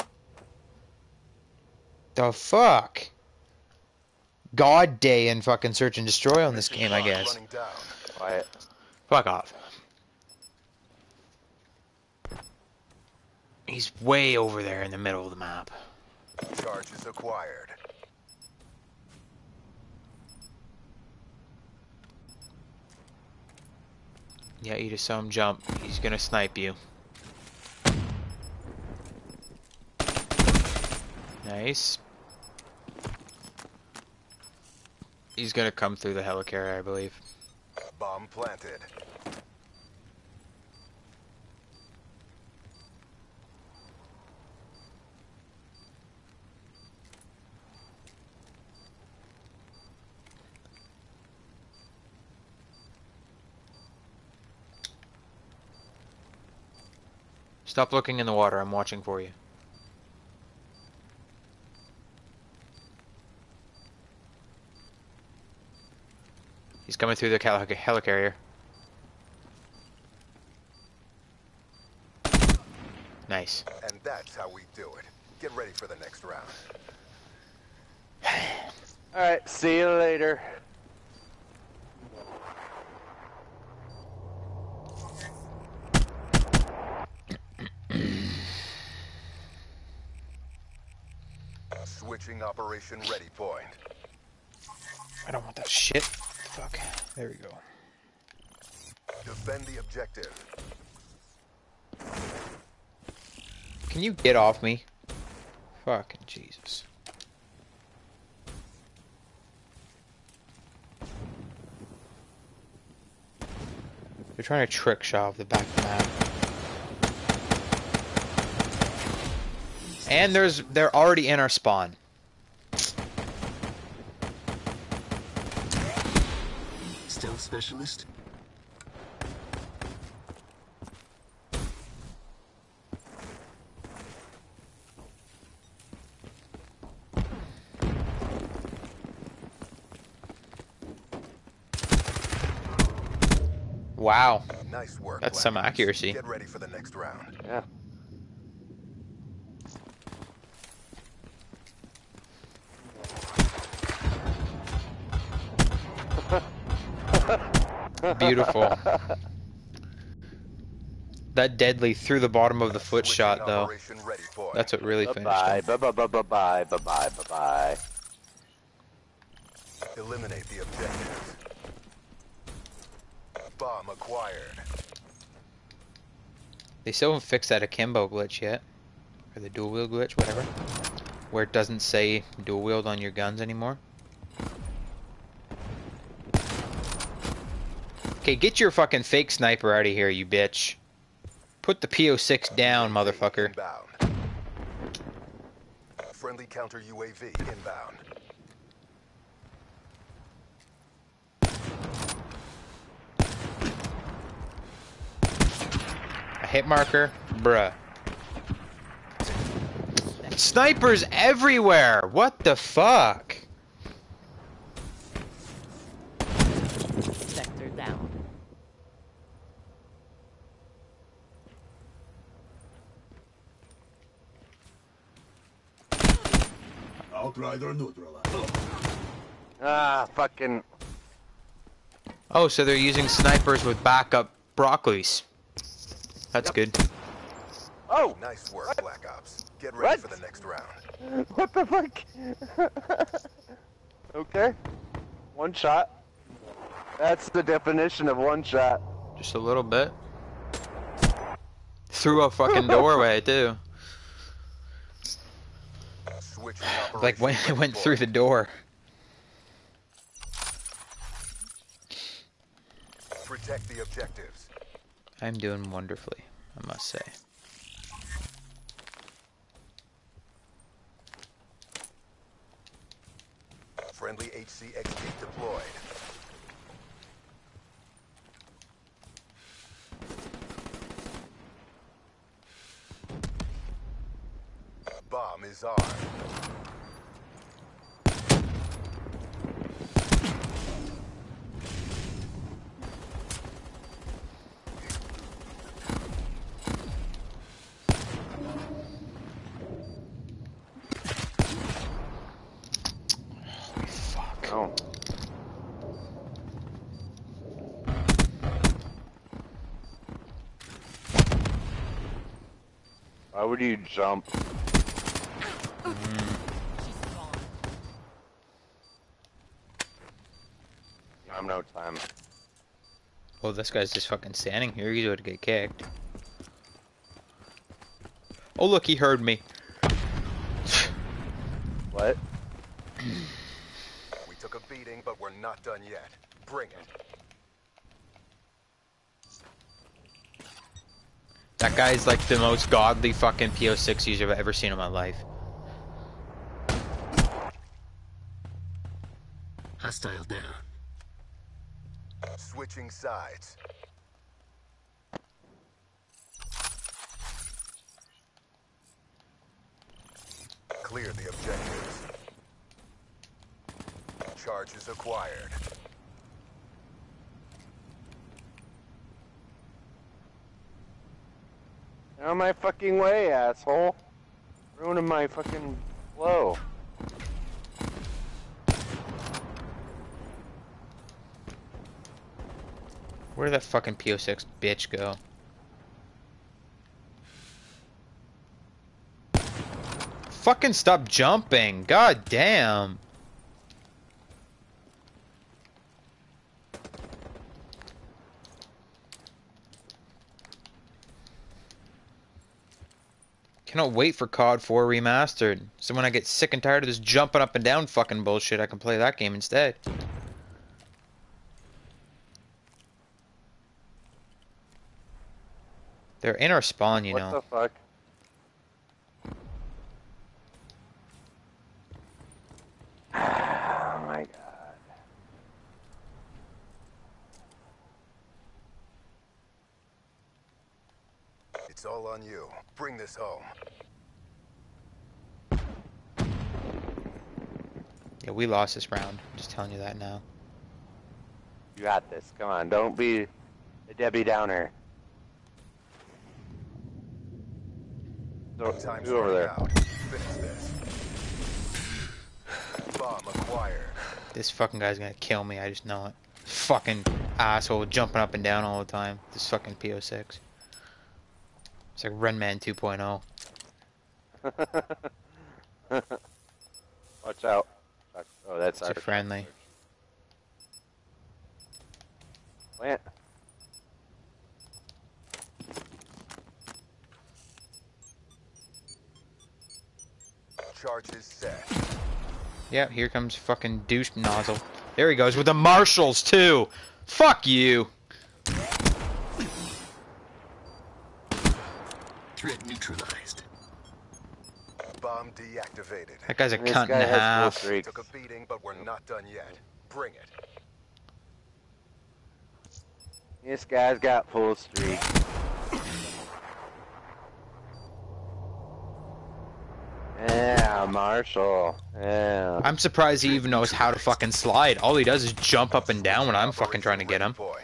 The fuck? God day and fucking search and destroy on this game, I guess. Quiet. Fuck off. He's way over there in the middle of the map. Charges acquired. Yeah, you just saw him jump. He's gonna snipe you. Nice. He's gonna come through the helicarrier, I believe. Bomb planted. Stop looking in the water. I'm watching for you. Coming through the heli- helicarrier. Nice. And that's how we do it. Get ready for the next round. Alright, see you later. Switching operation ready point. I don't want that shit. Fuck. There we go. Defend the objective. Can you get off me? Fucking Jesus. They're trying to trick shot the back of the map. And there's they're already in our spawn. Specialist? Wow. Nice work. That's some Black Ops. accuracy. Get ready for the next round. Yeah. Beautiful. That deadly through the bottom of the foot shot though. Operation ready point. That's what really finished Bye him. bye bye bye bye bye bye bye bye bye. Eliminate the objective. Bomb acquired. They still haven't fixed that akimbo glitch yet. Or the dual wield glitch, whatever. Where it doesn't say dual wield on your guns anymore. Okay, get your fucking fake sniper out of here, you bitch. Put the P-06 down, motherfucker. Inbound. Friendly counter UAV inbound. A hit marker? Bruh. Snipers everywhere! What the fuck? Sector down. Outrider neutralized. Ah, fucking. Oh, so they're using snipers with backup broccolis. That's good. Oh, Nice work, Black Ops. Get ready What? for the next round. what the fuck? okay. One shot. That's the definition of one shot. Just a little bit. Through a fucking doorway, too. Switching Like when it went through the door. Protect the objectives. I'm doing wonderfully, I must say. Friendly HCXD deployed. bomb is on. How oh. would you jump? She's. I have no time. Well, this guy's just fucking standing here. He's about to get kicked. Oh, look, he heard me. What? We took a beating, but we're not done yet. Bring it. That guy's like the most godly fucking P-06 user I've ever seen in my life. Hostile down. Switching sides. Clear the objectives. Charges acquired. Get out of my fucking way, asshole. Ruining my fucking flow. Where did that fucking P-06 bitch go? Fucking stop jumping. God damn. Cannot wait for COD 4 remastered. So when I get sick and tired of this jumping up and down fucking bullshit, I can play that game instead. They're in our spawn, you what know. the fuck? Oh my god. It's all on you. Bring this home. Yeah, we lost this round. I'm Just telling you that now. You got this. Come on, don't be a Debbie Downer. So, Time's who over there? out. Finish this. Bomb acquired. This fucking guy's gonna kill me, I just know it. Fucking asshole jumping up and down all the time. This fucking P-06. It's like Runman 2.0. Watch out. Oh, that's It's our a friendly. plant. Charges set. Yeah, here comes fucking douche nozzle. There he goes with the marshals too. Fuck you. Threat neutralized. Bomb deactivated. That guy's a And this cunt guy and a has full half. streak. Took a beating, but we're not done yet. Bring it. This guy's got full streak. Yeah, Marshal. Yeah. I'm surprised he even knows how to fucking slide. All he does is jump up and down when I'm fucking trying to get him. Point.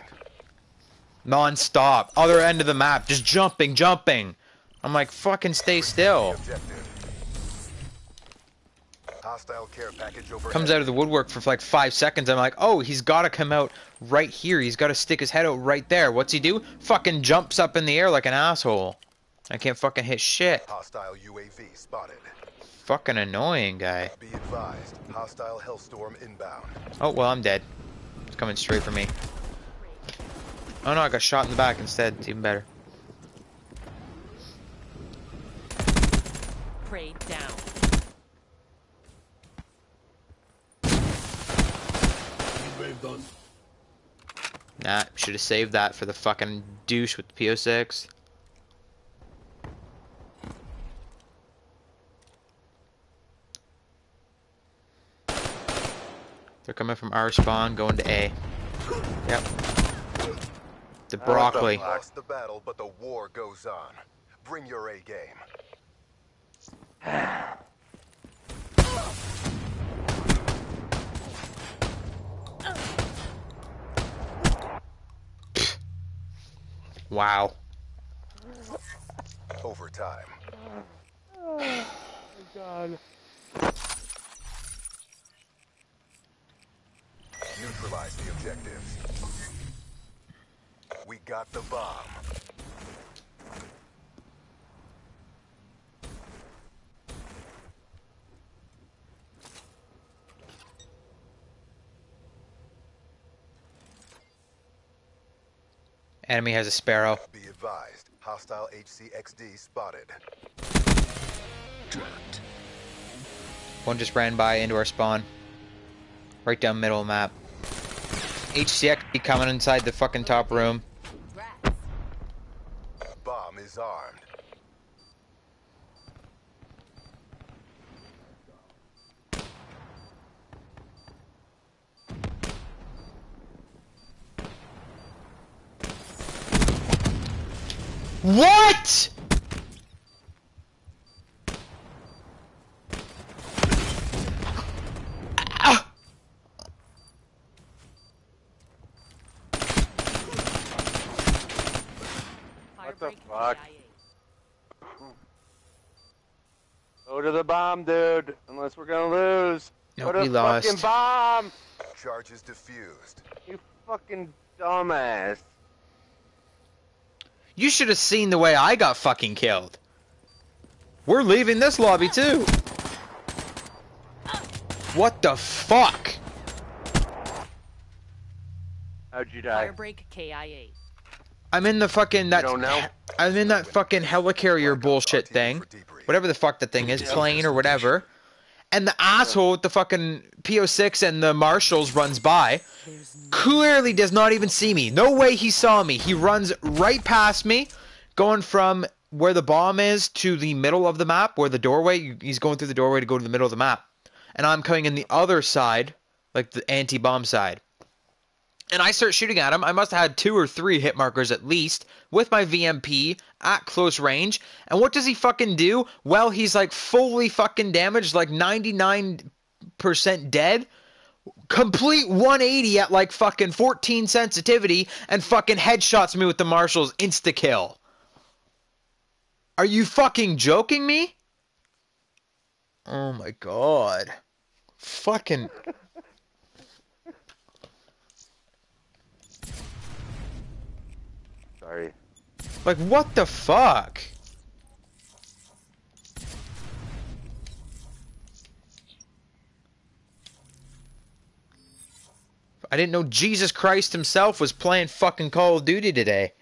Non-stop. Other end of the map. Just jumping, jumping. I'm like, fucking stay still. Objective. Hostile care package overhead. Comes out of the woodwork for like five seconds. I'm like, oh, he's got to come out right here. He's got to stick his head out right there. What's he do? Fucking jumps up in the air like an asshole. I can't fucking hit shit. Hostile UAV spotted. Fucking annoying guy. Be advised. Hostile Hellstorm inbound. Oh, well, I'm dead. It's coming straight for me. Oh no, I got shot in the back instead. It's even better. Prey down. Nah, should have saved that for the fucking douche with the P-06. They're coming from our spawn, going to A. Yep. The broccoli. Lost the battle, but the war goes on. Bring your A game. Wow. Overtime. Oh God. Neutralize the objectives. We got the bomb. Enemy has a sparrow. Be advised, hostile HCXD spotted. Dropped. One just ran by into our spawn. Right down middle map. HCX coming inside the fucking top room. Bomb is armed. What? Ah! What the Firebreak fuck? KIA. Go to the bomb, dude. Unless we're gonna lose. No, Go to we the fucking lost. bomb. Charges diffused. You fucking dumbass. You should have seen the way I got fucking killed. We're leaving this lobby too. What the fuck? How'd you die? Firebreak KIA. I'm in the fucking that. don't know? I'm in that fucking helicarrier bullshit thing, whatever the fuck the thing is, plane or whatever. And the asshole with the fucking P-06 and the marshals runs by. Clearly does not even see me. No way he saw me. He runs right past me, going from where the bomb is to the middle of the map, where the doorway. He's going through the doorway to go to the middle of the map, and I'm coming in the other side, like the anti-bomb side and I start shooting at him. I must have had two or three hit markers at least with my VMP at close range. And what does he fucking do? Well, he's like fully fucking damaged, like 99% dead. Complete 180 at like fucking 14 sensitivity and fucking headshots me with the marshals insta kill. Are you fucking joking me? Oh my god. Fucking Sorry. Like, what the fuck? I didn't know Jesus Christ himself was playing fucking Call of Duty today.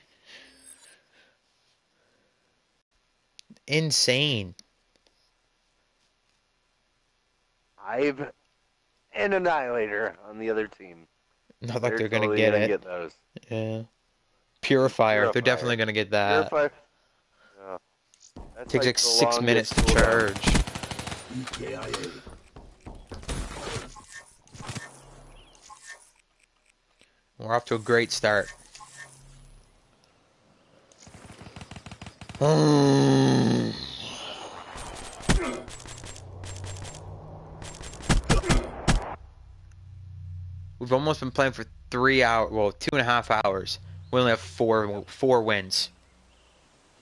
Insane. I've an Annihilator on the other team. Not like they're, gonna totally get gonna it. get those. yeah. Purifier. They're definitely gonna get that. Purify- Yeah. That's Takes like the six minutes to charge. EKIA. We're off to a great start. Mm. We've almost been playing for three hours, well, two and a half hours. We only have four four wins.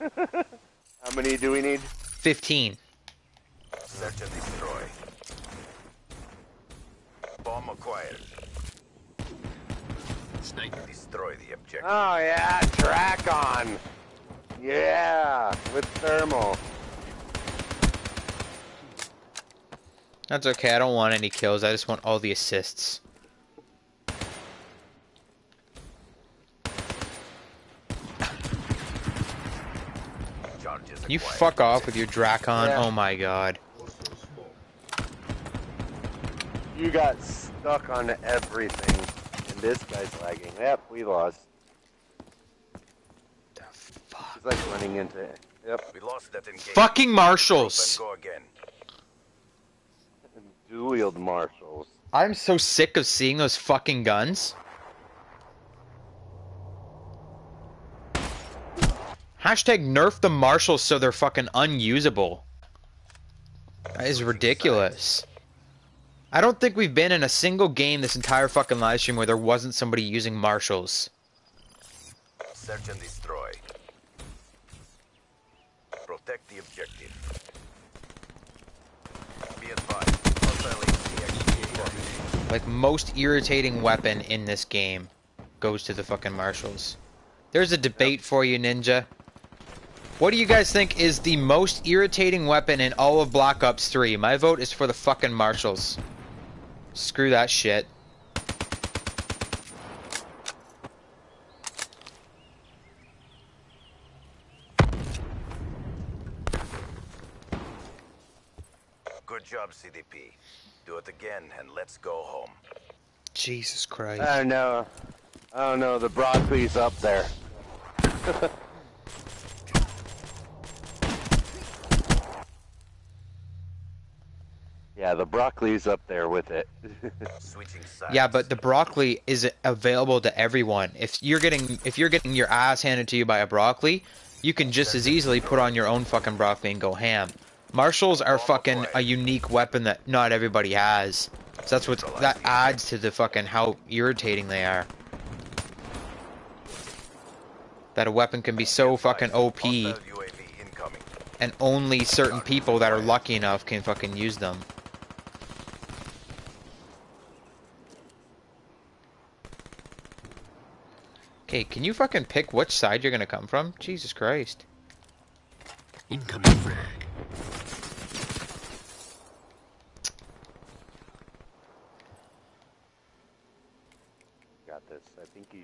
How many do we need? Fifteen. Search and destroy. Bomb acquired. Sniper. Destroy the objective. Oh yeah, track on. Yeah, with thermal. That's okay. I don't want any kills. I just want all the assists. Charges You acquired. fuck off with your Drakon. Yeah. Oh my god. You got stuck on everything, and this guy's lagging. Yep, we lost. The fuck. He's like running into it. Yep, We lost that engagement. Fucking Group marshals. and go again. dual wield marshals. I'm so sick of seeing those fucking guns. Hashtag nerf the marshals so they're fucking unusable. That is ridiculous. I don't think we've been in a single game this entire fucking live stream where there wasn't somebody using marshals. Search and destroy. Protect the objective. Be advised. Like most irritating weapon in this game goes to the fucking marshals. There's a debate for you, Ninja. What do you guys think is the most irritating weapon in all of Black Ops 3? My vote is for the fucking marshals. Screw that shit. Good job, CDP. Do it again and let's go home. Jesus Christ. I don't know. I don't know. The broccoli's up there. yeah, the broccoli's up there with it. Switching sides. Yeah, but the broccoli is available to everyone. If you're getting if you're getting your ass handed to you by a broccoli, you can just as easily put on your own fucking broccoli and go ham. Marshals are fucking a unique weapon that not everybody has. So that's what that adds to the fucking how irritating they are. That a weapon can be so fucking OP Hostile UAV incoming. and only certain people that are lucky enough can fucking use them. Okay, can you fucking pick which side you're gonna come from? Jesus Christ. Incoming frag. Got this. I think he's.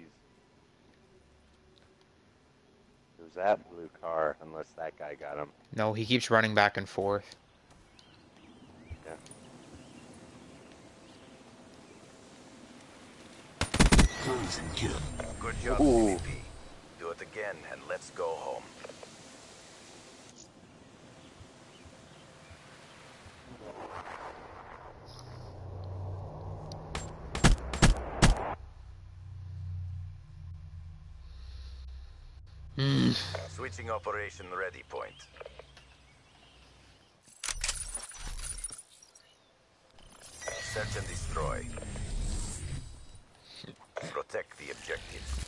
It was that blue car, unless that guy got him. No, he keeps running back and forth. And kill. Good job, Ooh. CDP. Do it again and let's go home. Hmm. Switching operation ready point. Search and destroy. Protect the objectives.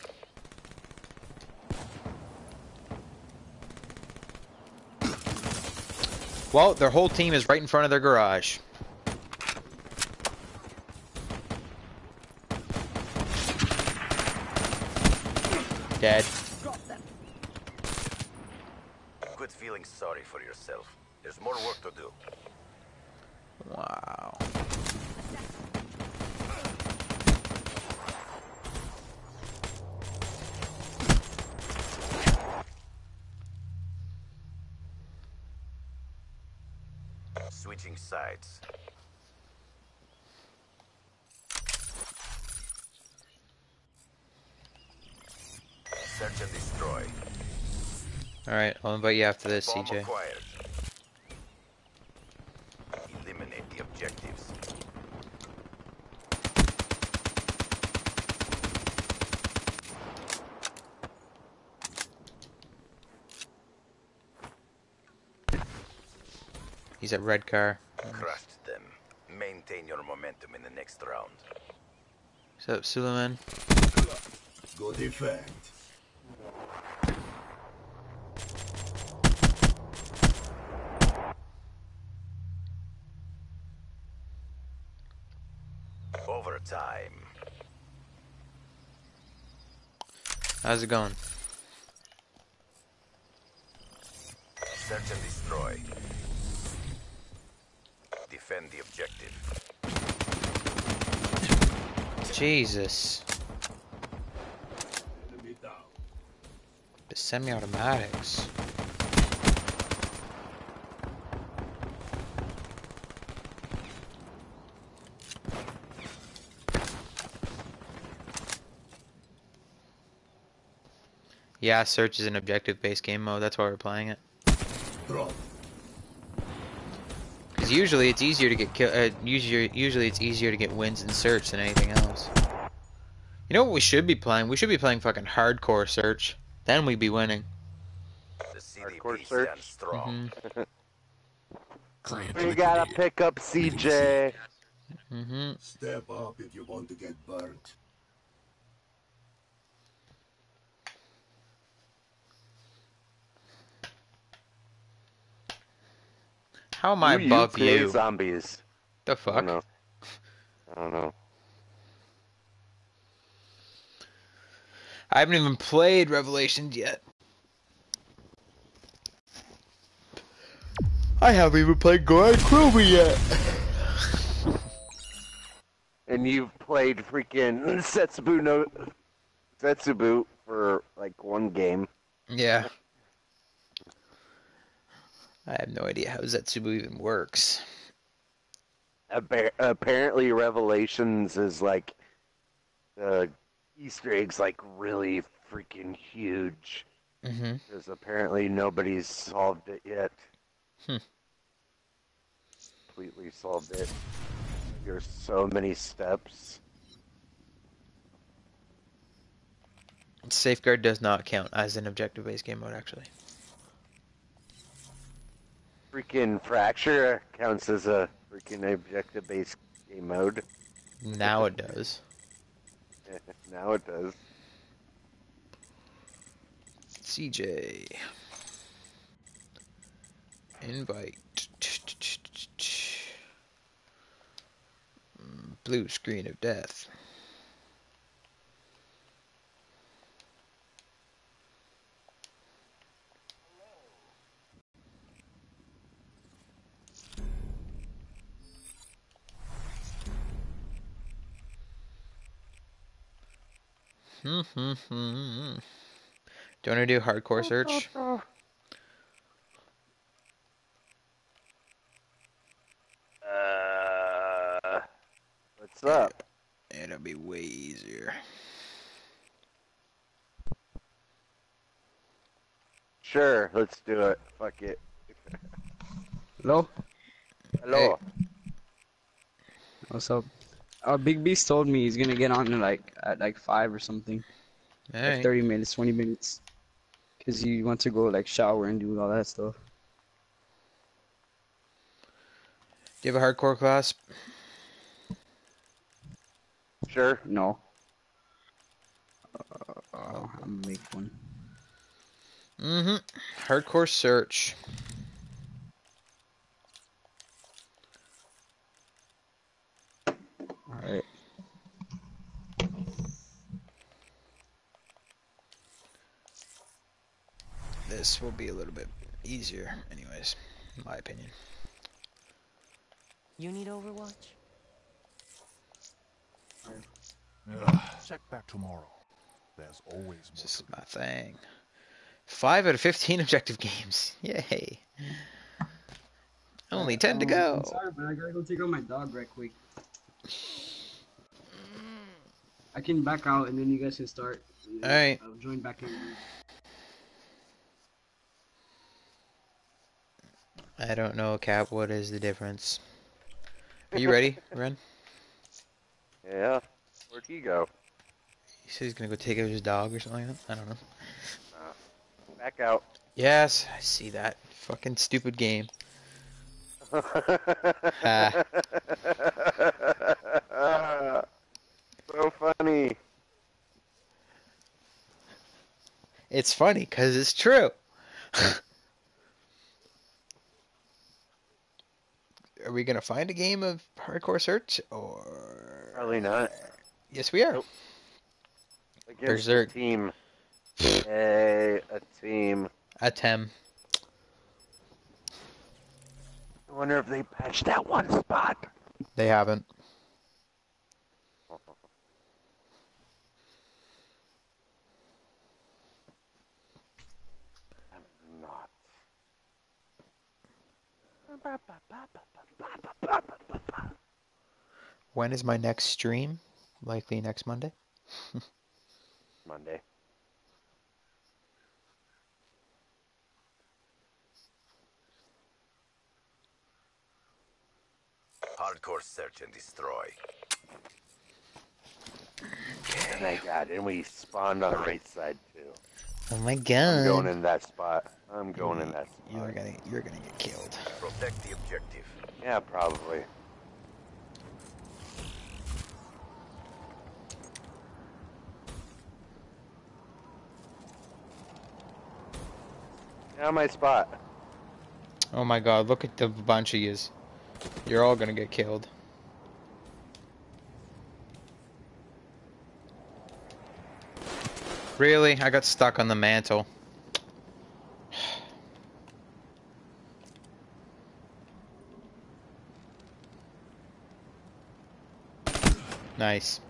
Well, their whole team is right in front of their garage. Dead. Quit feeling sorry for yourself. There's more work to do. Wow. Switching sides. Search and destroy. Alright, I'll invite you after this, Bomb CJ. acquired. Eliminate the objectives. He's at red car. Crushed them. Maintain your momentum in the next round. What's up, Suleiman? Good effect. Overtime. How's it going? Search and destroy. Defend the objective. Jesus. The semi-automatics. Yeah, search is an objective-based game mode. That's why we're playing it. Because usually it's easier to get kill. Uh, usually, usually it's easier to get wins in search than anything else. You know what we should be playing? We should be playing fucking hardcore search. Then we'd be winning. The CDP Hardcore search. stands strong. Mhm. We gotta pick up CJ. Mhm. Step up if you want to get burnt. How am I Who above play you? Zombies. The I fuck? don't know. I don't know. I haven't even played Revelations yet. I haven't even played Grand Chroma yet. And you've played freaking Setsubu no Setsubu for like one game. Yeah. I have no idea how Zetsubou even works. appa- apparently Revelations is like the Easter eggs like really freaking huge. Mm-hmm. Because apparently nobody's solved it yet. Hmm. Completely solved it. There's so many steps. Safeguard does not count as an objective-based game mode, actually. Freaking Fracture counts as a freaking objective-based game mode. Now it does. now it does. CJ. Invite. Blue screen of death. Hmm, hmm, hmm. Do you want to do hardcore search? Uh, what's up? It'll be way easier. Sure, let's do it. Fuck it. Hello? Hello. What's up? Uh, Big Beast told me he's gonna get on in like at like five or something. Like Alright. thirty minutes, twenty minutes. Cause he wants to go like shower and do all that stuff. Do you have a hardcore class? Sure. No. Uh, I'm gonna make one. Mm-hmm. Hardcore search. Alright. This will be a little bit easier, anyways, in my opinion. You need Overwatch? Check back tomorrow. There's always more. This is my thing. Five out of fifteen objective games. Yay. Only ten to go. I'm sorry, but I gotta go take out my dog right quick. I can back out and then you guys can start. Alright. I'll join back in. I don't know, Cap. What is the difference? Are you ready, Ren? Yeah. Where'd he go? He said he's gonna go take out his dog or something like that. I don't know. Back out. Yes, I see that. Fucking stupid game. So funny. It's funny because it's true. Are we gonna find a game of hardcore search or? Probably not. Yes, we are. Against Berserk. a team. Hey, a team. A tem. I wonder if they patched that one spot. They haven't. I'm Not. When is my next stream? Likely next Monday. Monday. Hardcore search and destroy. And I got and we spawned on the right side too. Oh my god! I'm going in that spot. I'm going in that spot. You're gonna you're gonna get killed. Protect the objective. Yeah, probably. Yeah, my spot. Oh my god, look at the bunch of yous. You're all gonna get killed. Really? I got stuck on the mantle. Nice.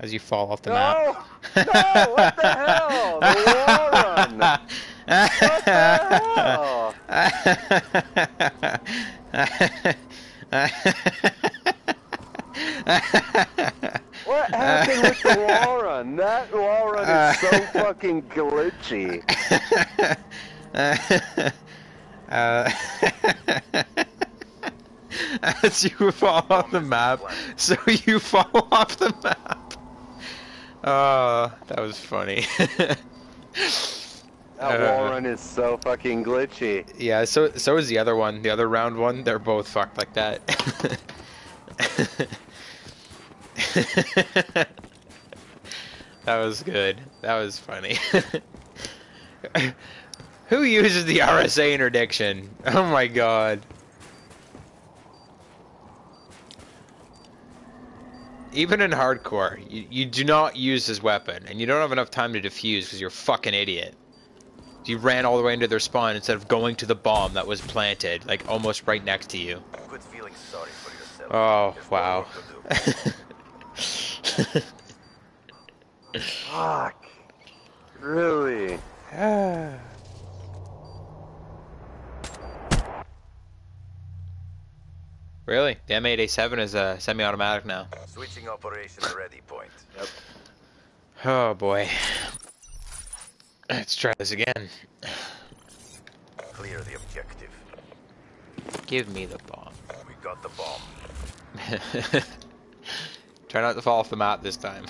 As you fall off the map. No! No! What the hell? The wall run! What the hell? What happened with the wall run? That wall run is so fucking glitchy. uh, as you fall off the map, so you fall off the map. Oh, that was funny. That wall Uh, run is so fucking glitchy. Yeah, so so is the other one, the other round one. They're both fucked like that. that was good. That was funny. Who uses the RSA interdiction? Oh my god. Even in hardcore, you, you do not use this weapon, and you don't have enough time to defuse because you're a fucking idiot. You ran all the way into their spawn instead of going to the bomb that was planted, like almost right next to you. Quit feeling sorry for yourself. Oh, There's wow. work to do. Fuck. Really? really? The M8A7 is a semi-automatic now. Switching operation ready point. Yep. Oh boy. Let's try this again. Clear the objective. Give me the bomb. We got the bomb. Try not to fall off the map this time.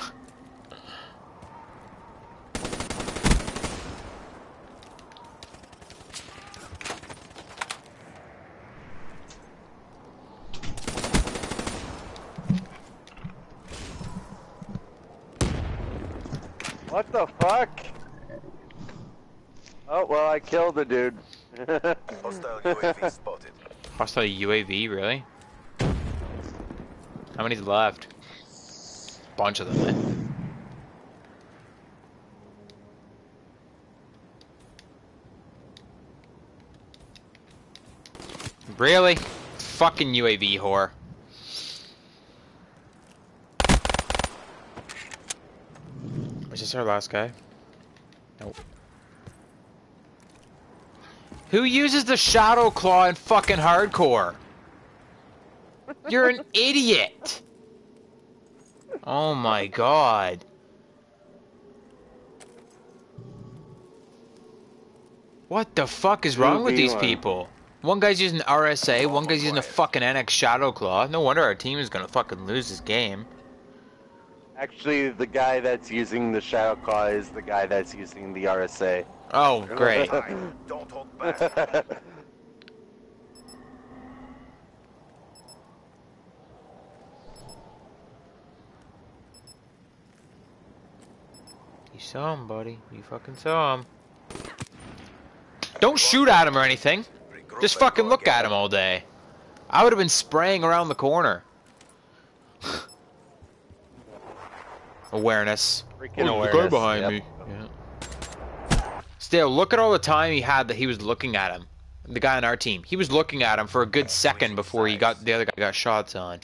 What the fuck? Oh, well, I killed the dude. Hostile UAV spotted. Hostile UAV, really? How many's left? Bunch of them, eh? Really? Fucking UAV whore. Is this our last guy? Nope. Who uses the Shadow Claw in fucking hardcore? You're an idiot! Oh my god. What the fuck is wrong with these people? One guy's using RSA, one guy's using a fucking NX Shadow Claw. No wonder our team is gonna fucking lose this game. Actually, the guy that's using the Shadow Claw is the guy that's using the RSA. Oh, great. Don't hold back. You saw him, buddy. You fucking saw him. Don't shoot at him or anything. Just fucking look at him all day. I would have been spraying around the corner. Awareness. Freaking oh, awareness. the guy behind yep. me. Yeah. Still, look at all the time he had that he was looking at him. The guy on our team. He was looking at him for a good second before he got the other guy got shots on.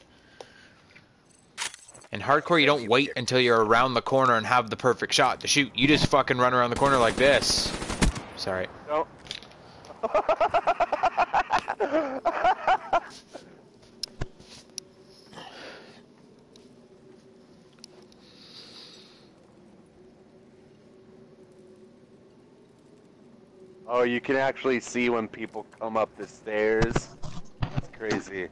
In hardcore, you don't wait until you're around the corner and have the perfect shot to shoot. You just fucking run around the corner like this. Sorry. No. oh, you can actually see when people come up the stairs. That's crazy.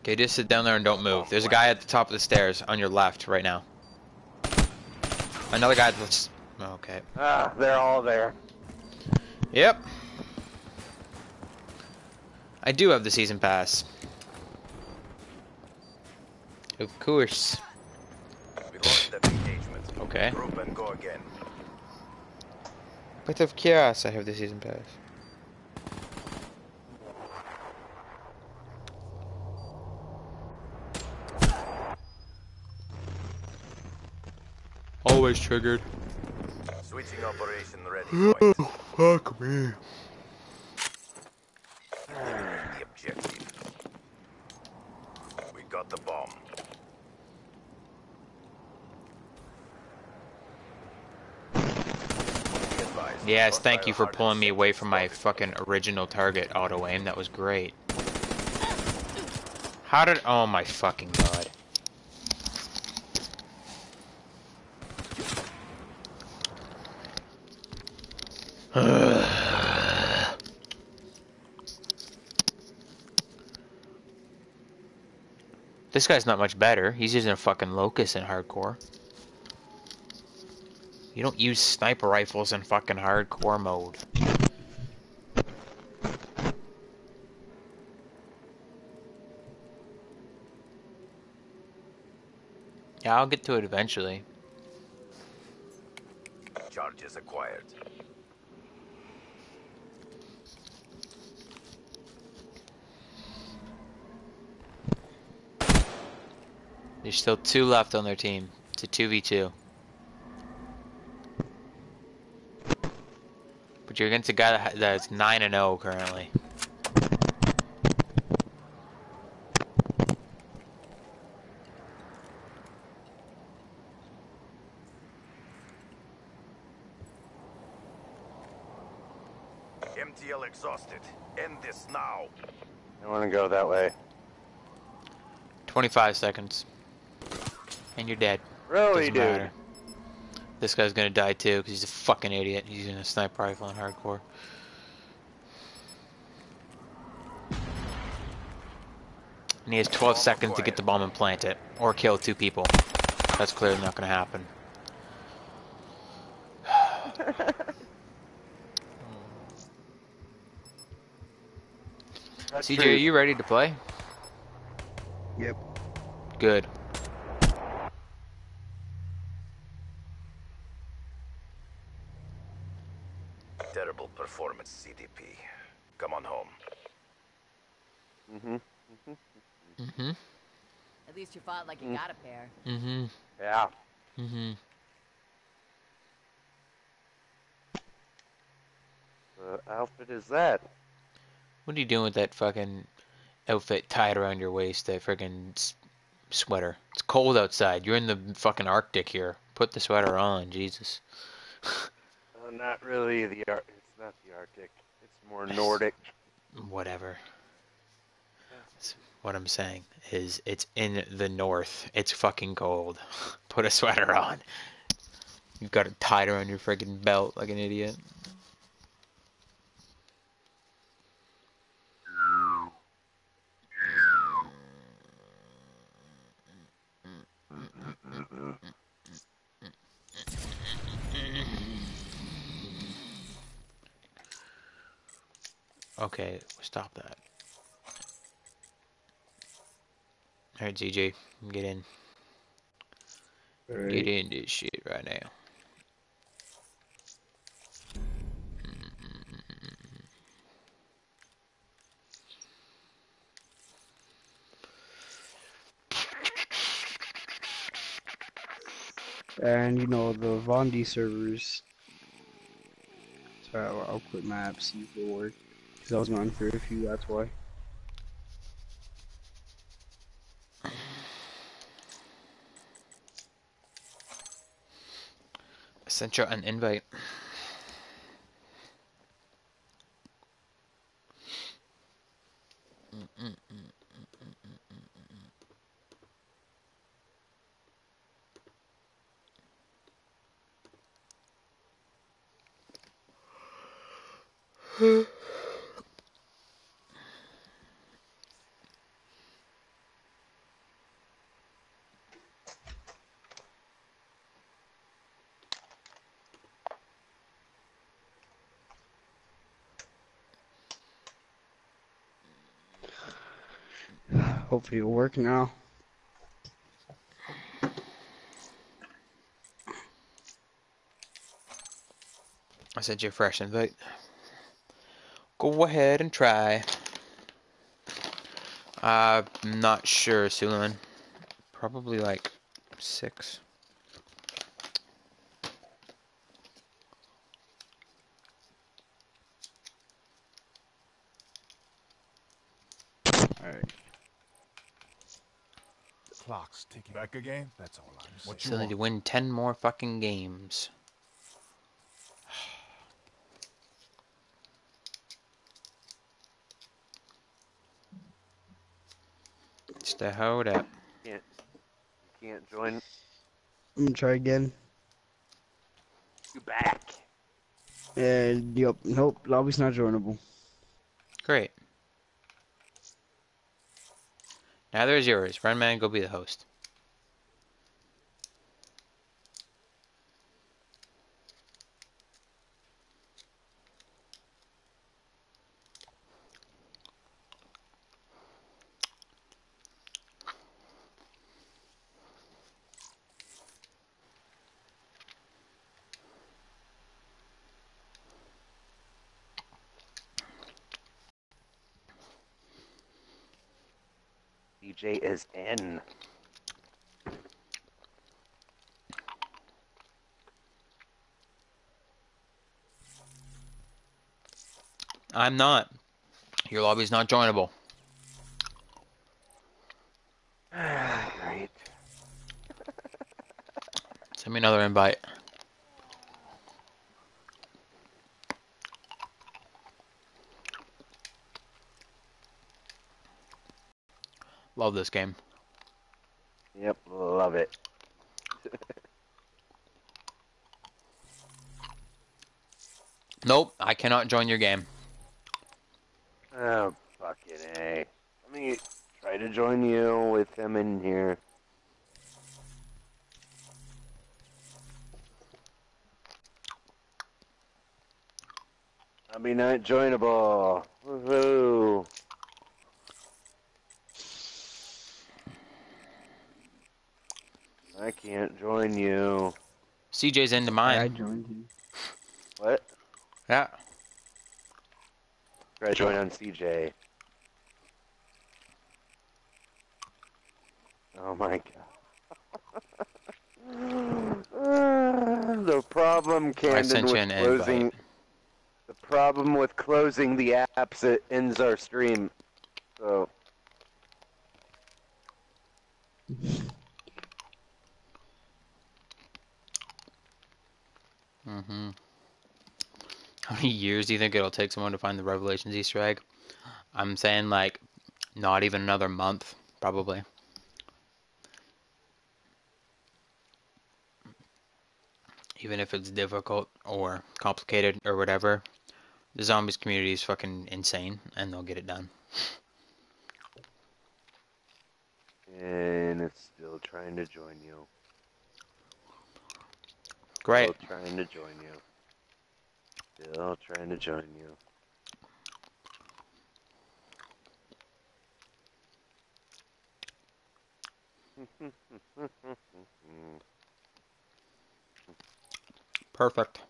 Okay, just sit down there and don't move. There's a guy at the top of the stairs on your left right now. Another guy that's... Okay. Ah, they're all there. Yep. I do have the season pass. Of course. Okay. Group and go again. But of chaos I have the season pass. Always triggered. Switching operation ready point. Fuck me. The objective. We got the bomb. Be advised, Yes, thank you for pulling me away from my fucking original target auto aim. That was great. How did? Oh my fucking god. This guy's not much better. He's using a fucking Locus in hardcore. You don't use sniper rifles in fucking hardcore mode. Yeah, I'll get to it eventually. Charges acquired. There's still two left on their team. It's a 2v2. But you're against a guy that's 9 and 0 currently. MTL exhausted. End this now. I want to go that way. 25 seconds. And you're dead. Really, Doesn't dude? matter. This guy's gonna die too because he's a fucking idiot. He's using a sniper rifle in hardcore. And he has 12 seconds to get the bomb and plant it. Or kill two people. That's clearly not gonna happen. CJ, are you ready to play? Yep. Good. Terrible performance, CDP. Come on home. Mm-hmm. Mm-hmm. At least you fought like you got a pair. Mm-hmm. Yeah. Mm-hmm. The outfit is that? What are you doing with that fucking outfit tied around your waist? That friggin' s- sweater. It's cold outside. You're in the fucking Arctic here. Put the sweater on, Jesus. Uh, not really the Ar- It's not the Arctic. It's more Nordic. Whatever. That's what I'm saying is it's in the north. It's fucking cold. Put a sweater on. You've got it tied around your friggin' belt like an idiot. Okay, stop that. Alright, ZJ, get in. Get in this shit right now. And you know the Vondi servers. Sorry, I'll, quit my app see if it work. Cause I was going for a few. That's why. I sent you an invite. Hopefully it'll work now. I sent you a fresh invite. Go ahead and try. I'm not sure, Suleiman. Probably like six. Taking back a game? That's all I'm saying. Still need to win 10 more fucking games. It's the hold up. Can't, can't join. I'm gonna try again. You back. And yep. Nope, lobby's not joinable. Great. Now there's yours. Wrenman, go be the host. DJ is in. I'm not. Your lobby's not joinable. Great. Send me another invite. Love this game. Yep, love it. Nope, I cannot join your game. Oh, fucking A. Let me try to join you with him in here. I'll be not joinable. Woohoo. I can't join you. CJ's into mine. I joined you. What? Yeah. Try to join on CJ. Oh my god. the problem, Camden, with closing. invite. The problem with closing the apps, it ends our stream. So. Mm-hmm. How many years do you think it'll take someone to find the Revelations Easter egg? I'm saying like not even another month, probably. Even if it's difficult or complicated or whatever, the zombies community is fucking insane and they'll get it done. And it's still trying to join you. Great. Still trying to join you. Still trying to join you. Perfect.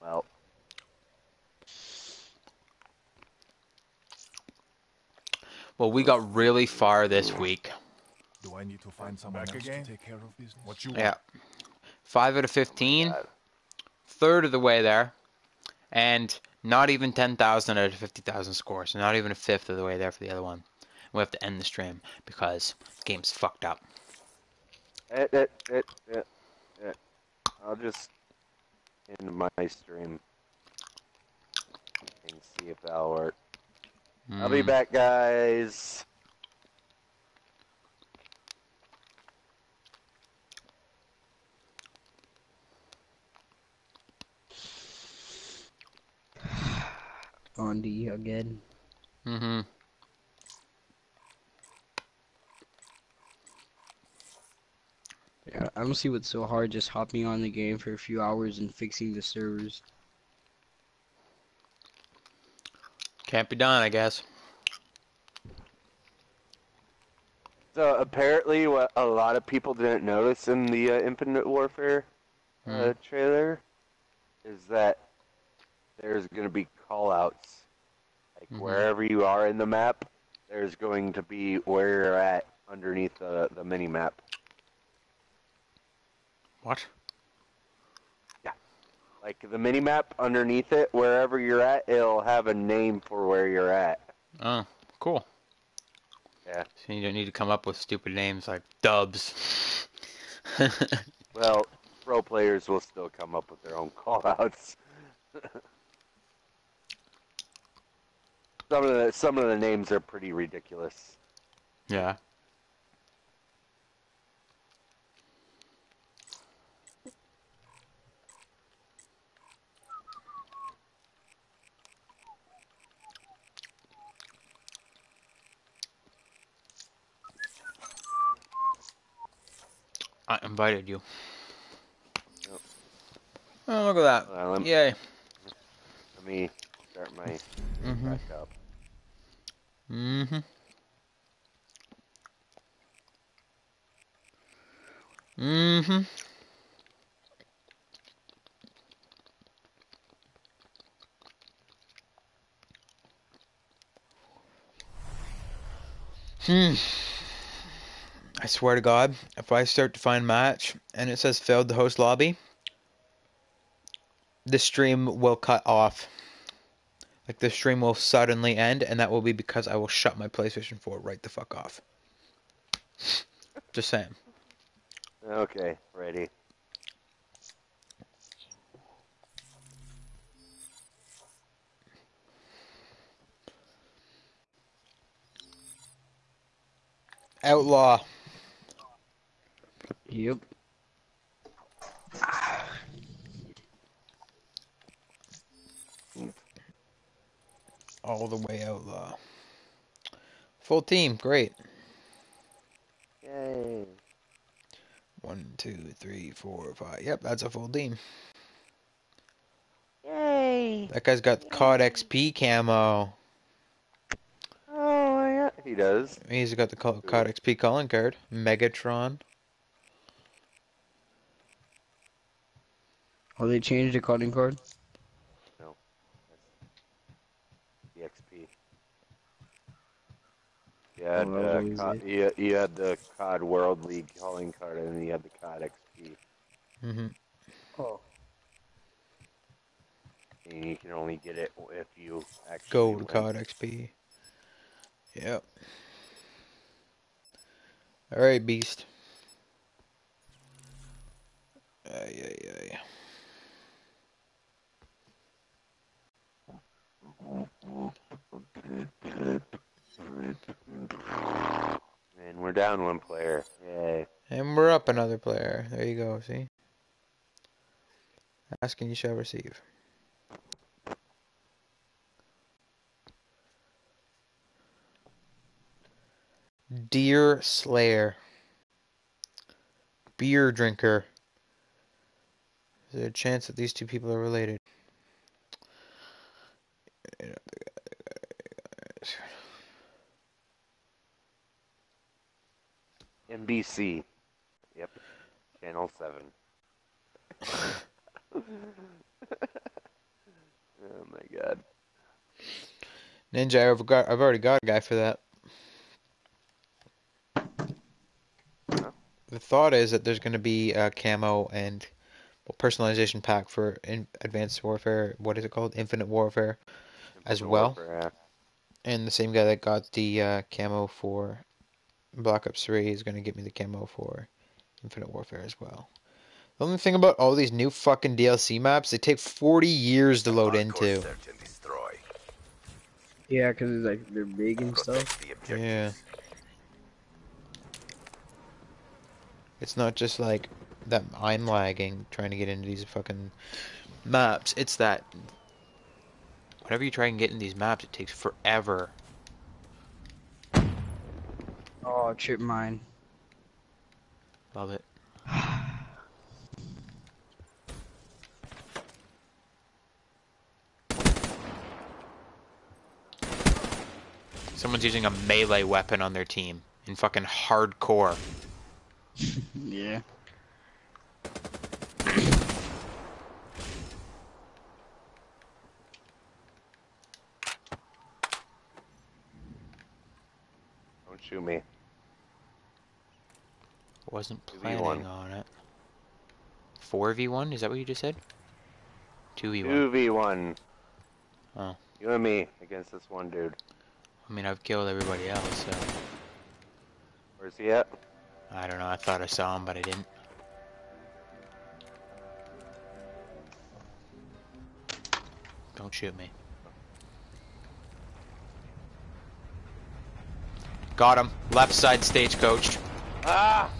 well, Well, we got really far this week. Do I need to find someone Back else again? to take care of business? What you Yeah. Five out of 15. God. Third of the way there. And not even 10,000 out of 50,000 scores. So not even a fifth of the way there for the other one. We have to end the stream because the game's fucked up. it, it, it, it, it. I'll just end my stream and see if that'll work. I'll be Mm. back, guys. On D again. Mm-hmm. Yeah, I don't see what's so hard just hopping on the game for a few hours and fixing the servers. Can't be done, I guess. So apparently, what a lot of people didn't notice in the uh, Infinite Warfare uh, trailer is that there's going to be callouts. Like Mhm. wherever you are in the map, there's going to be where you're at underneath the the mini map. What? Yeah. Like the mini map underneath it, wherever you're at, it'll have a name for where you're at. Oh, cool. Yeah. So you don't need to come up with stupid names like Dubs. Well, pro players will still come up with their own callouts. some of the some of the names are pretty ridiculous. Yeah. I invited you. Yep. Oh, look at that. Hold on, let, Yay. let me start my Mhm. back up. Mm-hmm. Mm-hmm. Hmm. I swear to God, if I start to find match and it says failed the host lobby, the stream will cut off. Like the stream will suddenly end, and that will be because I will shut my PlayStation 4 right the fuck off. Just saying. Okay, ready. Outlaw. Yep. All the way outlaw. Full team, great. Yay. One, two, three, four, five. Yep, that's a full team. Yay. That guy's got COD XP camo. Oh, yeah. He does. He's got the COD XP calling card. Megatron. Oh, they changed the calling card. The XP. You had, that was uh, COD, it. you, you had the COD World League calling card, and then you had the COD XP. Mm-hmm. Oh. And you can only get it if you actually Gold win. COD XP. Yep. Alright, Beast. Ay, ay, ay. And we're down one player. Yay. And we're up another player. There you go, see? Ask and you shall receive. Deer Slayer. Beer drinker. Is there a chance that these two people are related? NBC. Yep. Channel 7. oh my god. Ninja, I've, got, I've already got a guy for that. The thought is that there's going to be a camo and well, personalization pack for in Advanced Warfare. What is it called? Infinite Warfare, as well. Warfare, yeah. And the same guy that got the uh, camo for Black Ops 3 is going to get me the camo for Infinite Warfare as well. The only thing about all these new fucking DLC maps, they take 40 years to load into. Search and. Yeah, because like they're big and stuff. Protect the objectives. Yeah. It's not just like that I'm lagging trying to get into these fucking maps. It's that whenever you try and get in these maps, it takes forever. Oh, chip mine. Love it. Someone's using a melee weapon on their team in fucking hardcore. Yeah. Shoot me. Wasn't 2v1. planning on it. 4v1? Is that what you just said? 2v1. 2v1. Oh. You and me against this one dude. I mean, I've killed everybody else, so. Where's he at? I don't know. I thought I saw him, but I didn't. Don't shoot me. Got him. Left side stagecoach. Ah!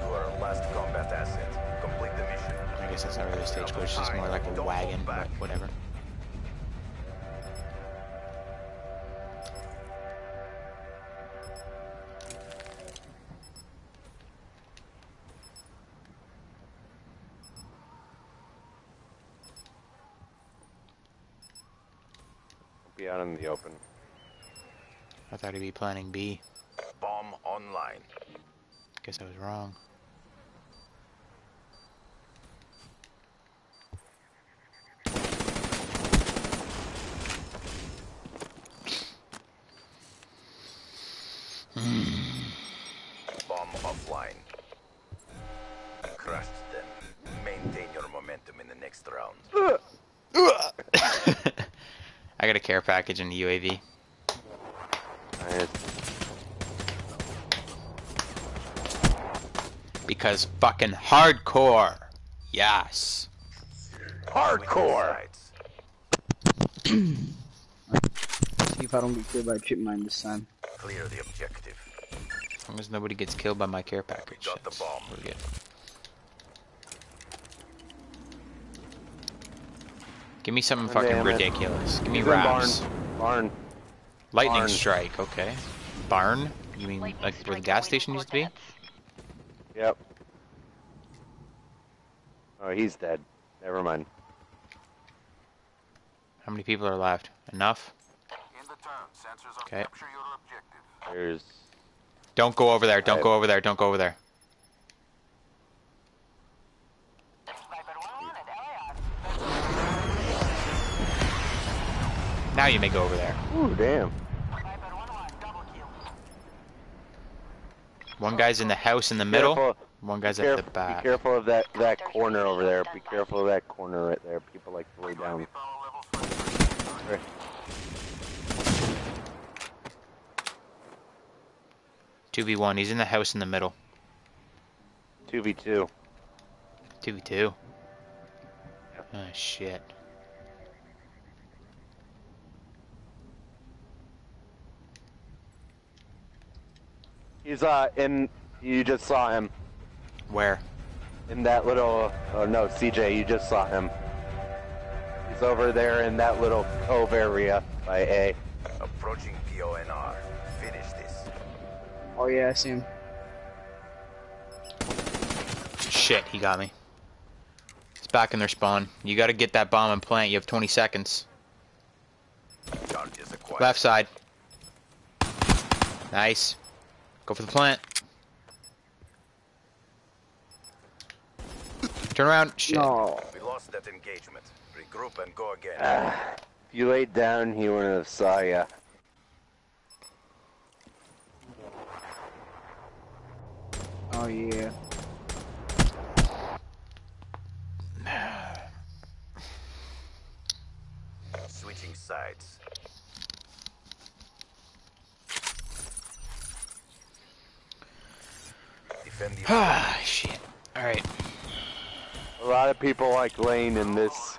You are our last combat asset. Complete the mission. I guess that's not really a stagecoach, it's more like a wagon, but whatever. Be out in the open. I thought he'd be planning B. Bomb online. Guess I was wrong. Bomb offline. Crushed them. Maintain your momentum in the next round. I got a care package in the UAV. Because fucking hardcore. Yes. Hardcore! See if I don't get killed by a trip mine this time. Clear the objective. As long as nobody gets killed by my care package. Got the bomb. We're good. Give me something God fucking ridiculous. Give me He's in barn. Barn. Lightning Barn. strike, okay. Barn? You mean like where the gas station used to be? Yep. Oh, he's dead. Never mind. How many people are left? Enough? Okay. There's. Don't go over there. Don't Right. go over there. Don't go over there. Now you may go over there. Ooh, damn. One guy's in the house in the middle. Careful. One guy's Be at the back. Be careful of that that corner over there. Be careful of that corner right there. People like to lay down. Right. Two v one. He's in the house in the middle. Two v two. Two v two. Oh shit. He's uh in. You just saw him Where? in that little. Oh no, CJ, you just saw him. He's over there in that little cove area by A. Approaching PONR. Finish this. Oh yeah, I see him. Shit, he got me. It's back in their spawn. You gotta get that bomb and plant. You have 20 seconds. Left side. Nice. Go for the plant. Turn around. Shit. No. We lost that engagement. Regroup and go again. If you laid down, he wouldn't have saw ya. Oh yeah. Switching sides. Defend the Ah, shit. Alright. A lot of people like laying in this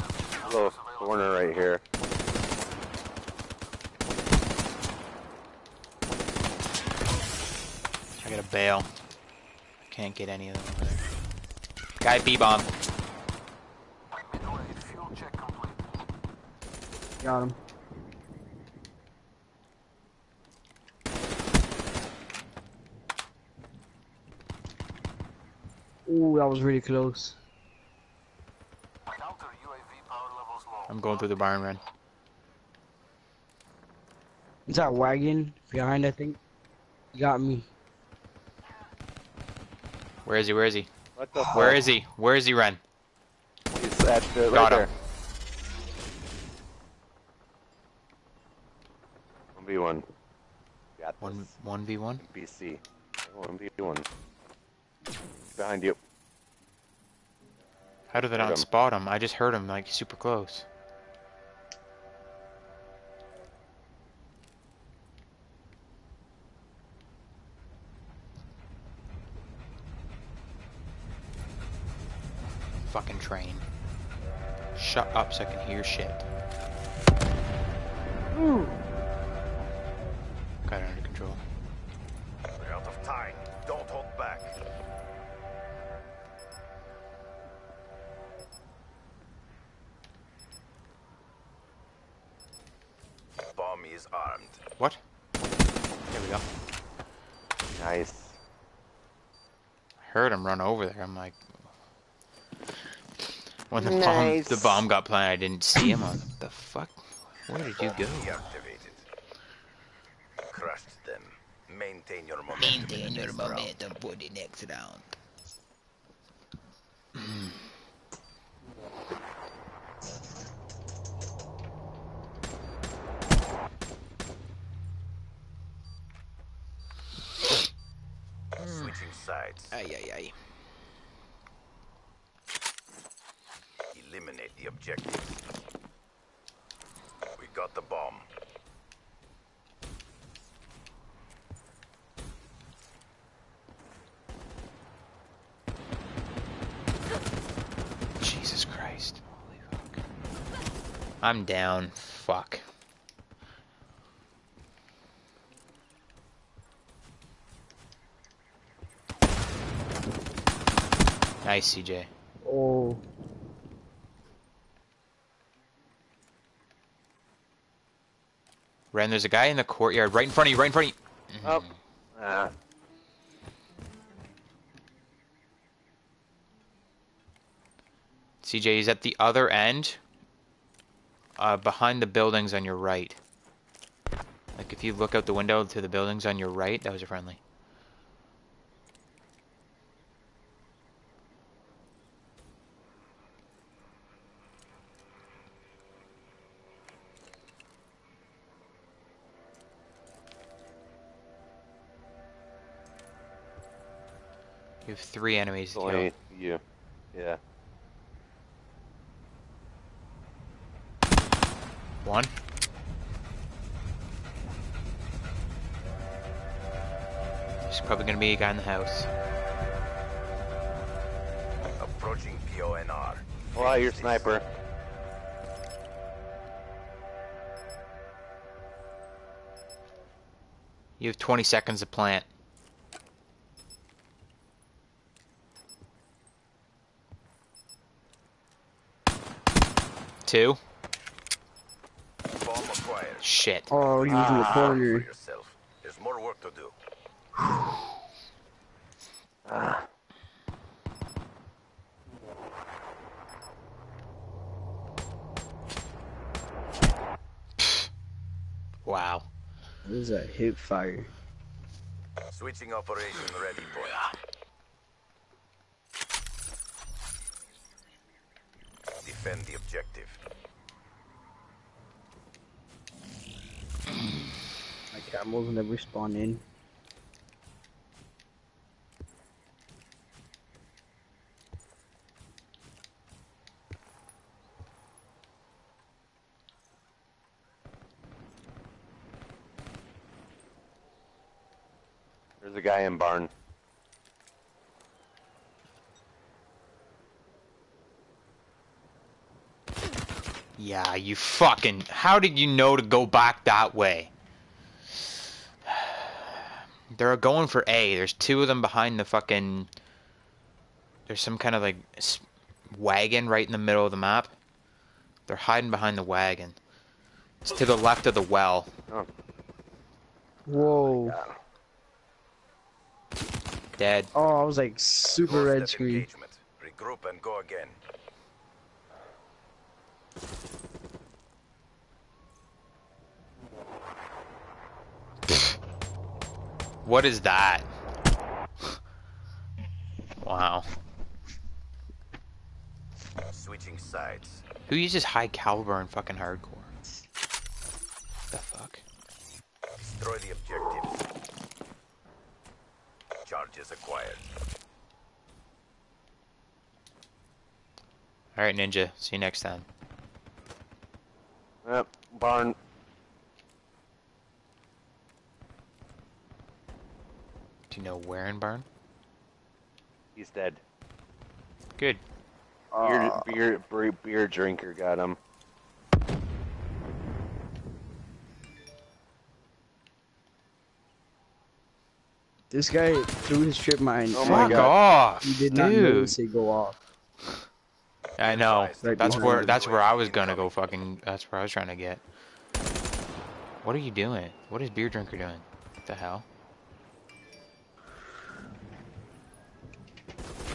little corner right here. I gotta bail. Can't get any of them over there. Guy B bomb. Got him. Ooh, that was really close. I'm going through the barn run. Is that wagon behind? I think. You got me. Where is he? Where is he? What the fuck? Where is he? Where is he, Ren? He's at the, right Got him. One v one. Got One this. one v one. BC. One v one. Behind you. How did they not him. spot him? I just heard him like super close. Shut up so I can hear shit. When the Nice. bomb the bomb got planted, I didn't see him. I was like, what the fuck? Where did you go? Deactivated. Crushed them. Maintain your momentum. in the Maintain your momentum for the next round. Switching sides. Ay, ay, ay. Eliminate the objectives. We got the bomb. Jesus Christ. Holy fuck. I'm down. Fuck. Nice, CJ. Oh. Ren, there's a guy in the courtyard right in front of you, right in front of you. Oh. Ah. CJ, he's at the other end, uh, behind the buildings on your right. Like if you look out the window to the buildings on your right, that was a friendly. You have three enemies to kill. You. Yeah. One. There's probably gonna be a guy in the house. Approaching PONR. Well, out your sniper. You have 20 seconds to plant. Two. Bomb acquired. Shit. Oh, he was in the Ah. For corner. yourself. There's more work to do. Ah. Wow. What is that hip fire? Switching operation ready point. Defend the objective. My camels never spawn in. There's a guy in barn. Yeah, you fucking. How did you know to go back that way? They're going for A. There's two of them behind the fucking. There's some kind of like wagon right in the middle of the map. They're hiding behind the wagon. It's to the left of the well. Oh, Whoa. yeah. Dead. Oh, I was like super red screen. engagement. Regroup and go again. What is that? Wow. Switching sides. Who uses high caliber and fucking hardcore? The fuck? Destroy the objectives. Charges acquired. Alright, Ninja. See you next time. Yep, barn. Do you know where in Barn? He's dead. Good. Beer, Ah. beer, beer, beer drinker got him. This guy threw his trip mine. Oh my Fuck God. off, He did not dude. notice it go off. I know. Right That's where that's where I was gonna go. Fucking. That's where I was trying to get. What are you doing? What is beer drinker doing? What the hell?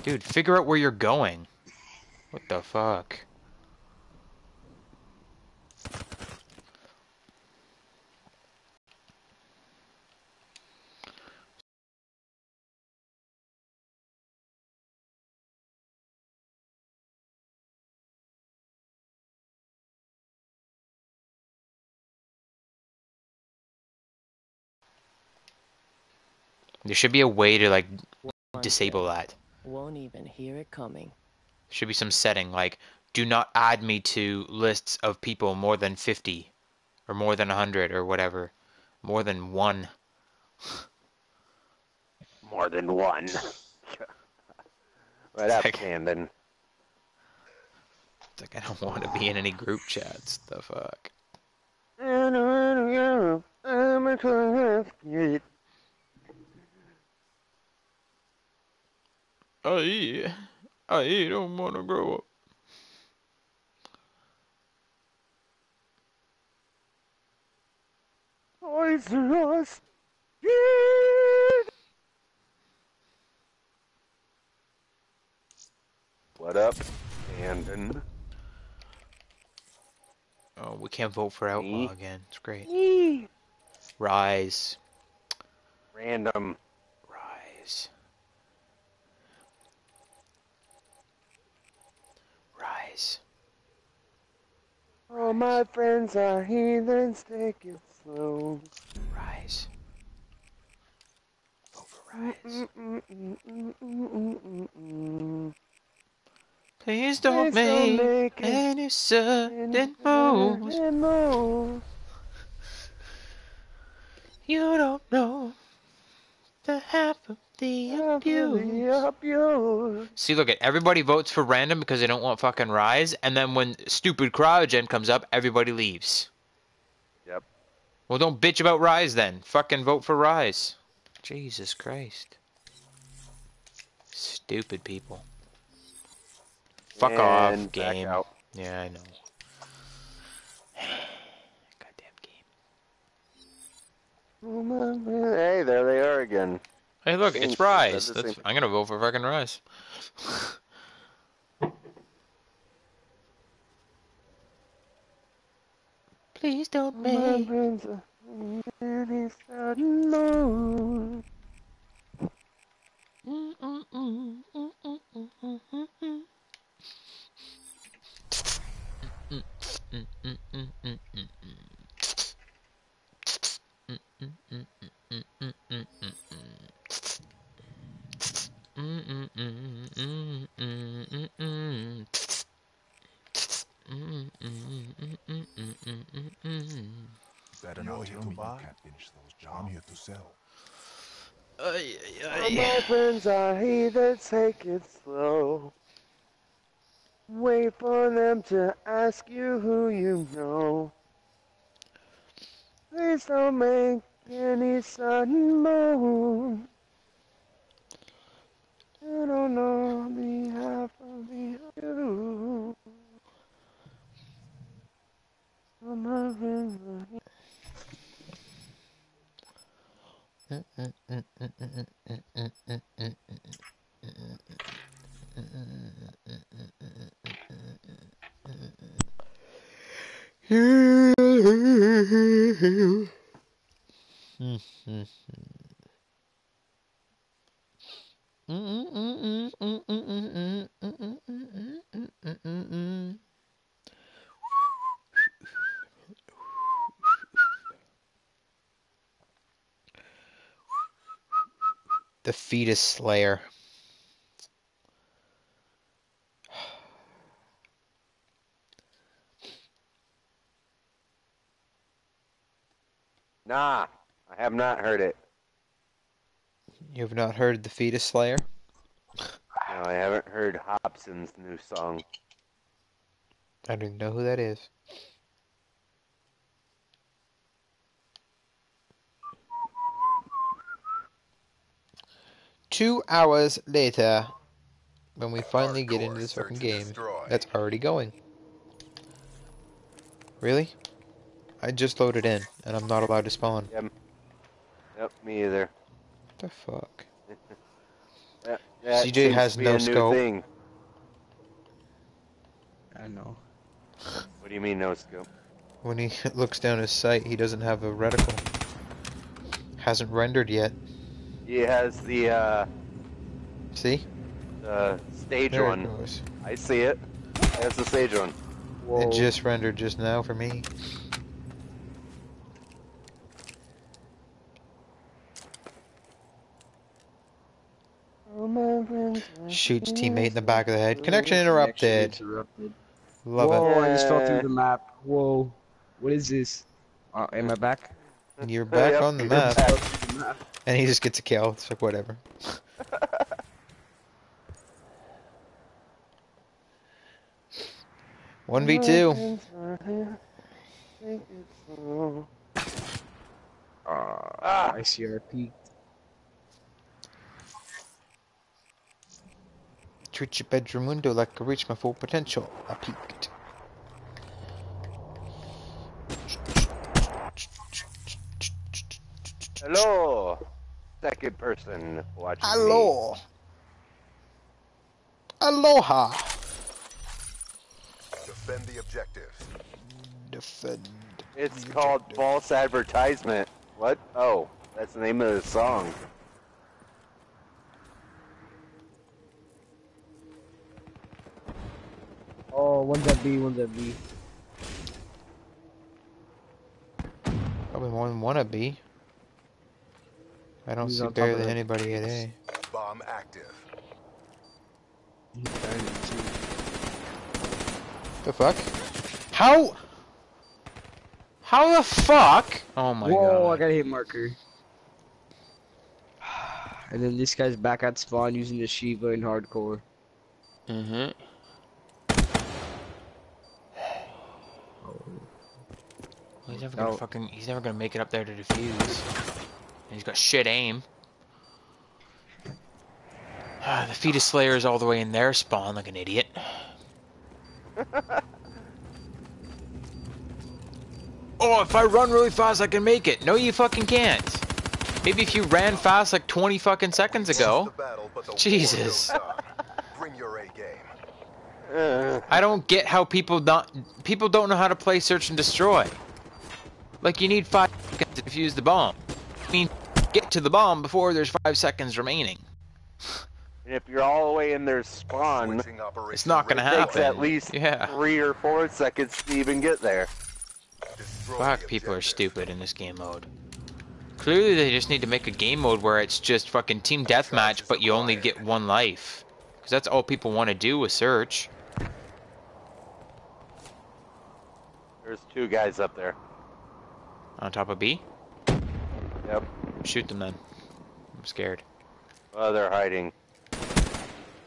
Dude, figure out where you're going. What the fuck? There should be a way to like disable that. Won't even hear it coming. Should be some setting like do not add me to lists of people more than 50 or more than 100 or whatever. More than one. More than one. right up, Like- Camden. It's like I don't want to be in any group chats. The fuck. I I don't want to grow up. Toys R Us. What up, Camden? Oh, we can't vote for outlaw Me? again. It's great. Yee. Rise, Random. rise, rise. All my friends are heathens, take it slow. Rise. Vote for rise. Mm-mm-mm-mm-mm-mm-mm. Please don't Please don't make make it any sudden moves. Moves. You don't know the half of the abuse. Heavily abused. See, look at everybody votes for random because they don't want fucking Rise, and then when stupid cryogen comes up, everybody leaves. Yep. Well, don't bitch about Rise then. Fucking vote for Rise. Jesus Christ. Stupid people. Fuck And off, game. out. Yeah, I know. Goddamn game. Oh, my friend- Hey, there they are again. Hey, look, it's that's Rise. the That's, I'm gonna vote for fucking Rise. Please don't My friends are heathens, Better You're not here to buy. can't finish those jobs. I'm here to sell. All my friends are heathens, take it slow. Wait for them to ask you who you know. Please don't make any sudden move. I don't know on behalf of you. All my friends are The fetus slayer. Nah, I have not heard it. You have not heard the fetus slayer? No, I haven't heard Hobson's new song. I don't even know who that is. two hours later, when we finally get into this fucking game, destroy. that's already going. Really? I just loaded in, and I'm not allowed to spawn. Yep. Yep, me either. What the fuck? That, that CJ has no a new scope. Thing. I know. What do you mean no scope? When he looks down his sight, he doesn't have a reticle. Hasn't rendered yet. He has the uh, See? the stage There it one. goes. I see it. That's the stage one. It just rendered just now for me. Shoots teammate in the back of the head. Connection interrupted. Connection interrupted. Love Whoa, I just fell through the map. Whoa. What is this? Uh, am I back? it. You're back Yep, on the you're map, and he just gets a kill. It's like whatever. One v two. Uh, ICRP. Treat your bedroom window like I reached my full potential. I peaked. Hello, second person watching me. Hello. Aloha. Defend the objective. Defend. It's called false advertisement. What? Oh, that's the name of the song. Oh, one's at B, one's at B. Probably more than one at B. I don't He's see on barely anybody at A. Bomb active. The fuck? How? How the fuck? Oh my god. Whoa, I got a hit marker. And then this guy's back at spawn using the Sheiva in hardcore. Mm-hmm. He's never gonna No. fucking. He's never gonna make it up there to defuse. And he's got shit aim. Ah, the fetus slayer is all the way in their spawn like an idiot. oh, if I run really fast, I can make it. No, you fucking can't. Maybe if you ran fast like 20 fucking seconds ago. Battle, but the war Jesus. Bring your A game. I don't get how people not people don't know how to play search and destroy. Like you need five seconds to defuse the bomb. I mean, get to the bomb before there's five seconds remaining. and if you're all the way in their spawn, It's not gonna happen. it takes at least Yeah. three or four seconds to even get there. Destroy Fuck, the people are stupid in this game mode. Clearly, they just need to make a game mode where it's just fucking team deathmatch, but you only get one life. Because that's all people want to do with search. There's two guys up there. On top of B? Yep. Shoot them then. I'm scared. Oh, they're hiding.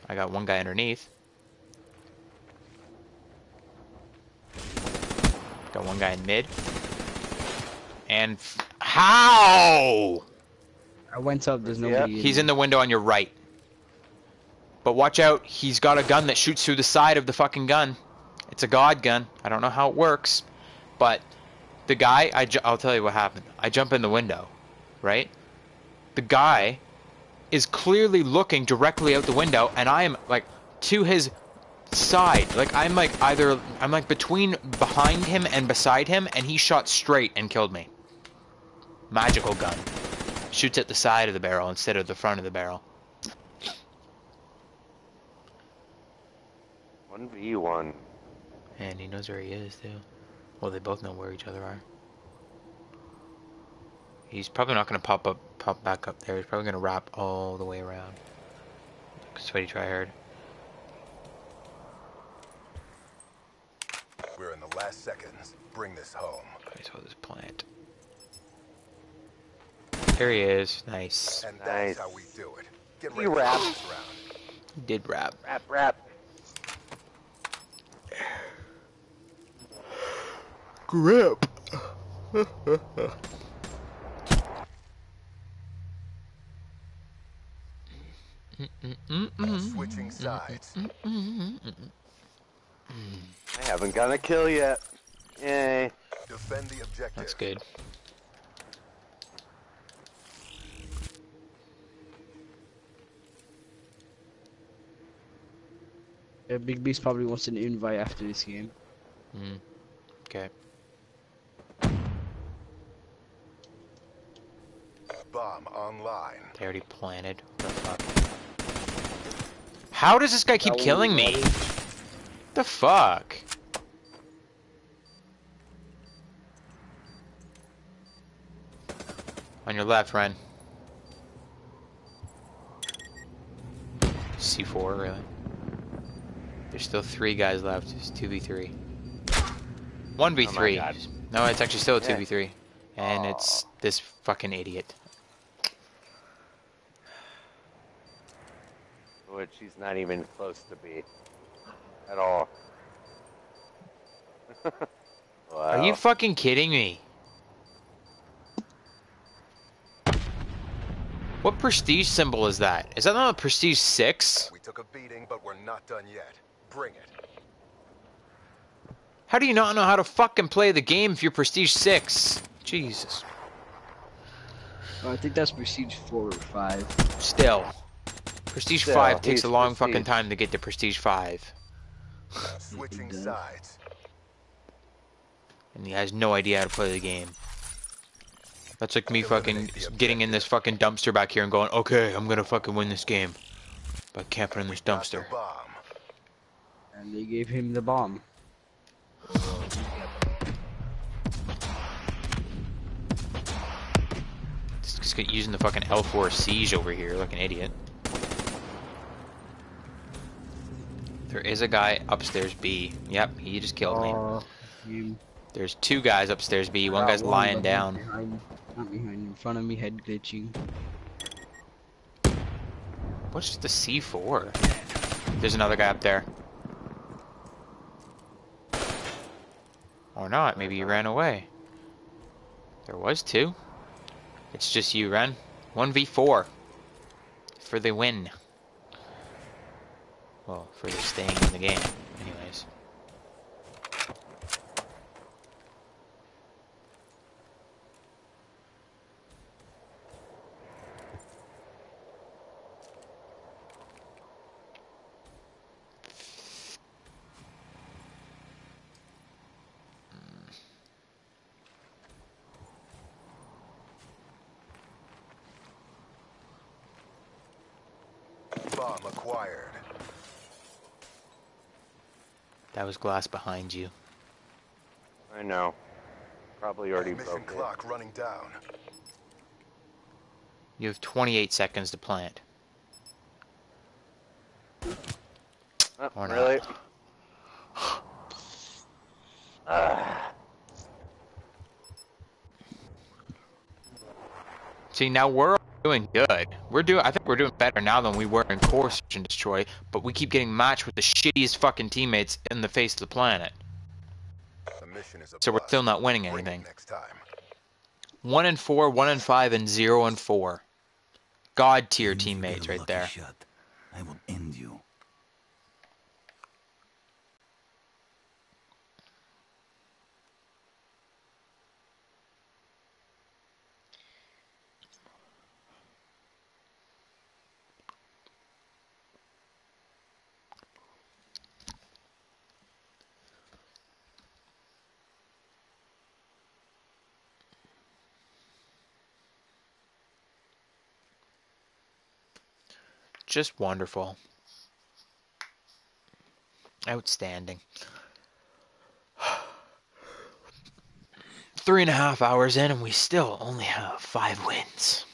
I got one guy underneath. Got one guy in mid. And f- how? I went up, there's Yeah. nobody. He's in the window on your right. But watch out, he's got a gun that shoots through the side of the fucking gun. It's a god gun. I don't know how it works, but the guy, I ju- I'll tell you what happened. I jump in the window, right? The guy is clearly looking directly out the window, and I am like to his side. Like I'm like either I'm like between behind him and beside him, and he shot straight and killed me. Magical gun. Shoots at the side of the barrel instead of the front of the barrel. One v one. And he knows where he is too. Well, they both know where each other are. He's probably not gonna pop up, pop back up there. He's probably gonna wrap all the way around. Sweaty tryhard. We're in the last seconds. Bring this home. I saw this plant. There he is. Nice. And Nice. that's how we do it. Get He ready for rapped. this round. He did wrap. Wrap, rap. Grip. Switching sides. I haven't gotten a kill yet. Yay. Defend the objective. That's good. Yeah, Big Beast probably wants an invite after this game. Mm. Okay. Bomb online. They already planted. The fuck? How does this guy keep That killing me? The fuck? On your left, Ren. C4, really? There's still three guys left. It's 2v3. 1v3. God. no, it's actually still a 2v3. And it's this fucking idiot. Which he's not even close to be. At all. Are you fucking kidding me? What prestige symbol is that? Is that not a prestige 6? We took a beating, but we're not done yet. Bring it. How do you not know how to fucking play the game if you're prestige 6? Jesus. Oh, I think that's Prestige 4 or 5. Still. Prestige Still, 5 takes a long fucking time to get to prestige 5. Switching sides. And he has no idea how to play the game. That's like me fucking getting in this fucking dumpster back here and going, okay, I'm gonna fucking win this game. By camping in this dumpster. bomb. And they gave him the bomb. Just, just get using the fucking L4 siege over here like an idiot. There is a guy upstairs B. Yep, he just killed me. Oh, you There's two guys upstairs B. One guy's lying down. Behind, not behind, in front of me, head glitching. What's the C4? There's another guy up there. Or not, maybe you ran away. There was two. It's just you, Ren. 1v4. For the win. Well, for staying in the game, anyways. Bomb acquired. That was glass behind you. I know. Probably already Mission broke it. clock running down. You have 28 seconds to plant. Oh, Or not. really? Ah, See, now we're doing good. We're doing. I think we're doing better now than we were in Core Search and Destroy. But we keep getting matched with the shittiest fucking teammates in the face of the planet. The mission is a So we're still not winning anything. next time. One and four, one and five, and zero and four. God tier Even if you get teammates right there. Shot, I will end you. Just wonderful. Outstanding. Three and a half hours in, and we still only have five wins.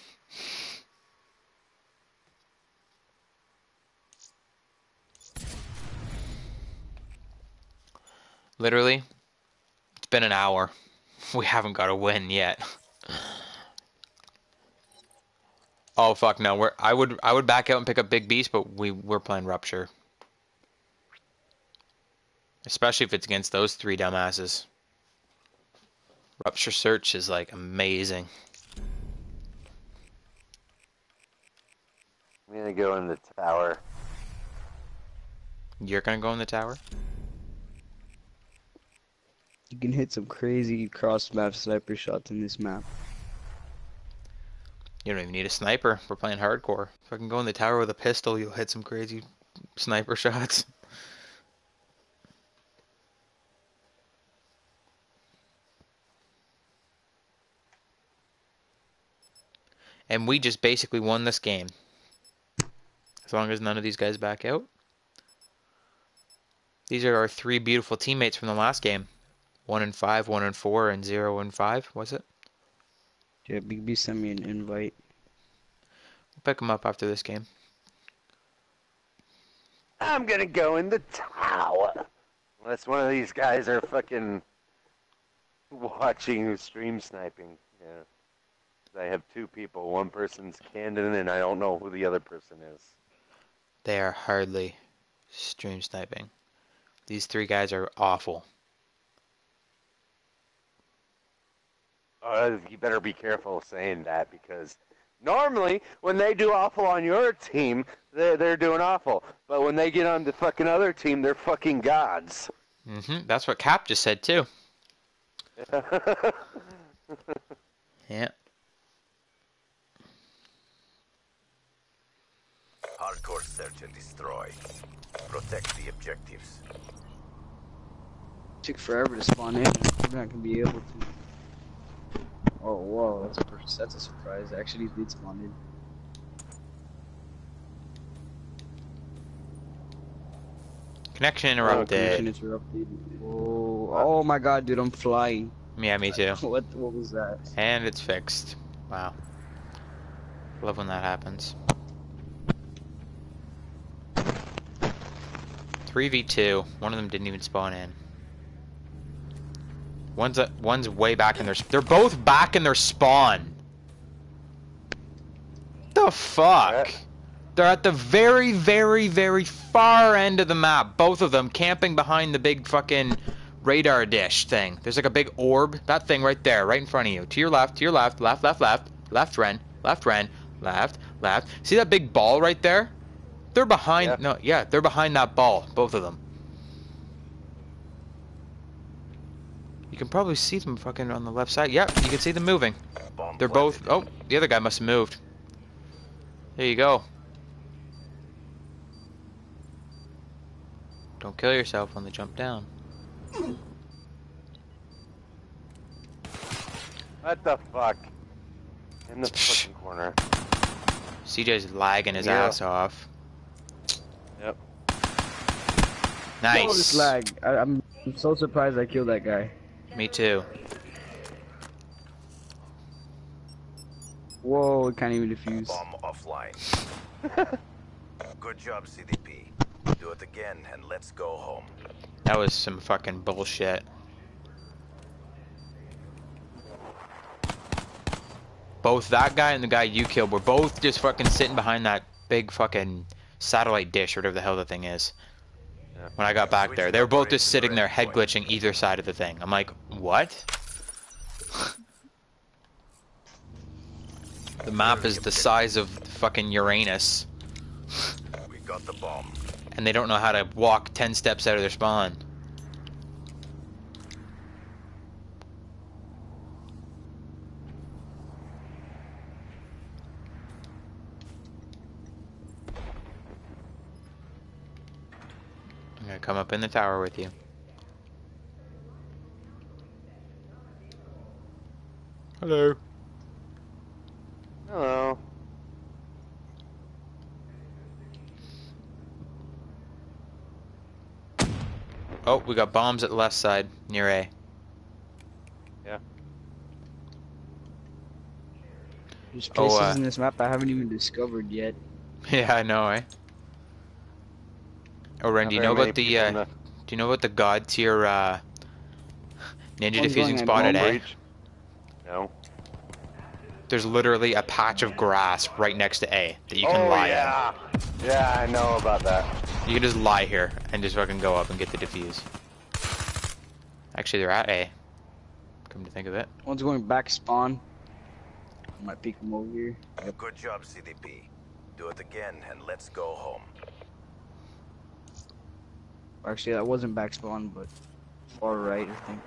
Literally, it's been an hour. We haven't got a win yet. Oh fuck no, we're I would I would back out and pick up Big Beast, but we we're playing Rupture. Especially if it's against those three dumbasses. Rupture Search is like amazing. I'm gonna go in the tower. You're gonna go in the tower? You can hit some crazy cross map sniper shots in this map. You don't even need a sniper. We're playing hardcore. If I can go in the tower with a pistol, you'll hit some crazy sniper shots. And we just basically won this game. As long as none of these guys back out. These are our three beautiful teammates from the last game. One and five, one and four, and zero and five, was it? Yeah, Big B sent me an invite. We'll pick them up after this game. I'm gonna go in the tower. Unless one of these guys are fucking watching stream sniping. Yeah. 'Cause I have two people. One person's Candon, and I don't know who the other person is. They are hardly stream sniping. These three guys are awful. Uh, you better be careful saying that because normally when they do awful on your team, they're, they're doing awful. But when they get on the fucking other team, they're fucking gods. hmm That's what Cap just said too. Yeah. Hardcore search and destroy. Protect the objectives. Took forever to spawn in. I'm not gonna be able to. Oh whoa, that's a that's a surprise. Actually, did spawn in. Connection Oh, interrupted. connection interrupted. Oh, oh my god, dude, I'm flying. Yeah, me too. What what was that? And it's fixed. Wow. Love when that happens. 3v2. One of them didn't even spawn in. One's a, one's way back in their. They're both back in their spawn. The fuck? They're at the very, very, very far end of the map. Both of them camping behind the big fucking radar dish thing. There's like a big orb. That thing right there, right in front of you. To your left, to your left, left, left, left, left, Ren, left, Ren, left, left. See that big ball right there? They're behind. Yeah. No, yeah, they're behind that ball. Both of them. You can probably see them fucking on the left side. Yep, you can see them moving. They're both. Oh, the other guy must have moved. There you go. Don't kill yourself on the jump down. What the fuck? In the fucking corner. CJ's lagging his Yeah. ass off. Yep. Nice. Lag. I, I'm, I'm so surprised I killed that guy. Me too. Whoa, it can't even defuse. Bomb offline. Good job, CDP. Do it again and let's go home. That was some fucking bullshit. Both that guy and the guy you killed were both just fucking sitting behind that big fucking satellite dish or whatever the hell the thing is. When I got back there, they were both just sitting there, head glitching either side of the thing. I'm like, what? the map is the size of fucking Uranus, We got the bomb. and they don't know how to walk 10 steps out of their spawn. Come up in the tower with you. Hello. Hello. Oh, we got bombs at the left side near A. Yeah. There's Oh, places uh, in this map I haven't even discovered yet. Yeah, I know, eh? Oh, Ren, do you know about the uh, the- do you know about the god tier uh, ninja defusing spot at at A? No. There's literally a patch of grass right next to A that you can oh lie yeah. Yeah, I know about that. You can just lie here and just fucking go up and get the defuse. Actually, they're at A. Come to think of it. One's going back spawn. I might peek him over here. Good job, CDP. Do it again and let's go home. Actually, that wasn't backspawn, but far right, I think.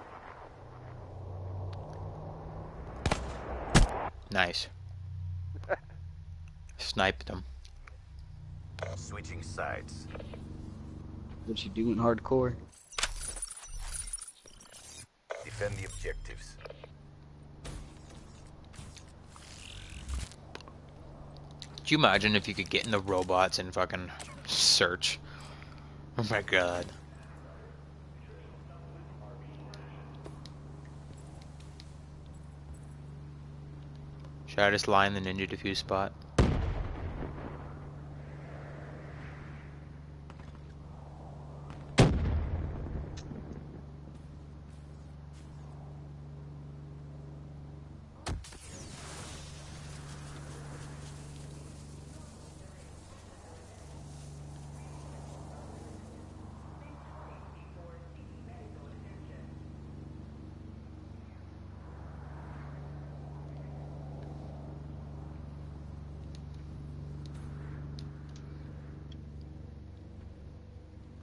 Nice. Sniped them. Switching sides. What you doing hardcore? Defend the objectives. Could you imagine if you could get in the robots and fucking search? Oh my god. Should I just lie in the ninja diffuse spot?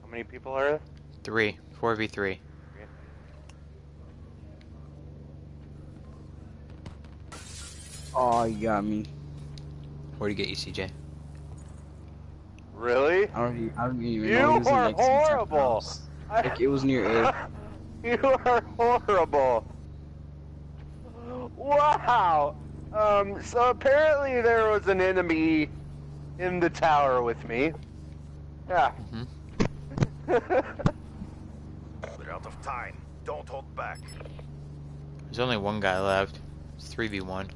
How many people are there? Three. 4v3. Oh, you got me. Where'd you get you, CJ? Really? I don't, I don't even You know. he was in are horrible. House. Like, it was near A. you are horrible. Wow. Um. So apparently there was an enemy in the tower with me. Yeah. We're out of time. Don't hold back. There's only one guy left. It's 3v1.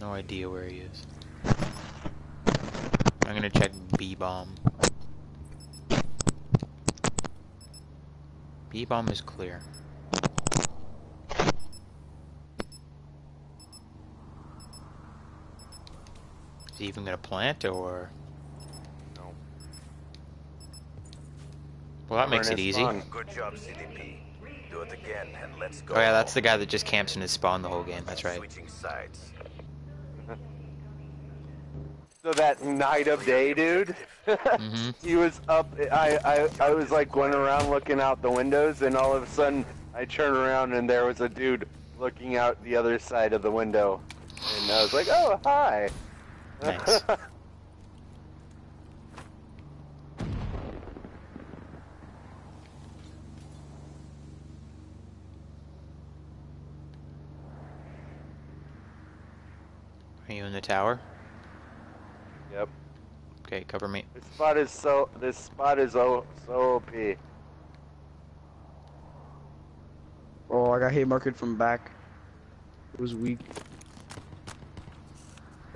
No idea where he is. I'm gonna check B bomb. B bomb is clear. Is he even gonna plant or? No. Well, that makes it easy. spawn. Good job, CDP. Do it again and let's go. Oh yeah, that's the guy that just camps in his spawn the whole game. That's right. Switching sides. So that night of day, dude. Mhm. he was up. I, I I was like going around looking out the windows, and all of a sudden I turn around and there was a dude looking out the other side of the window, and I was like, oh hi. Nice. Are you in the tower? yep. Okay, cover me. This spot is so. This spot is so so OP. Oh, I got hit marked from back. It was weak.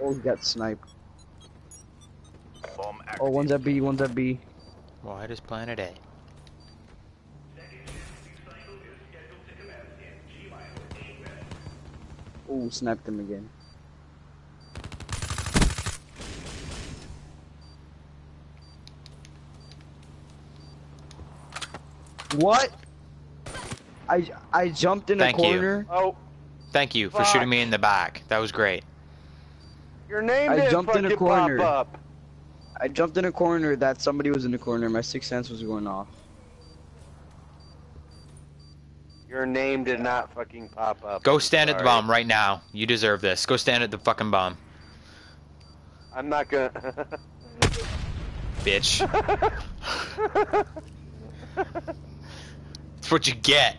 Oh, he got sniped. Bomb active. Oh, one's at B, one's at B. Why does planet A? Oh, sniped him again. What? I I jumped in Thank a you. corner. Oh, Thank you for Fuck. shooting me in the back. That was great. your name I didn't jumped in a fucking corner. pop up. I jumped in a corner that somebody was in the corner. My sixth sense was going off. Your name did not fucking pop up. Go stand at the bomb right now. You deserve this. Go stand at the fucking bomb, I'm not gonna. bitch. That's what you get.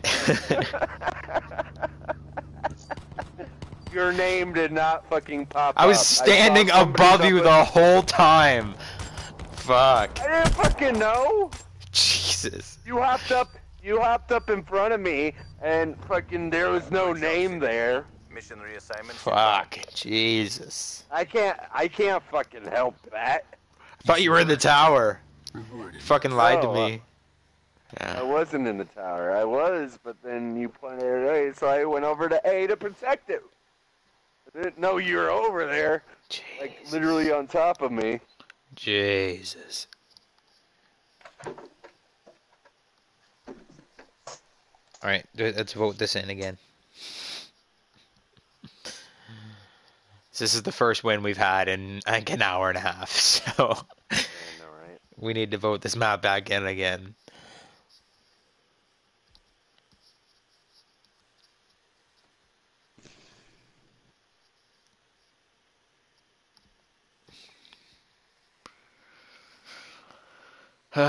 Your name did not fucking pop up. I was saw standing somebody above you the whole time. Fuck. I didn't fucking know. Jesus. You hopped up. You hopped up in front of me, and fucking there was no name there. Mission reassignment. Fuck. Jesus. I can't. I can't fucking help that. I thought you were in the tower. Rewarded. Fucking lied to Oh, me. I Yeah. wasn't in the tower. I was, but then you pointed it A, so I went over to A to protect it. I didn't know you were over there, like literally on top of me. Jesus. Alright, let's vote this in again. This is the first win we've had in like an hour and a half, so I know, right? we need to vote this map back in again.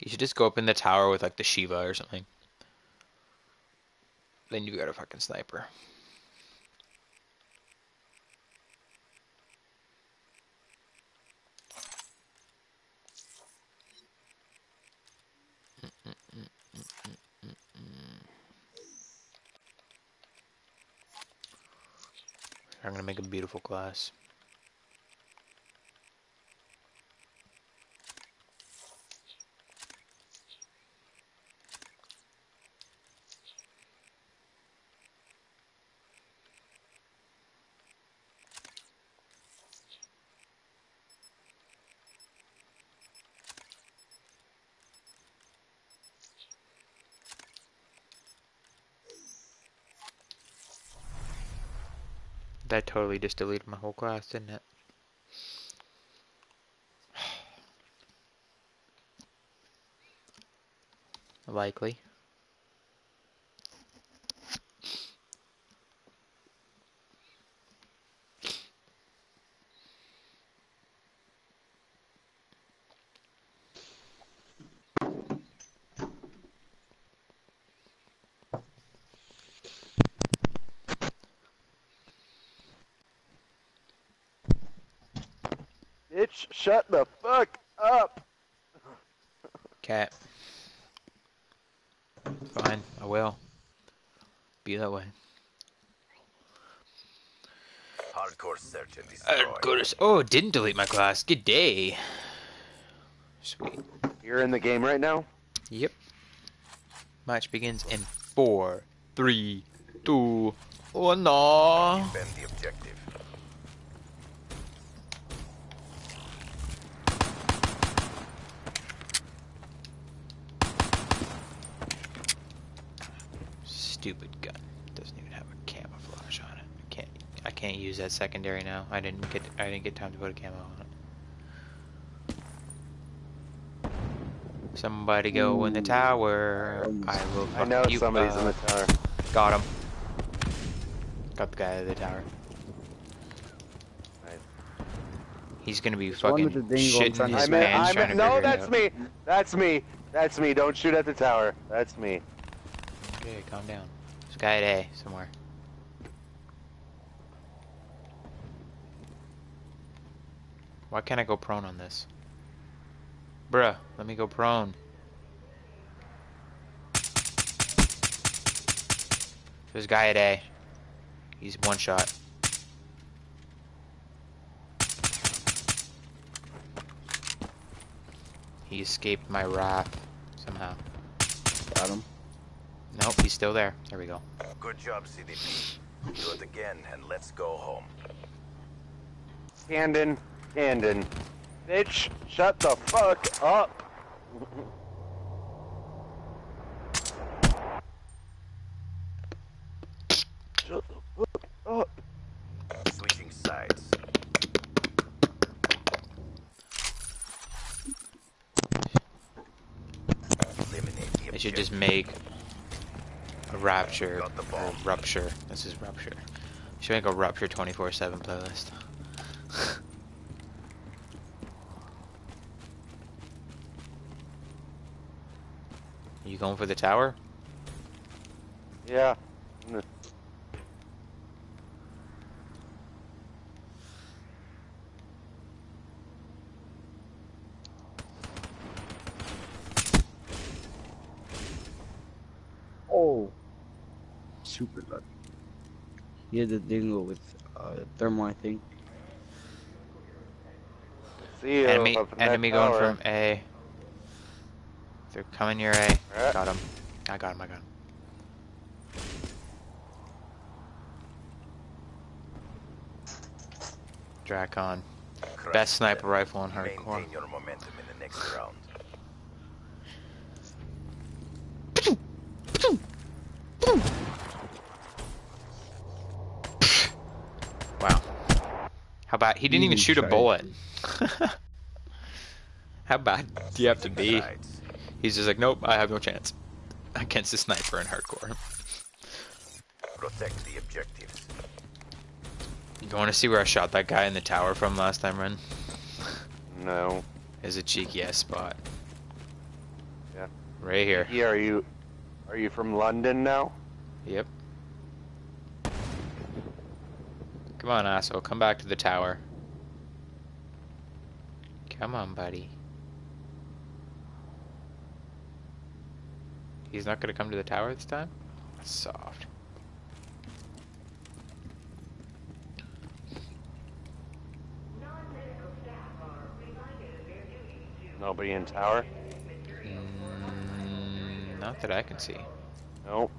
You should just go up in the tower with like the Sheiva or something. Then you got a fucking sniper. I'm gonna make a beautiful glass. That totally just deleted my whole class, didn't it? Likely. Bitch, shut the fuck up. Cat. Fine, I will. Be that way. Hardcore search and destroy. Uh, oh, didn't delete my class. Good day. Sweet. You're in the game right now? Yep. Match begins in four, three, two, oh no. Defend the objective. Stupid gun. Doesn't even have a camouflage on it. I can't. I can't use that secondary now. I didn't get. I didn't get time to put a camo on it. Somebody go in the tower. I will. I know you somebody's in the tower. Got him. Got the guy out of the tower. He's gonna be one fucking with the dingle in shitting his I'm pants I'm trying in, to no, that's out. me. That's me. That's me. Don't shoot at the tower. That's me. Okay, calm down. There's a guy at A somewhere. Why can't I go prone on this? Bruh, let me go prone. There's a guy at A. He's one shot. He escaped my wrath somehow. Got him. Nope, he's still there. There we go. Good job, CDP. Do it again and let's go home. Camden. Camden. Bitch, shut the fuck up. Shut the fuck up. Switching sides. Eliminate the I should just make a rapture or rupture. This is rupture. Should make a rupture 24/7 playlist. you going for the tower? Yeah. Oh. Super lucky. He had the dingle with uh, thermal, I think. See you enemy up in that enemy going tower. from A. They're coming your A. Alright. Got him. I got him. I got him. Drakon. Best sniper rifle in hardcore. Maintain your momentum in the next round. Wow. How bad? He didn't He even even shoot a bullet. How bad do you have to be? He's just like, nope, I have no chance against a sniper in hardcore. Protect the objectives. You want to see where I shot that guy in the tower from last time, Wren? No. Is a cheeky ass spot. Yeah. Right here. Yeah, are you are you from London now? Yep. Come on, asshole. Come back to the tower. Come on, buddy. He's not gonna come to the tower this time? Soft. Nobody in tower? Mm, not that I can see. Nope.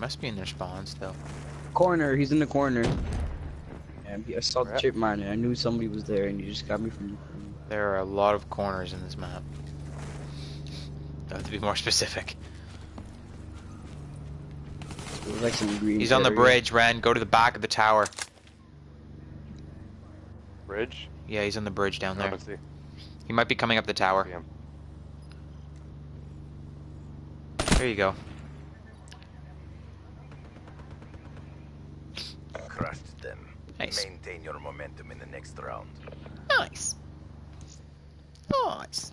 Must be in their spawns still. Corner, he's in the corner. Yeah, I saw the trip mine and I knew somebody was there and you just got me from. from There are a lot of corners in this map. I have to be more specific. like some green. He's on the bridge, Wren. Go to the back of the tower. Bridge? Yeah, he's on the bridge down there. He might be coming up the tower. There you go. Crushed them. Nice. Maintain your momentum in the next round. Nice. Nice.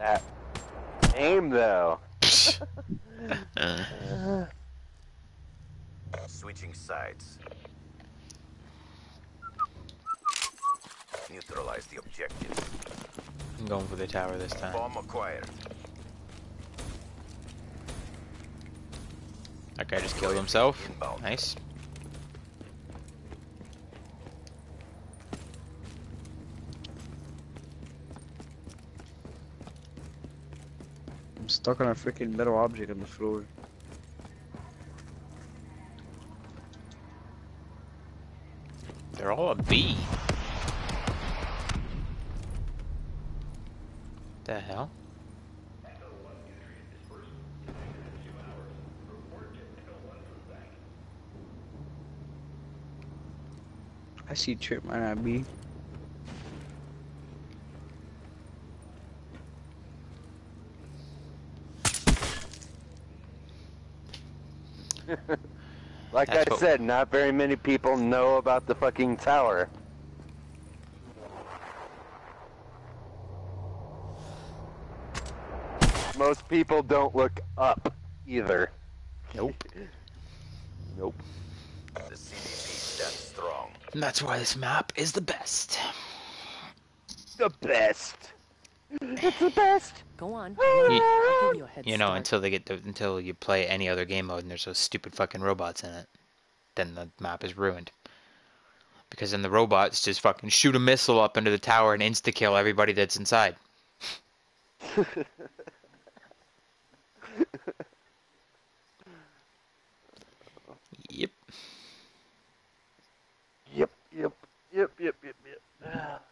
That aim though. Uh, Switching sides. Neutralize the objective. I'm going for the tower this time. Bomb acquired. That guy just killed himself. Nice. I'm stuck on a freaking metal object on the floor. They're all a B. The hell? I see Trip might not be. Like That's I what- said, not very many people know about the fucking tower. Most people don't look up either. Nope. Nope. The CDP stands strong. And that's why this map is the best. The best. It's the best. Go on. You, you you know, until they get to, until you play any other game mode and there's those stupid fucking robots in it, then the map is ruined. Because then the robots just fucking shoot a missile up into the tower and insta kill everybody that's inside. Yep. Yep, yep, yep, yep, yep, yep.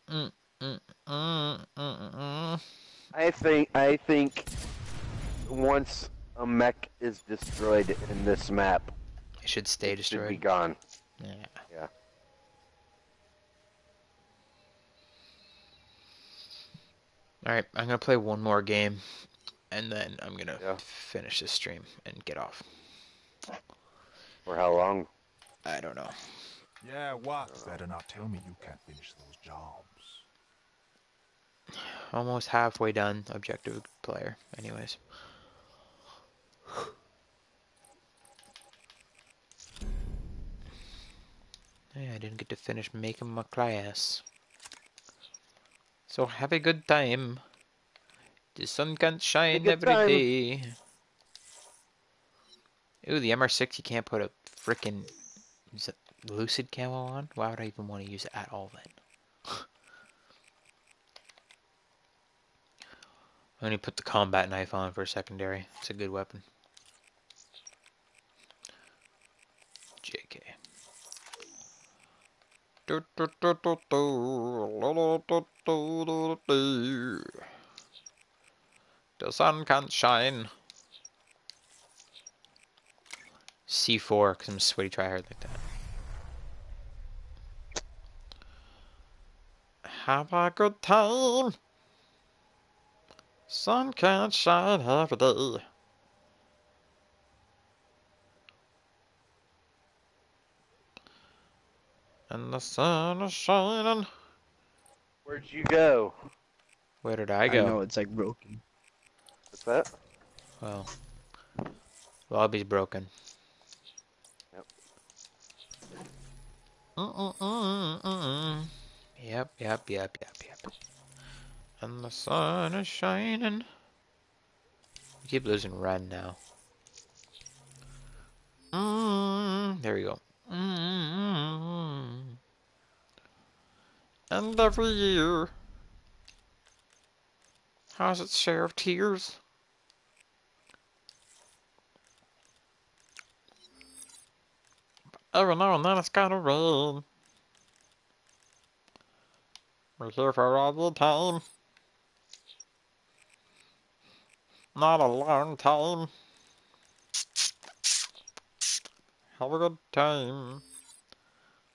Mm, mm, Um, I think I think once a mech is destroyed in this map, It should stay it should be destroyed. gone. Yeah. Yeah. Alright, I'm gonna play one more game and then I'm gonna Yeah. finish this stream and get off. For how long? I don't know. Yeah, what? Uh. Better not tell me you can't finish those jobs. Almost halfway done, objective player, anyways. Yeah, I didn't get to finish making my class. So have a good time. The sun can't shine every time. day. Ooh, the MR6 you can't put a freaking lucid camo on. Why would I even want to use it at all then? I only put the combat knife on for a secondary. It's a good weapon. JK. Do, do, do, do, do, do, do, do, do. The sun can't shine. C4, because I'm a sweaty tryhard like that. Have a good time. Sun can't shine every day. And the sun is shining. Where'd you go? Where did I go? I know it's like broken. What's that? Well, lobby's broken. Yep. Mm-mm-mm-mm-mm. Yep, yep, yep, yep, yep. And the sun is shining. We keep losing red now. Mm, there we go. Mm, and every year has its share of tears. Every now and then it's gotta rain. We're here for all the time. Not a long time. Have a good time.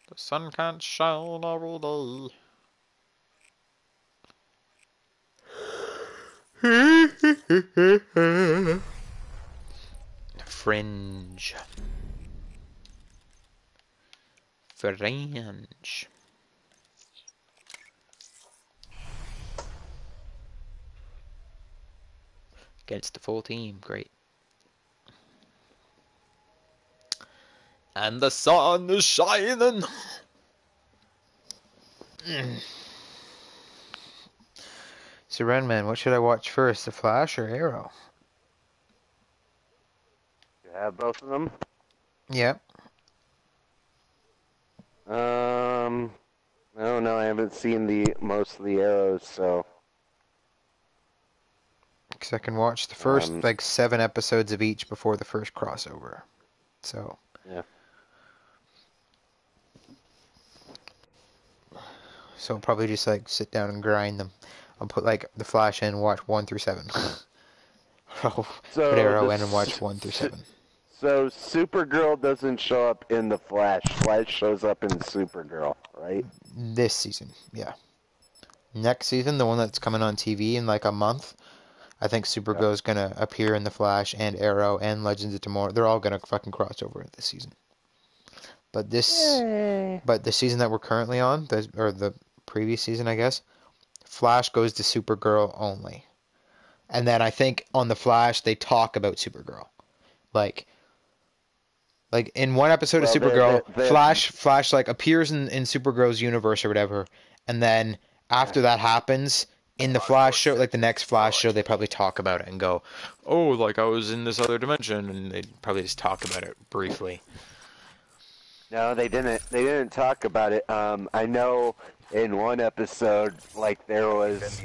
The sun can't shine every day. Fringe. Fringe. Gets the full team, great. And the sun is shining. So, Wrenman, what should I watch first, The Flash or Arrow? You have both of them? Yep. Um, no, no, I haven't seen the most of the arrows, so Because I can watch the first, Um, like, seven episodes of each before the first crossover. So, yeah. So I'll probably just, like, sit down and grind them. I'll put, like, The Flash in watch one through seven. Oh, I'll So put Arrow in and watch one through seven. So Supergirl doesn't show up in the Flash. Flash shows up in Supergirl, right? This season, yeah. Next season, the one that's coming on TV in like a month, I think Supergirl's gonna appear in the Flash and Arrow and Legends of Tomorrow. They're all gonna fucking cross over this season. But this, but the season that we're currently on, the or the previous season, I guess, Flash goes to Supergirl only, and then I think on the Flash they talk about Supergirl, like. Like in one episode Well, of Supergirl, they're- they're- Flash Flash like appears in, in Supergirl's universe or whatever, and then after that happens in the Flash show, like the next Flash show, they probably talk about it and go, "Oh, like I was in this other dimension," and they probably just talk about it briefly. No, they didn't. They didn't talk about it. Um, I know in one episode, like there was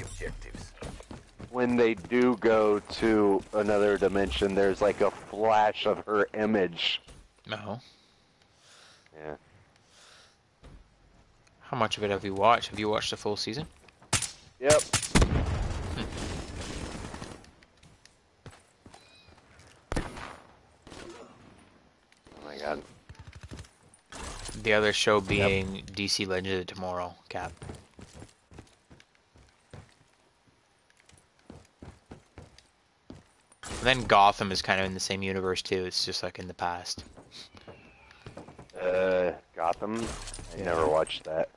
when they do go to another dimension, there's like a flash of her image. No, Yeah. how much of it have you watched? Have you watched the full season? Yep. Hmm. Oh my god. The other show being DC Legends of Tomorrow, Cap. And then Gotham is kind of in the same universe too. It's just like in the past. Uh, Gotham. I never watched that.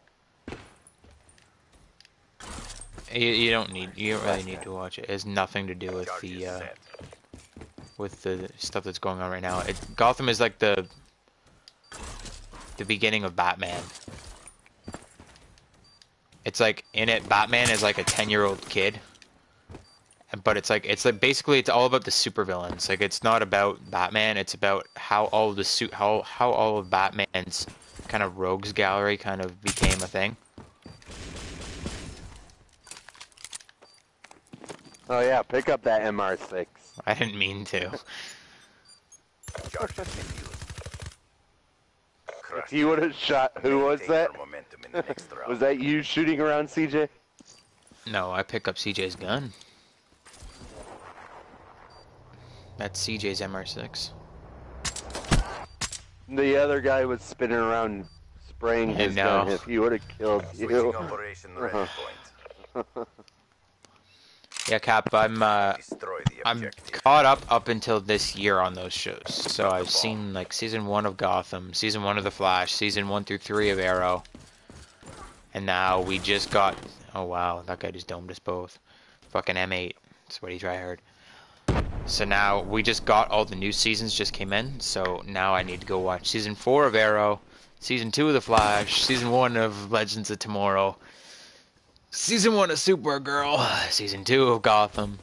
You, you don't need. You don't really need to watch it. It has nothing to do with the uh, with the stuff that's going on right now. It, Gotham is like the the beginning of Batman. It's like in it, Batman is like a ten-year-old kid, but it's like it's like basically it's all about the supervillains. Like it's not about Batman. It's about how all of the suit how how all of Batman's kind of rogues gallery kind of became a thing. Oh yeah, pick up that MR6. I didn't mean to. Charge If you would have shot, who was that? momentum in the next round. Was that you shooting around CJ? No, I pick up CJ's gun. That's CJ's MR6. The other guy was spinning around spraying I his know. gun. If he would have killed Switching you. operation Uh-huh. Yeah, Cap, I'm uh, I'm caught up up until this year on those shows. So I've seen like season one of Gotham, season one of The Flash, season one through three of Arrow, and now we just got. Oh wow, that guy just domed us both. Fucking M8. That's what he try heard. So now we just got all the new seasons just came in. So now I need to go watch season four of Arrow, season two of The Flash, season one of Legends of Tomorrow, season one of Supergirl, season two of Gotham.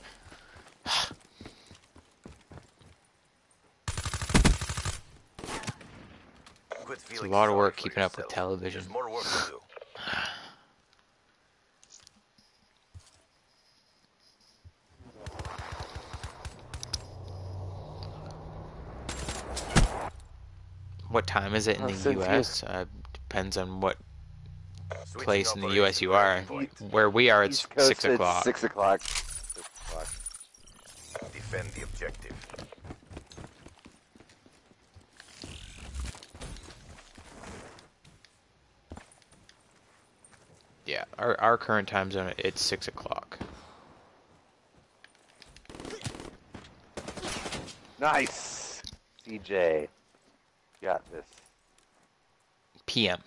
Quit It's a lot of work for keeping up with television. More work to do. What time is it in Uh, the since you- U.S.? Uh, depends on what Switching place in the U.S. you are. Where we are, it's six o'clock. It's six o'clock. Six o'clock. Defend the objective. Yeah, our our current time zone, it's six o'clock. Nice, CJ. Got this. P.M.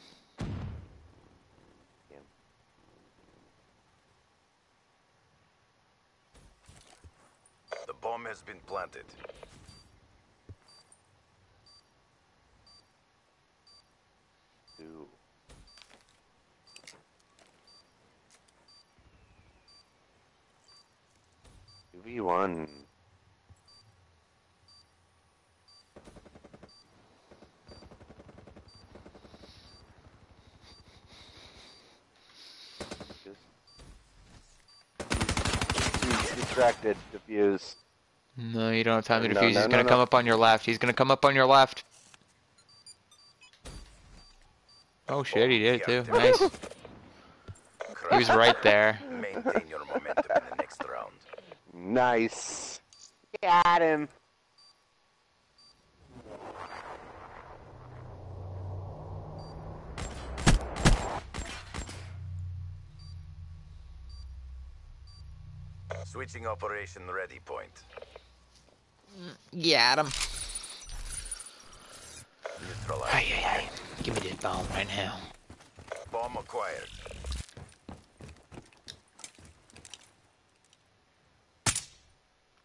The bomb has been planted. Two. V one. He's distracted, diffuse. No, you don't have time to No, defuse. no, He's no, gonna no. come up on your left. He's gonna come up on your left. Oh shit, he did it too. Nice. He was right there. Maintain your momentum in the next round. Nice. Got him. Switching operation ready point. Yeah, Adam. Neutralize. hey, ay, ay. Give me this bomb right now. Bomb acquired.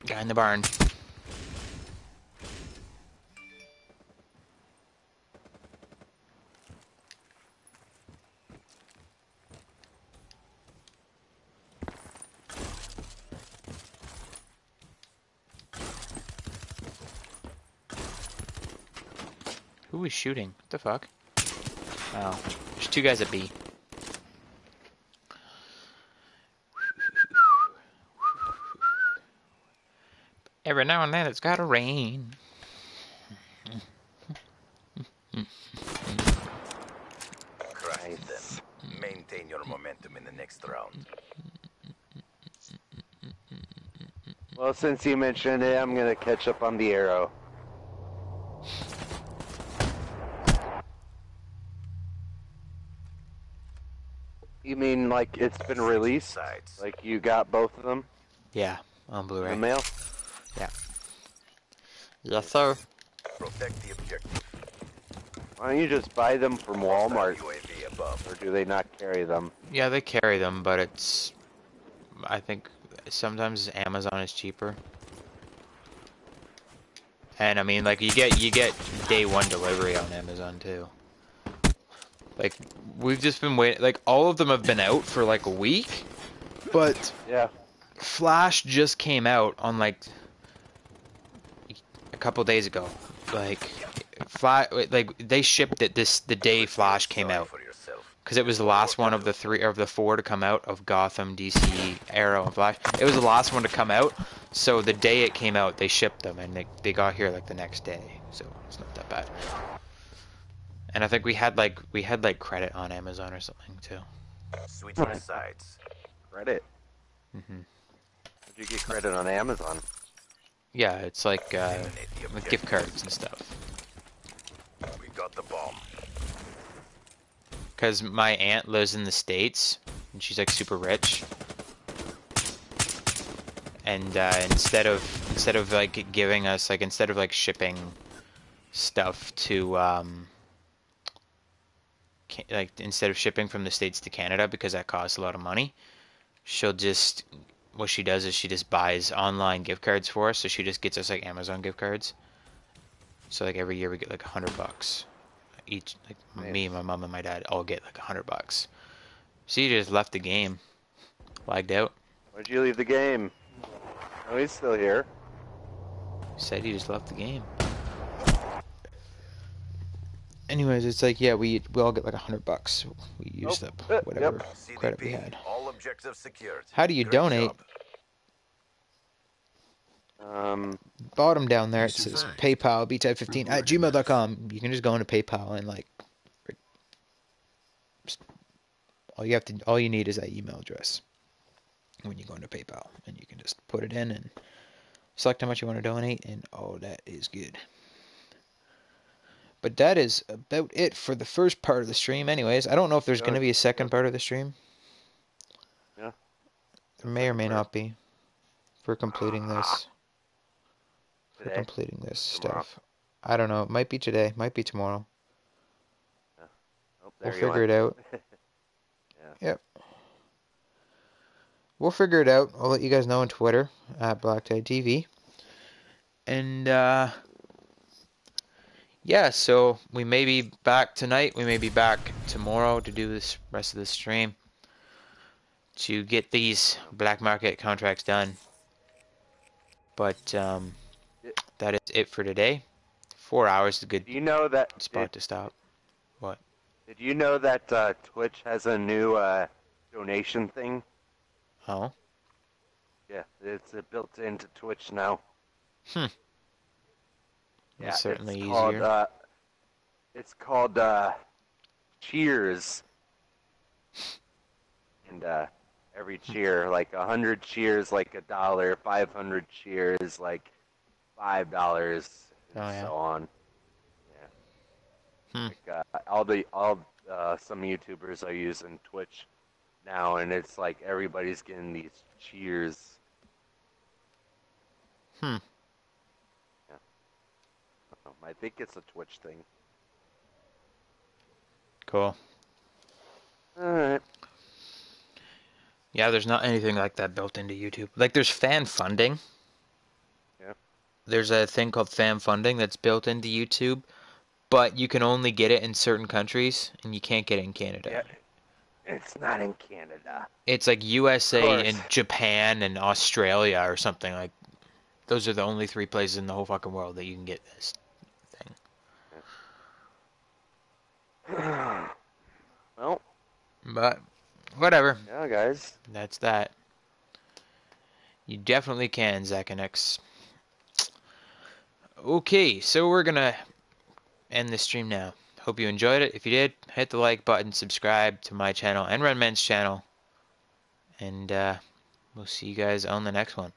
Guy in the barn. Who was shooting? What the fuck? Oh, there's two guys at B. Every now and then it's gotta rain. Crush them. Maintain your momentum in the next round. Well, since you mentioned it, I'm gonna catch up on the arrow. You mean like it's been released? Sides. Like you got both of them Yeah, on in the Blu-ray. mail? Yes, sir. Protect the objective. Why don't you just buy them from Walmart, UAV above. or do they not carry them? Yeah, they carry them, but it's. I think sometimes Amazon is cheaper. And I mean, like you get you get day one delivery on Amazon too. Like we've just been waiting. Like all of them have been out for like a week, but Yeah. Flash just came out on like a couple days ago. Like Flash, like they shipped it this the day Flash came out because it was the last one of the three of the four to come out of Gotham, DC, Arrow, and Flash. It was the last one to come out, so the day it came out, they shipped them, and they they got here like the next day, so it's not that bad. And I think we had like we had like credit on Amazon or something too. Sweet for the sides. Credit. hmm Did you get credit on Amazon? Yeah, it's like uh, with gift cards and stuff. We got the bomb. Cause my aunt lives in the states, and she's like super rich. And uh, instead of instead of like giving us like instead of like shipping stuff to um, ca- like instead of shipping from the states to Canada because that costs a lot of money, she'll just what she does is she just buys online gift cards for us. So she just gets us like Amazon gift cards. So like every year we get like a hundred bucks each. Like me, my mom, and my dad all get like a hundred bucks. She just left the game, lagged out. Why'd you leave the game? Oh, he's still here. Said he just left the game. Anyways, it's like yeah, we we all get like a hundred bucks. We used Oh, up whatever yep. credit we had. all objectives secured. How do you Great donate? job. Um, Bottom down there You it says survived. PayPal btide15 at gmail.com. You can just go into PayPal and like all you have to all you need is that email address when you go into PayPal and you can just put it in and select how much you want to donate and oh that is good. But that is about it for the first part of the stream anyways. I don't know if there's Yeah. going to be a second part of the stream. Yeah. There may or may not be for completing this for today. completing this Tomorrow. stuff. I don't know. It might be today. Might be tomorrow. Oh, We'll figure it out. Yep. We'll figure it out. I'll let you guys know on Twitter at BlackTideTV. And uh yeah, so we may be back tonight. We may be back tomorrow to do this rest of the stream to get these black market contracts done. But um that is it for today. Four hours is a good Do you know that? spot Did, to stop. What? did you know that uh, Twitch has a new uh, donation thing? Oh? Yeah, it's uh, built into Twitch now. Hmm. Yeah, That's certainly it's called, easier. uh, it's called uh, Cheers. And uh, every cheer, like a hundred cheers, like a dollar. Five hundred cheers, like five dollars, and Oh, yeah. so on. Yeah. Hmm. Like, uh, all the all uh, some YouTubers are using Twitch now, and it's like everybody's getting these cheers. Hmm. I think it's a Twitch thing. Cool. All right. Yeah, there's not anything like that built into YouTube. Like there's fan funding. Yeah. There's a thing called fan funding that's built into YouTube, but you can only get it in certain countries and you can't get it in Canada. Yeah. It's not in Canada. It's like USA and Japan and Australia or something like those are the only three places in the whole fucking world that you can get this thing. well, But whatever. yeah, guys. That's that. You definitely can, Zachanex. Okay, so we're gonna end the stream now. Hope you enjoyed it. If you did, hit the like button, subscribe to my channel and Wrenman's channel. And uh, we'll see you guys on the next one.